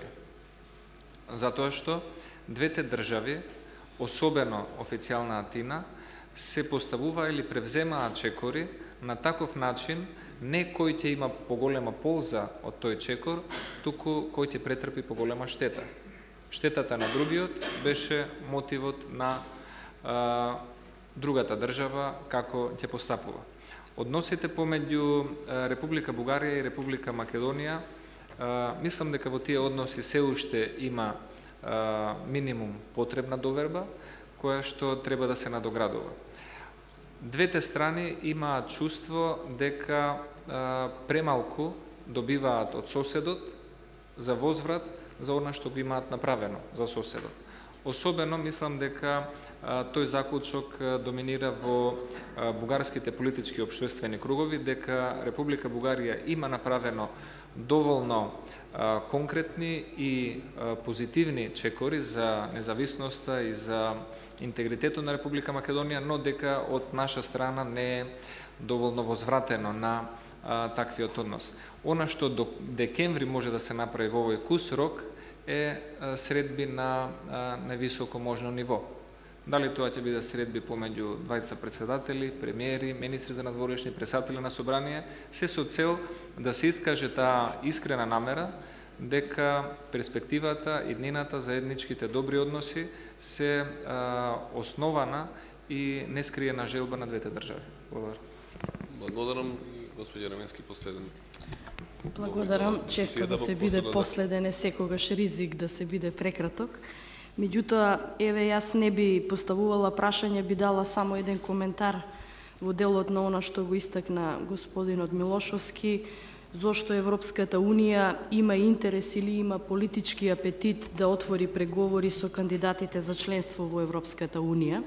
Затоа што двете држави, особено официјална Атина, се поставува или превземаа чекори на таков начин не кој ќе има поголема полза од тој чекор, туку кој ќе претрпи поголема штета. Штетата на другиот беше мотивот на другата држава како ќе постапува. Односите помеѓу Република Бугарија и Република Македонија, мислам дека во тие односи се уште има минимум потребна доверба, која што треба да се надоградува двете страни имаат чувство дека премалку добиваат од соседот за возврат за она што го имаат направено за соседот. Особено мислам дека тој заклучок доминира во бугарските политички обштествени кругови, дека Република Бугарија има направено доволно конкретни и позитивни чекори за независноста и за интегритетот на Република Македонија, но дека од наша страна не е доволно возвратено на таквиот однос. Она што до декември може да се направи во овој кус рок е средби на невисоко највисоко можно ниво. Дали тоа ќе биде средби помеѓу двајца председатели, премиери, министри за надворешни, пресатели на собрание, се со цел да се искаже таа искрена намера дека перспективата и днината заедничките добри односи се а, основана и нескриена желба на двете држави. Благодарам. Благодарам, господи Раменски, последен. Благодарам. Често да се биде последен е секогаш ризик да се биде прекраток. Меѓутоа, еве, јас не би поставувала прашање, би дала само еден коментар во делот на она што го истакна господинот Милошовски, зошто Европската Унија има интерес или има политички апетит да отвори преговори со кандидатите за членство во Европската Унија.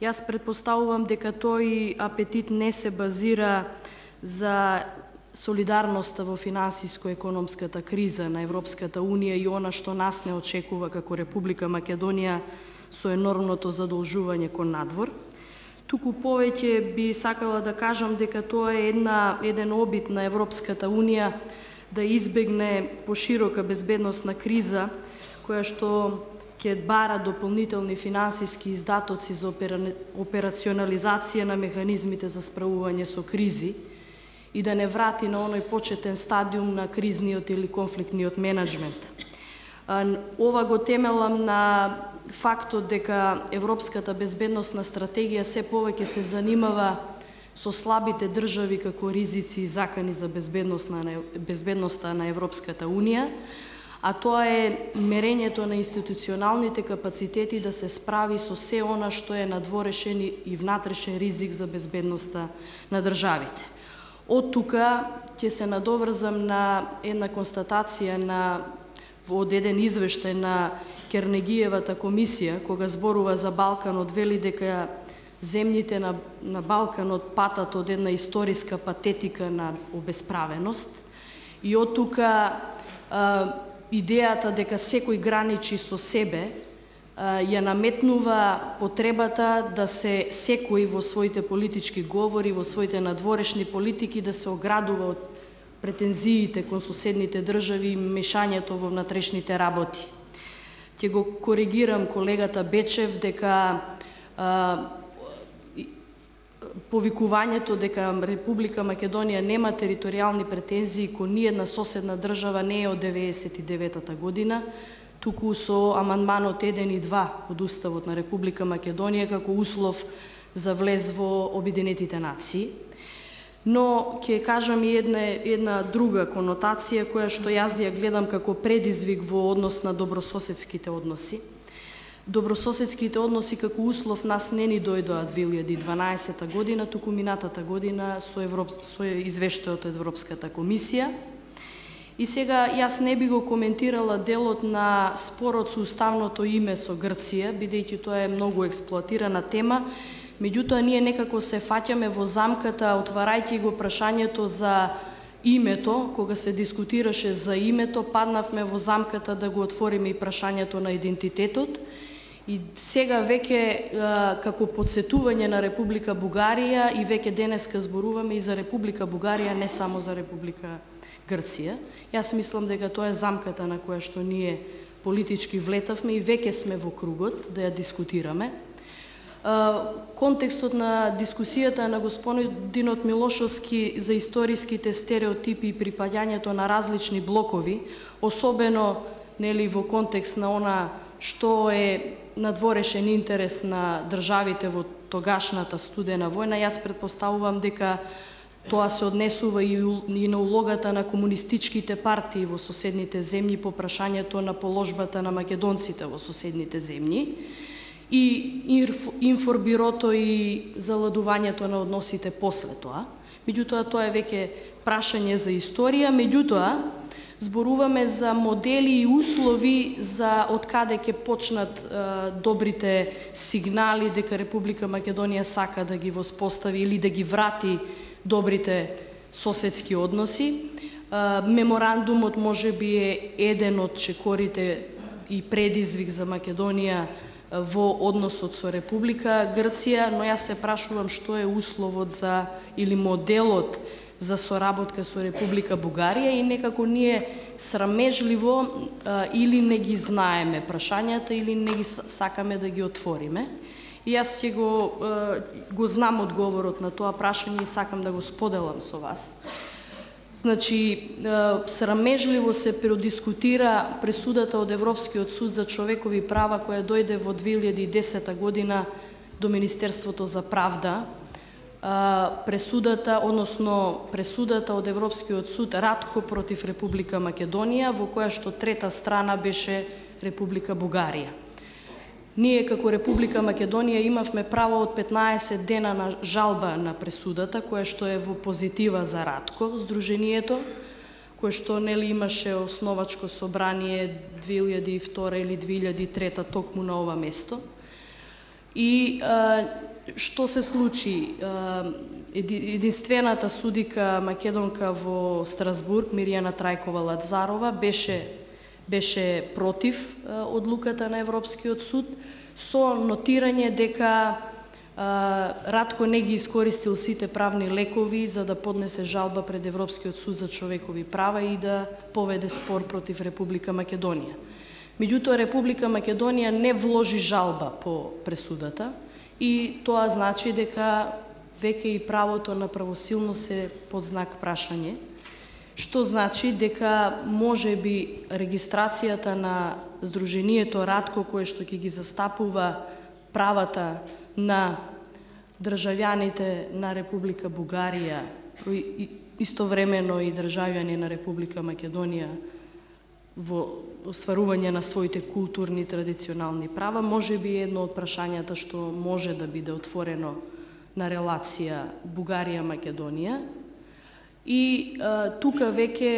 Јас предпоставувам дека тој апетит не се базира за солидарноста во финансиско-економската криза на Европската Унија и она што нас не очекува како Република Македонија со енормното задолжување кон надвор – туку повеќе би сакала да кажам дека тоа е една, еден обид на Европската Унија да избегне поширока безбедносна криза, која што ќе бара дополнителни финансиски издатоци за операционализација на механизмите за справување со кризи и да не врати на оној почетен стадиум на кризниот или конфликтниот менеджмент. Ова го темелам на фактот дека Европската безбедносна стратегија се повеќе се занимава со слабите држави како ризици и закани за на, безбедноста на Европската Унија, а тоа е мерењето на институционалните капацитети да се справи со се она што е надворешен и внатрешен ризик за безбедноста на државите. Од тука ќе се надоврзам на една констатација на од еден извештај на Кернегиевата комисија, кога зборува за Балканот, вели дека земјите на, на Балканот патат од една историска патетика на обесправеност. И од тука а, идејата дека секој граничи со себе ја наметнува потребата да се секој во своите политички говори, во своите надворешни политики да се оградува од претензиите кон соседните држави и мешањето во внатрешните работи. Ќе го коригирам колегата Бечев дека а, повикувањето дека Република Македонија нема територијални претензии кон ниедна соседна држава не е од 99-та година, туку со амандманот 1 и 2 од Уставот на Република Македонија како услов за влез во Обединетите нации. Но ќе кажам и една, една друга конотација која што јас ја гледам како предизвик во однос на добрососедските односи Добрососедските односи како услов нас не ни дојдоа 2012 година, туку минатата година со, Европ... со извештајот од Европската комисија. И сега јас не би го коментирала делот на спорот со уставното име со Грција, бидејќи тоа е многу експлоатирана тема, меѓутоа ние некако се фаќаме во замката, отварајќи го прашањето за името, кога се дискутираше за името, паднавме во замката да го отвориме и прашањето на идентитетот, И сега веќе како подсетување на Република Бугарија и веќе денеска зборуваме и за Република Бугарија, не само за Република Грција. Јас мислам дека тоа е замката на која што ние политички влетавме и веќе сме во кругот да ја дискутираме. Контекстот на дискусијата на господинот Милошовски за историските стереотипи и припаѓањето на различни блокови, особено нели во контекст на она што е надворешен интерес на државите во тогашната студена војна, јас предпоставувам дека тоа се однесува и, и на улогата на комунистичките партии во соседните земји по прашањето на положбата на македонците во соседните земји и информбирото и заладувањето на односите после тоа. Меѓутоа, тоа е веќе прашање за историја, меѓутоа, зборуваме за модели и услови за од каде ќе почнат е, добрите сигнали дека Република Македонија сака да ги воспостави или да ги врати добрите соседски односи. Меморандумот може би е еден од чекорите и предизвик за Македонија во односот со Република Грција, но јас се прашувам што е условот за или моделот за соработка со Република Бугарија и некако ние срамежливо а, или не ги знаеме прашањата или не ги сакаме да ги отвориме. И јас ќе го, го знам одговорот на тоа прашање и сакам да го споделам со вас. Значи, срамежливо се преодискутира пресудата од Европскиот суд за човекови права која дојде во 2010 година до Министерството за правда, пресудата, односно пресудата од Европскиот суд Радко против Република Македонија, во која што трета страна беше Република Бугарија. Ние како Република Македонија имавме право од 15 дена на жалба на пресудата, која што е во позитива за Ратко, Сдруженијето, кое што нели имаше основачко собрание 2002 или 2003 токму на ова место. И а, што се случи? Единствената судика македонка во Страсбург, Миријана Трајкова Ладзарова, беше беше против одлуката на Европскиот суд со нотирање дека Радко не ги искористил сите правни лекови за да поднесе жалба пред Европскиот суд за човекови права и да поведе спор против Република Македонија. Меѓутоа Република Македонија не вложи жалба по пресудата, и тоа значи дека веќе и правото на правосилно се под знак прашање, што значи дека може би регистрацијата на Сдруженијето Радко кое што ќе ги застапува правата на државјаните на Република Бугарија, истовремено и државјани на Република Македонија во остварување на своите културни и традиционални права, може би едно од прашањата што може да биде отворено на релација Бугарија-Македонија. И а, тука веќе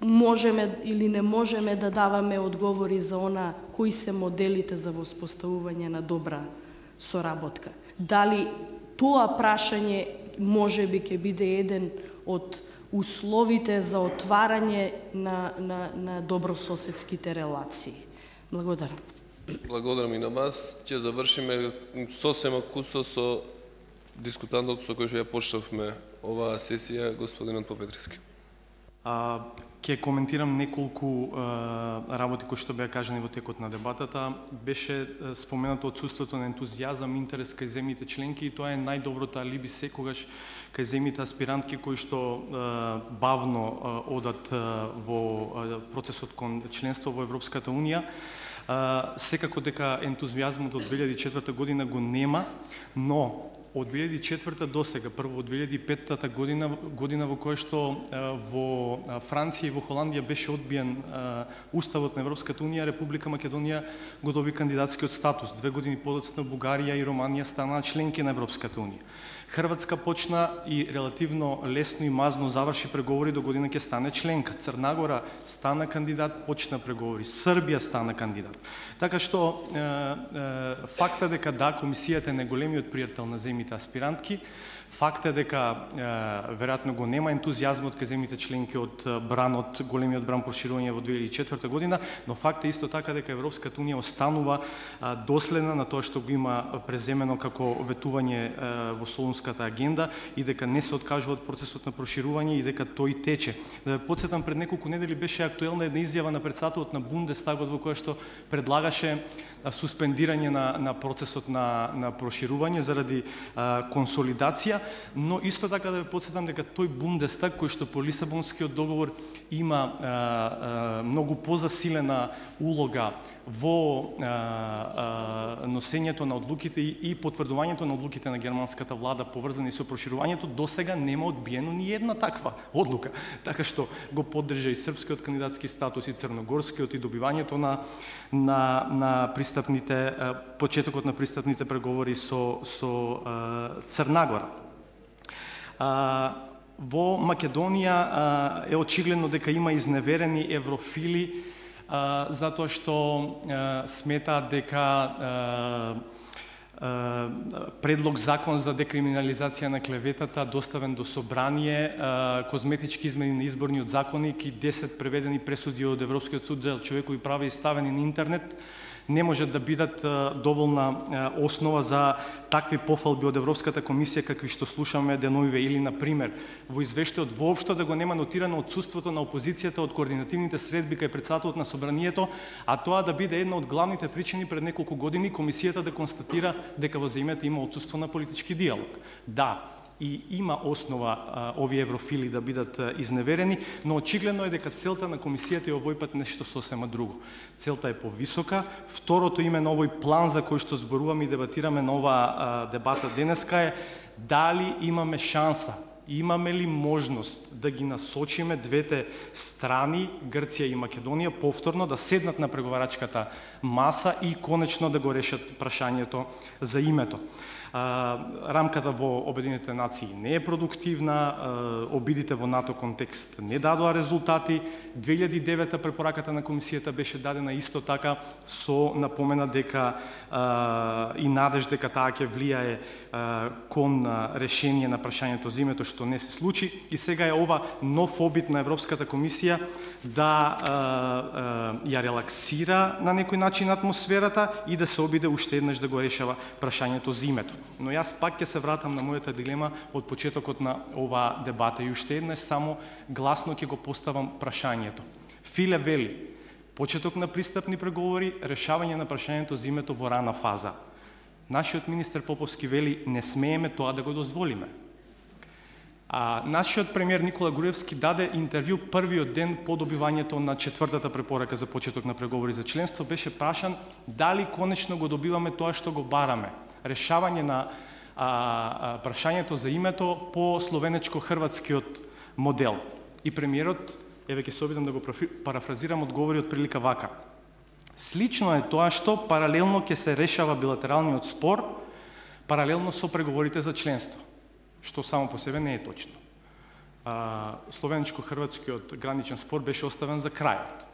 можеме или не можеме да даваме одговори за она кои се моделите за воспоставување на добра соработка. Дали тоа прашање може би ќе биде еден од условите за отварање на, на, на добрососедските релации. Благодарам. Благодарам и на вас. Ќе завршиме сосема кусо со дискутантот со кој што ја почнавме оваа сесија господинот Попетриски. А, Ке коментирам неколку а, работи кои што беа кажани во текот на дебатата. Беше споменато отсутството на ентузијазам, интерес кај земјите членки и тоа е најдоброто алиби секогаш кај земјите аспирантки кои што а, бавно а, одат а, во а, процесот кон членство во Европската Унија. А, секако дека ентузијазмот од 2004 година го нема, но од 2004 до сега, прво од 2005 година, година во која што во Франција и во Холандија беше одбиен уставот на Европската унија, Република Македонија го доби кандидатскиот статус. Две години подоцна Бугарија и Романија станаа членки на Европската унија. Хрватска почна и релативно лесно и мазно заврши преговори до година ќе стане членка. Црнагора стана кандидат, почна преговори. Србија стана кандидат. Така што е, е, факта дека да комисијата е најголемиот пријател на земите аспирантки, Факт е дека е, веројатно го нема ентузијазмот кај земјите членки од бранот, големиот бран проширување во 2004 година, но факт е исто така дека Европската унија останува е, доследна на тоа што го има преземено како ветување е, во Солунската агенда и дека не се откажува од процесот на проширување и дека тој тече. Да подсетам пред неколку недели беше актуелна една изјава на председателот на Бундестагот во која што предлагаше суспендирање на, на процесот на, на проширување заради а, консолидација, но исто така да ве подсетам дека тој Бундестаг кој што по Лисабонскиот договор има а, а, многу позасилена улога во а, а, носењето на одлуките и, и потврдувањето на одлуките на германската влада поврзани со проширувањето, до сега нема одбиено ни една таква одлука. Така што го поддржа и српскиот кандидатски статус и црногорскиот и добивањето на на на пристапните почетокот на пристапните преговори со со а, Црнагора. А, во Македонија е очигледно дека има изневерени еврофили затоа што сметаат дека предлог закон за декриминализација на клеветата доставен до собрание, козметички измени на изборниот законник и 10 преведени пресуди од Европскиот суд за човекови права и ставени на интернет не може да бидат доволна основа за такви пофалби од Европската комисија какви што слушаме деновиве или на пример во извештајот воопшто да го нема нотирано отсуството на опозицијата од координативните средби кај председателот на собранието, а тоа да биде една од главните причини пред неколку години комисијата да констатира дека во земјата има отсутство на политички диалог. Да, и има основа а, овие еврофили да бидат а, изневерени, но очигледно е дека целта на комисијата е овој пат нешто сосема друго. Целта е повисока. Второто име на овој план за кој што зборуваме и дебатираме на оваа а, дебата денеска е дали имаме шанса имаме ли можност да ги насочиме двете страни, Грција и Македонија, повторно да седнат на преговарачката маса и конечно да го решат прашањето за името. А, рамката во Обединените нации не е продуктивна, а, обидите во НАТО контекст не дадоа резултати. 2009 препораката на комисијата беше дадена исто така со напомена дека а, и надеж дека таа ќе влијае кон решение на прашањето за името што не се случи и сега е ова нов обид на Европската комисија да ја релаксира на некој начин атмосферата и да се обиде уште еднаш да го решава прашањето за името. Но јас пак ќе се вратам на мојата дилема од почетокот на оваа дебата и уште еднаш само гласно ќе го поставам прашањето. Филе вели, почеток на пристапни преговори, решавање на прашањето за името во рана фаза. Нашиот министер Поповски вели, не смееме тоа да го дозволиме. А, нашиот премиер Никола Груевски даде интервју првиот ден по добивањето на четвртата препорака за почеток на преговори за членство, беше прашан дали конечно го добиваме тоа што го бараме. Решавање на а, а, прашањето за името по словенечко-хрватскиот модел. И премиерот, еве ќе се обидам да го парафразирам, одговори од прилика вака. Слично е тоа што паралелно ќе се решава билатералниот спор, паралелно со преговорите за членство што само по себе не е точно. Словеничко-хрватскиот граничен спор беше оставен за крајот.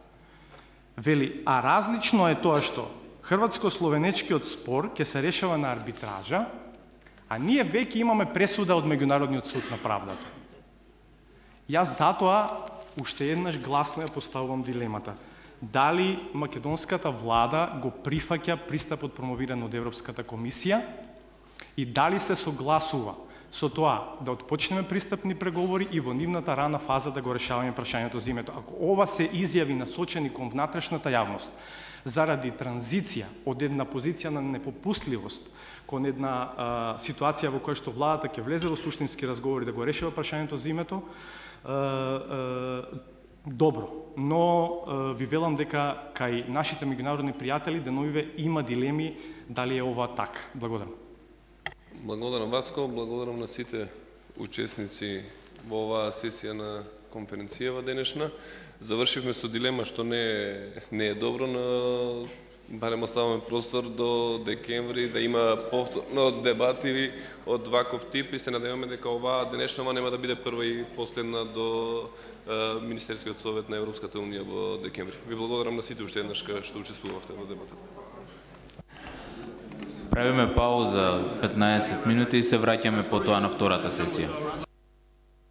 Вели, а различно е тоа што хрватско-словенечкиот спор ќе се решава на арбитража, а ние веќе имаме пресуда од Меѓународниот суд на правдата. Јас затоа уште еднаш гласно ја поставувам дилемата. Дали македонската влада го прифаќа пристапот промовиран од Европската комисија и дали се согласува со тоа да отпочнеме пристапни преговори и во нивната рана фаза да го решаваме прашањето за името. Ако ова се изјави насочени кон внатрешната јавност, заради транзиција од една позиција на непопустливост кон една а, ситуација во која што владата ќе влезе во суштински разговори да го решава прашањето за името, а, а, добро. Но ви велам дека кај нашите меѓународни пријатели деновиве има дилеми дали е ова така. Благодарам. Благодарам Васко, благодарам на сите учесници во оваа сесија на конференцијава денешна. Завршивме со дилема што не е, не е добро, но барем оставаме простор до декември да има повторно дебати од ваков тип и се надеваме дека оваа денешнава нема да биде прва и последна до Министерскиот совет на Европската Унија во декември. Ви благодарам на сите уште еднаш што учествувавте во дебатот. Правиме пауза 15 минути и се враќаме по тоа на втората сесија.